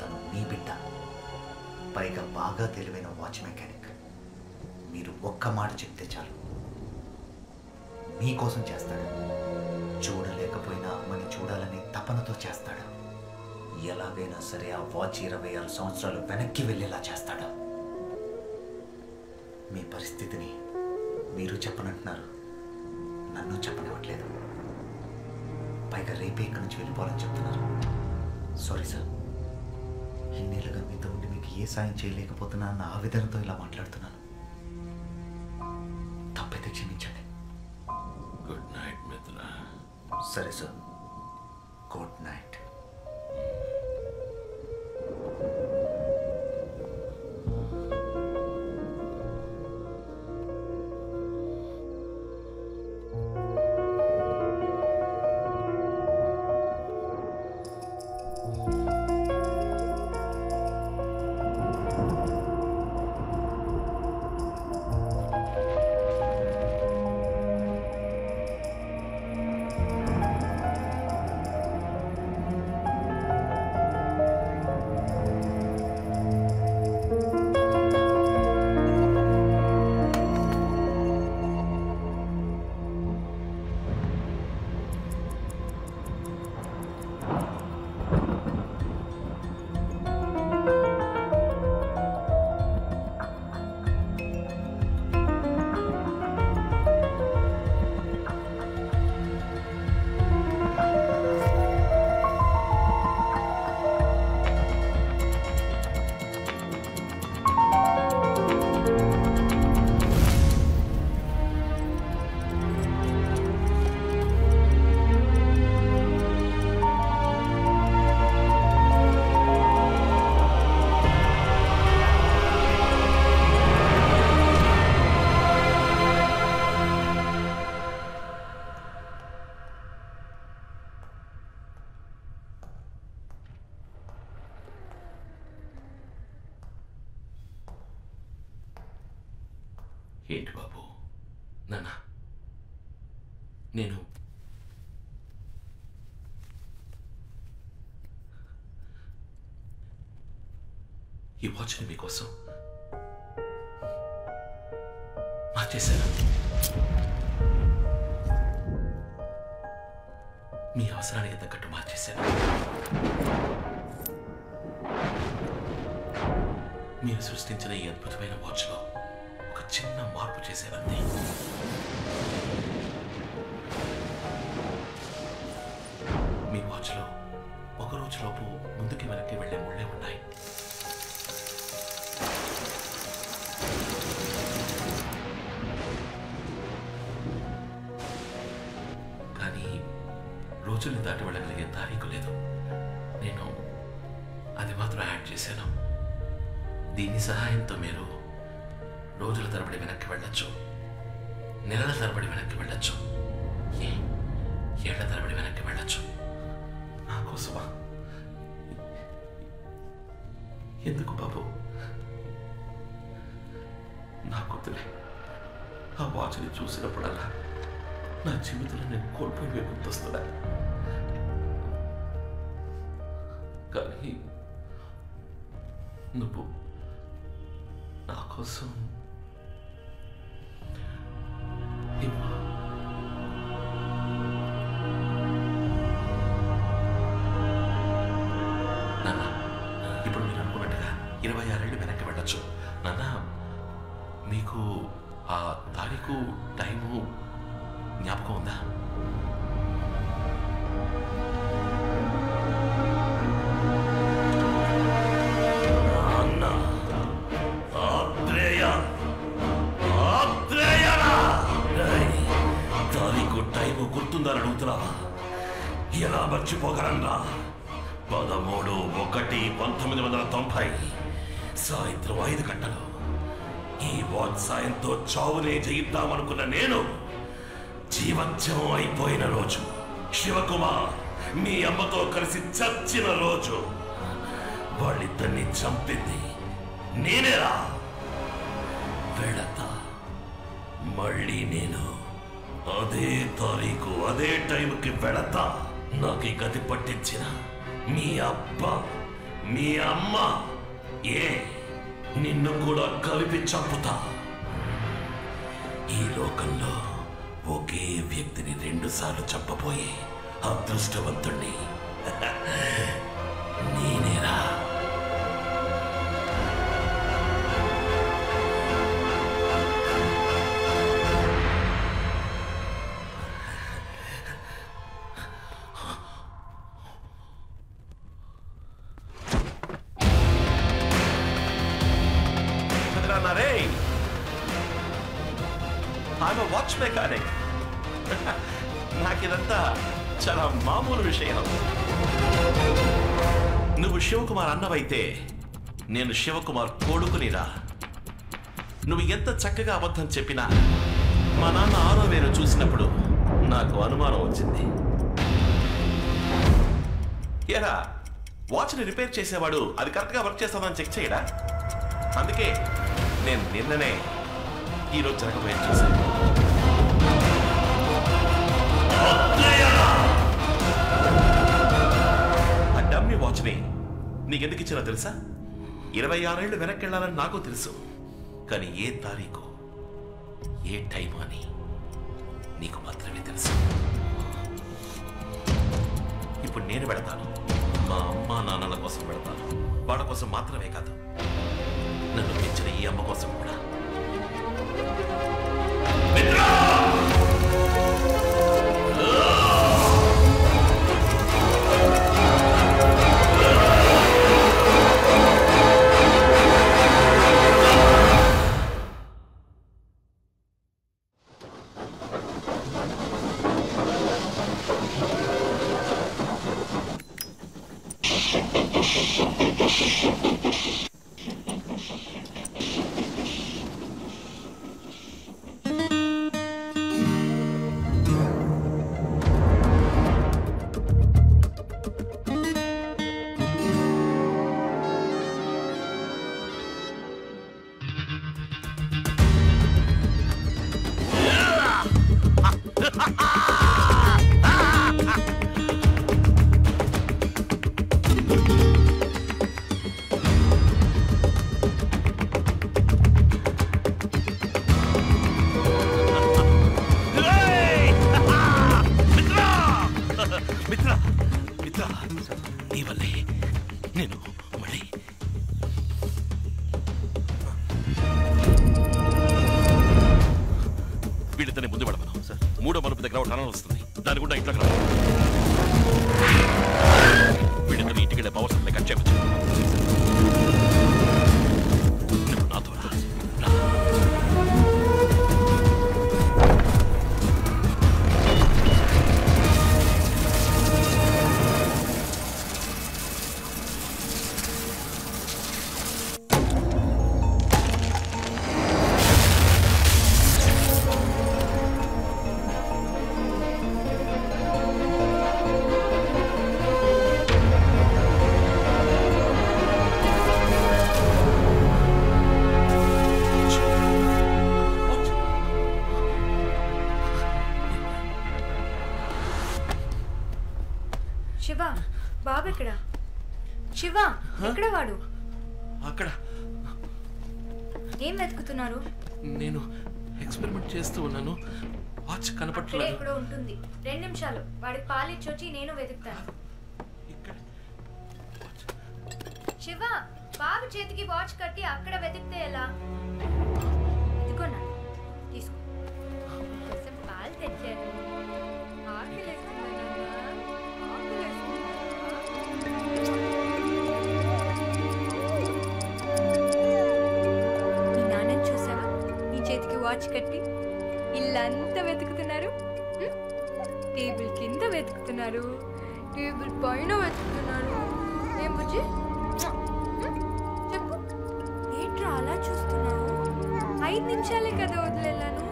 E: తను మీ బిడ్డ. పైగా బాగా తెలివైన వాచ్ మెకానిక్. మీరు ఒక్క మాట చెప్తే చాలు. మీకోసం చేస్తాడు. చూడలేకపోయినా అమ్మని చూడాలని తపనతో చేస్తాడు. ఎలాగైనా సరే ఆ వాచ్ ఇరవై ఆరు సంవత్సరాలు వెనక్కి వెళ్ళేలా చేస్తాడు. మీ పరిస్థితిని మీరు చెప్పనంటున్నారు. నన్ను చెప్పనివ్వట్లేదు. పైగా రేపే ఇక్కడి నుంచి వెళ్ళిపోవాలని చెప్తున్నారు. సారీ సార్ ఇన్నేళ్ళుగా మీతో ఉండి మీకు ఏ సాయం చేయలేకపోతున్నా అన్న ఆవేదనతో ఇలా మాట్లాడుతున్నాను. సరే సార్ గుడ్ నైట్
D: వాచ్ని మీకోసం మార్చేశాను మీ అవసరానికి తగ్గట్టు మార్చేశాను మీరు సృష్టించిన ఈ అద్భుతమైన వాచ్లో ఒక చిన్న మార్పు చేశానంతే రోజుల్ని దాటి వెళ్ళగలిగే తారీఖు లేదు. నేను అది మాత్రం యాడ్ చేశాను. దీని సహాయంతో మీరు రోజుల తరబడి వెనక్కి వెళ్ళొచ్చు. నెలల తరబడి వెనక్కి వెళ్ళొచ్చు. ఏ? ఏళ్ళ తరబడి వెనక్కి వెళ్ళొచ్చు. నా కోసమా? ఎందుకు బాబు? నా కూతురే ఆ వాచ్ని చూసినప్పుడల్లా నా జీవితంలో నేను కోల్పోయి గుర్తొస్తున్నా
B: అమ్మ ఏ నిన్ను కూడా కలిపి చంపుతా. ఈ లోకంలో ఒకే వ్యక్తిని రెండుసార్లు చంపబోయే అదృష్టవంతుణ్ణి. మెకానిక్ నాకు ఇదంతా చాలా మామూలు విషయం. నువ్వు శివకుమార్ అన్నవైతే నేను శివకుమార్ కొడుకునిరా. నువ్వు ఎంత చక్కగా అబద్ధం చెప్పినా మా నాన్న ఆరో వేరు చూసినప్పుడు నాకు అనుమానం వచ్చింది. ఎరా వాచ్ని రిపేర్ చేసేవాడు అది కరెక్ట్గా వర్క్ చేస్తామని చెక్ చేయడా? అందుకే నేను నిన్ననే ఈరోజు జరగబోయే చూశాను. ఆ డమ్మీ వాచ్ని నీకెందుకు ఇచ్చినా తెలుసా? ఇరవై ఆరేళ్ళు వెనక్కి వెళ్ళాలని నాకు తెలుసు. కానీ ఏ తారీఖు ఏ టైం అని నీకు మాత్రమే తెలుసు. ఇప్పుడు నేను పెడతాను మా అమ్మా నాన్నల కోసం పెడతాను వాళ్ళ కోసం మాత్రమే కాదు నన్ను పెంచిన ఈ అమ్మ కోసం కూడా.
N: ఇల్లంతా వెతుకుతున్నారు? టేబుల్ కింద వెతుకుతున్నారు.
C: టేబుల్ పైన వెతుకుతున్నాను ఏం బుజ్జి? చెప్పు. ఏంట్రా అలా చూస్తున్నావు? ఐదు నిమిషాలే కదా వదిలేళ్ళాను.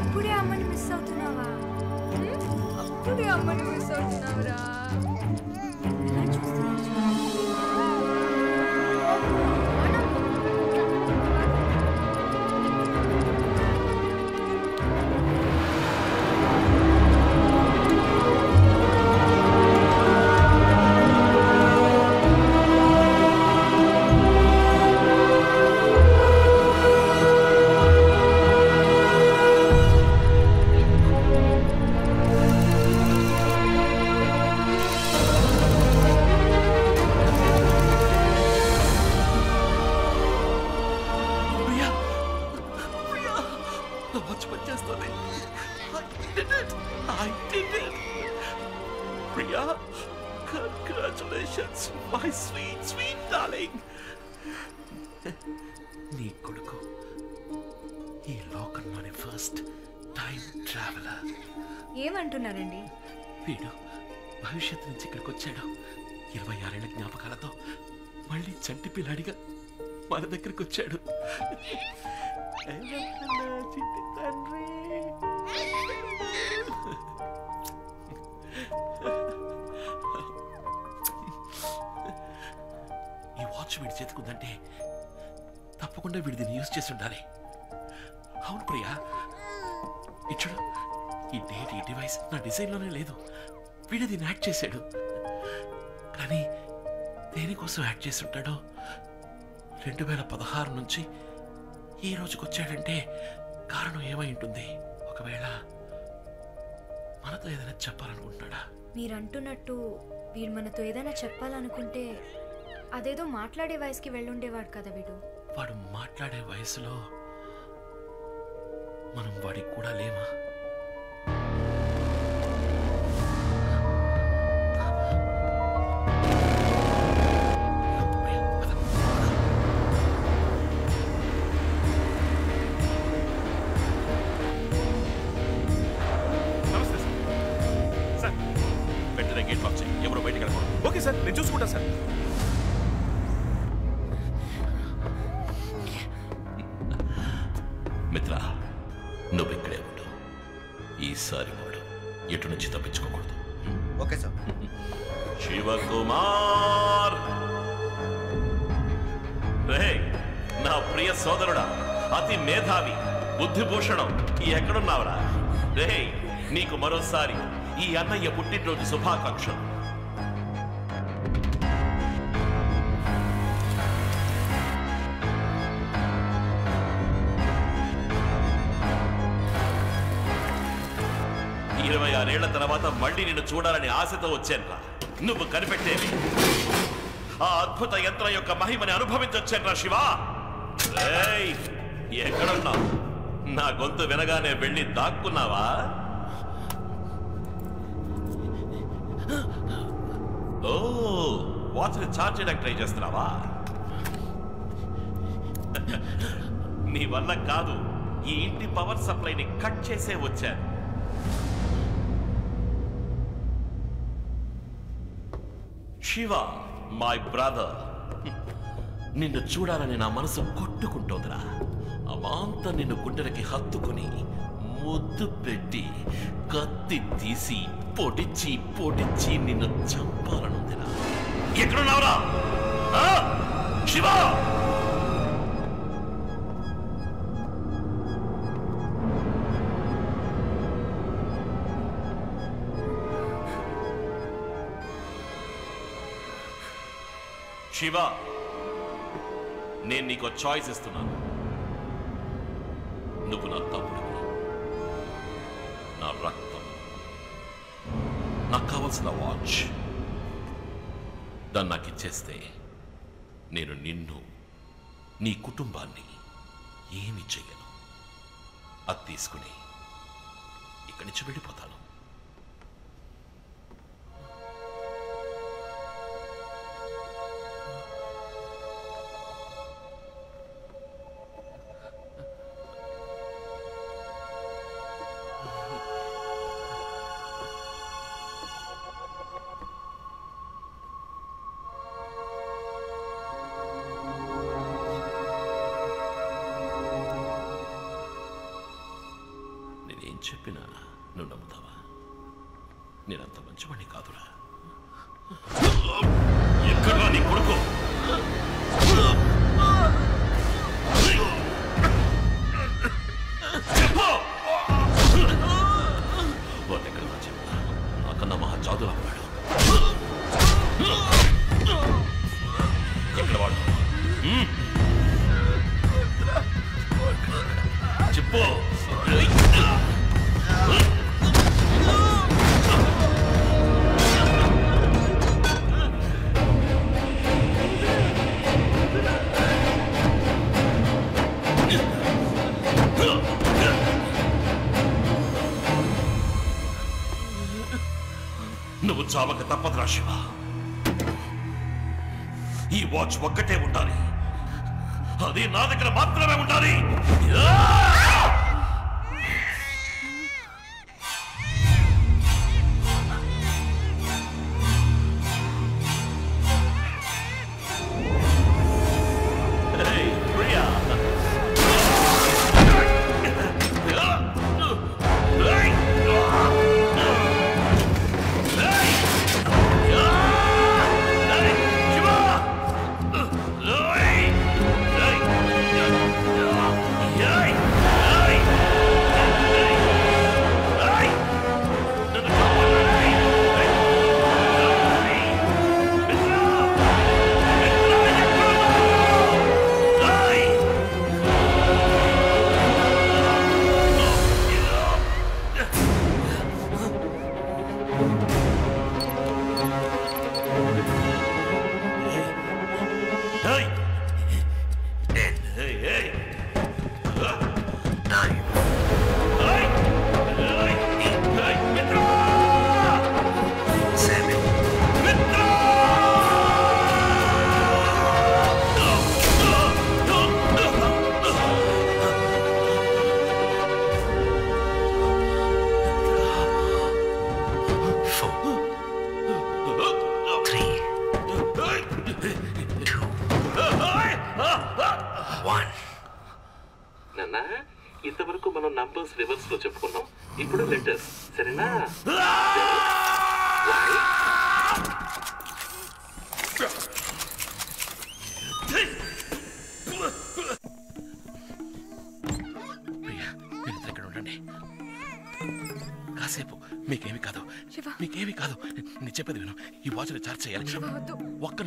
C: అప్పుడే అమ్మని మిస్ అవుతున్నావా? అప్పుడే అమ్మని మిస్ అవుతున్నావురా.
B: వీడి తప్పకుండా వీడి దీన్ని యూజ్ చేసి ఉండాలి. అవును ప్రియా. ఇచ్చుడు ఈ డేట్ ఈ డివైస్ నా డిజైన్లోనే లేదు. వీడు దీన్ని యాడ్ చేశాడు. కానీ దేనికోసం యాడ్ చేసి ఉంటాడో? రెండు వేల పదహారు నుంచి ఈ రోజుకి వచ్చాడంటే కారణం ఏమై ఉంటుంది? ఒకవేళ మనతో ఏదైనా చెప్పాలనుకుంటున్నాడా?
C: మీరు అంటున్నట్టు వీడు మనతో ఏదైనా చెప్పాలనుకుంటే అదేదో మాట్లాడే వయసుకి వెళ్ళుండేవాడు కదా వీడు.
B: వాడు మాట్లాడే వయసులో మనం వాడికి కూడా లేమా? అన్నయ్య పుట్టినరోజు శుభాకాంక్షలు. ఇరవై ఆరేళ్ళ తర్వాత మళ్ళీ నిన్ను చూడాలని ఆశతో వచ్చానురా నువ్వు కనిపెట్టేవి. ఆ అద్భుత యంత్రం యొక్క మహిమని అనుభవించొచ్చానురా శివా. ఎక్కడున్నావు? నా గొంతు వినగానే వెళ్ళి దాక్కున్నావా ఓ వాచ్ని ఛార్జ్ చేయడానికి ట్రై చేస్తున్నావా? నీ వల్ల కాదు ఈ ఇంటి పవర్ సప్లైని కట్ చేసే వచ్చాను. శివ మై బ్రదర్ నిన్ను చూడాలని నా మనసు కొట్టుకుంటోందిరా. అమాంత నిన్ను గుండెలకి హత్తుకుని ముద్దు పెట్టి కత్తి తీసి పొడిచి పొడిచి నిన్ను చంపాలనుందిరా. ఎక్కడున్నావురా? శివ! శివ నేను నీకు చాయిస్ ఇస్తున్నాను. నువ్వు నా తమ్ముడు నా రక్తం. నాకు కావలసిన వాచ్. దాన్ని నాకు ఇచ్చేస్తే నేను నిన్ను నీ కుటుంబాన్ని ఏమి చెయ్యను. అది తీసుకుని ఇక్కడి నుంచి వెళ్ళిపోతాను.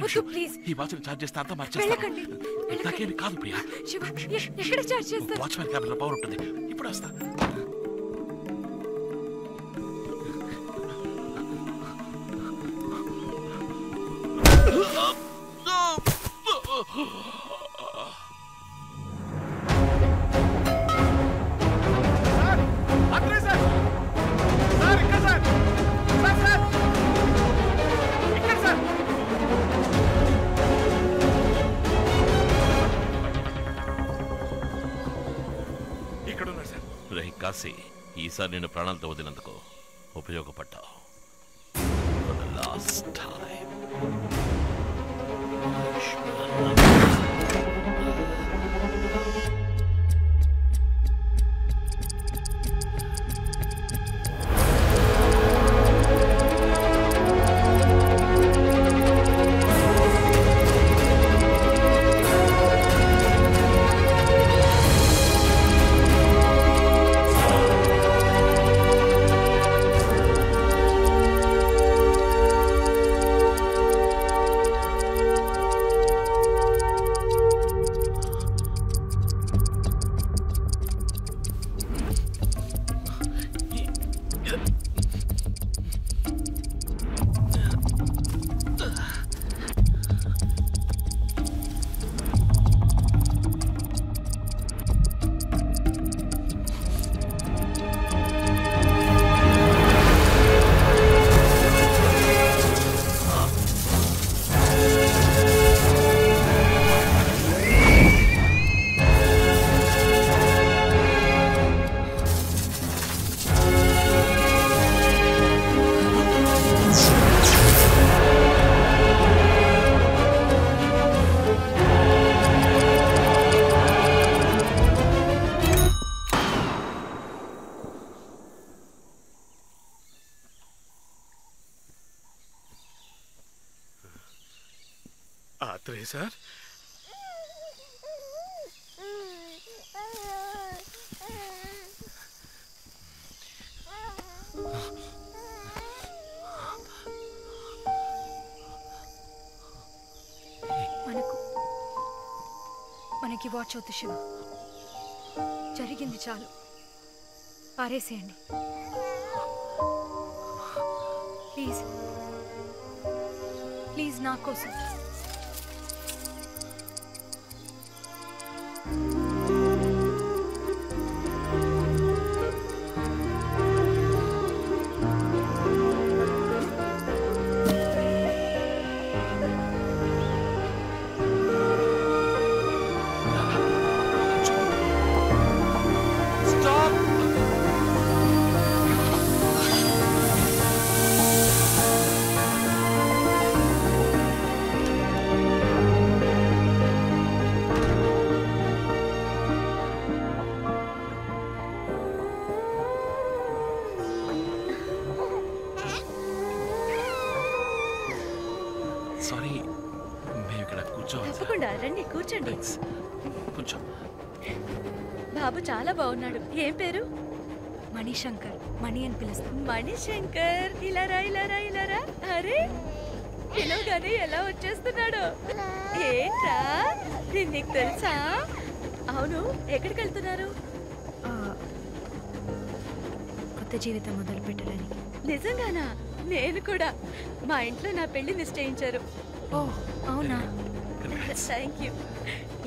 D: నిమిషం. ప్లీజ్ ఈ అంతా మర్చేస్తాను. నాకేమి కాదు ప్రియా. వాచ్మెన్ క్యాబిన్లో పవర్ ఉంటుంది. ఇప్పుడు
A: వస్తాను ఇక్కడ
D: ఉన్నారు సార్. రే కాశీ ఈసారి నేను ప్రాణాలతో వదిలినందుకు ఉపయోగపడ్డావు. లాస్ట్ టైం
C: మనకి జరిగింది చాలు. పారేసేయండి. ప్లీజ్. ప్లీజ్ నా కోసం. మణి అని పిలుస్తాం.
H: మణిశంకర్ ఇలారా ఇలారా ఇలారా అరే పిలవగానే ఎలా వచ్చేస్తున్నాడు? ఏంట్రా? నీకు తెలుసా? అవును ఎక్కడికి వెళ్తున్నారు?
C: కొత్త జీవితం మొదలు పెట్టడానికి.
H: నిజంగానా? నేను కూడా. మా ఇంట్లో నా పెళ్ళి నిశ్చయించారు.
C: ఓ అవునా?
H: Thank you.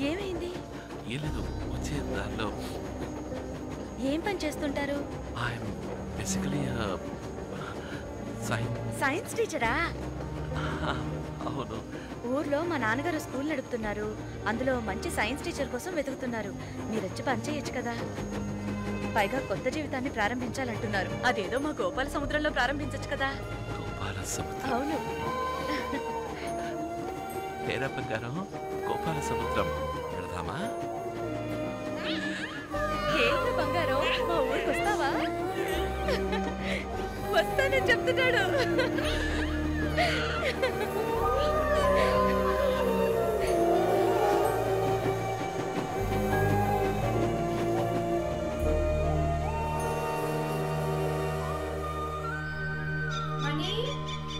H: ఏమైంది?
B: ఏం
H: పని చేస్తుంటారు?
B: బేసికలీ సైన్
H: సైన్స్ టీచరా
B: అవును.
H: ఊర్లో మా నాన్నగారు స్కూల్ నడుపుతున్నారు. అందులో మంచి సైన్స్ టీచర్ కోసం వెతుకుతున్నారు. మీరు వచ్చి పని చేయొచ్చు కదా. పైగా కొత్త జీవితాన్ని ప్రారంభించాలంటున్నారు. అదేదో మా గోపాల సముద్రంలో ప్రారంభించొచ్చు కదా.
B: గోపాల సముద్రం?
H: అవును.
B: పేర బంగారం గోపాల సముద్రం.
H: చేస్తానని చెప్తున్నాడు.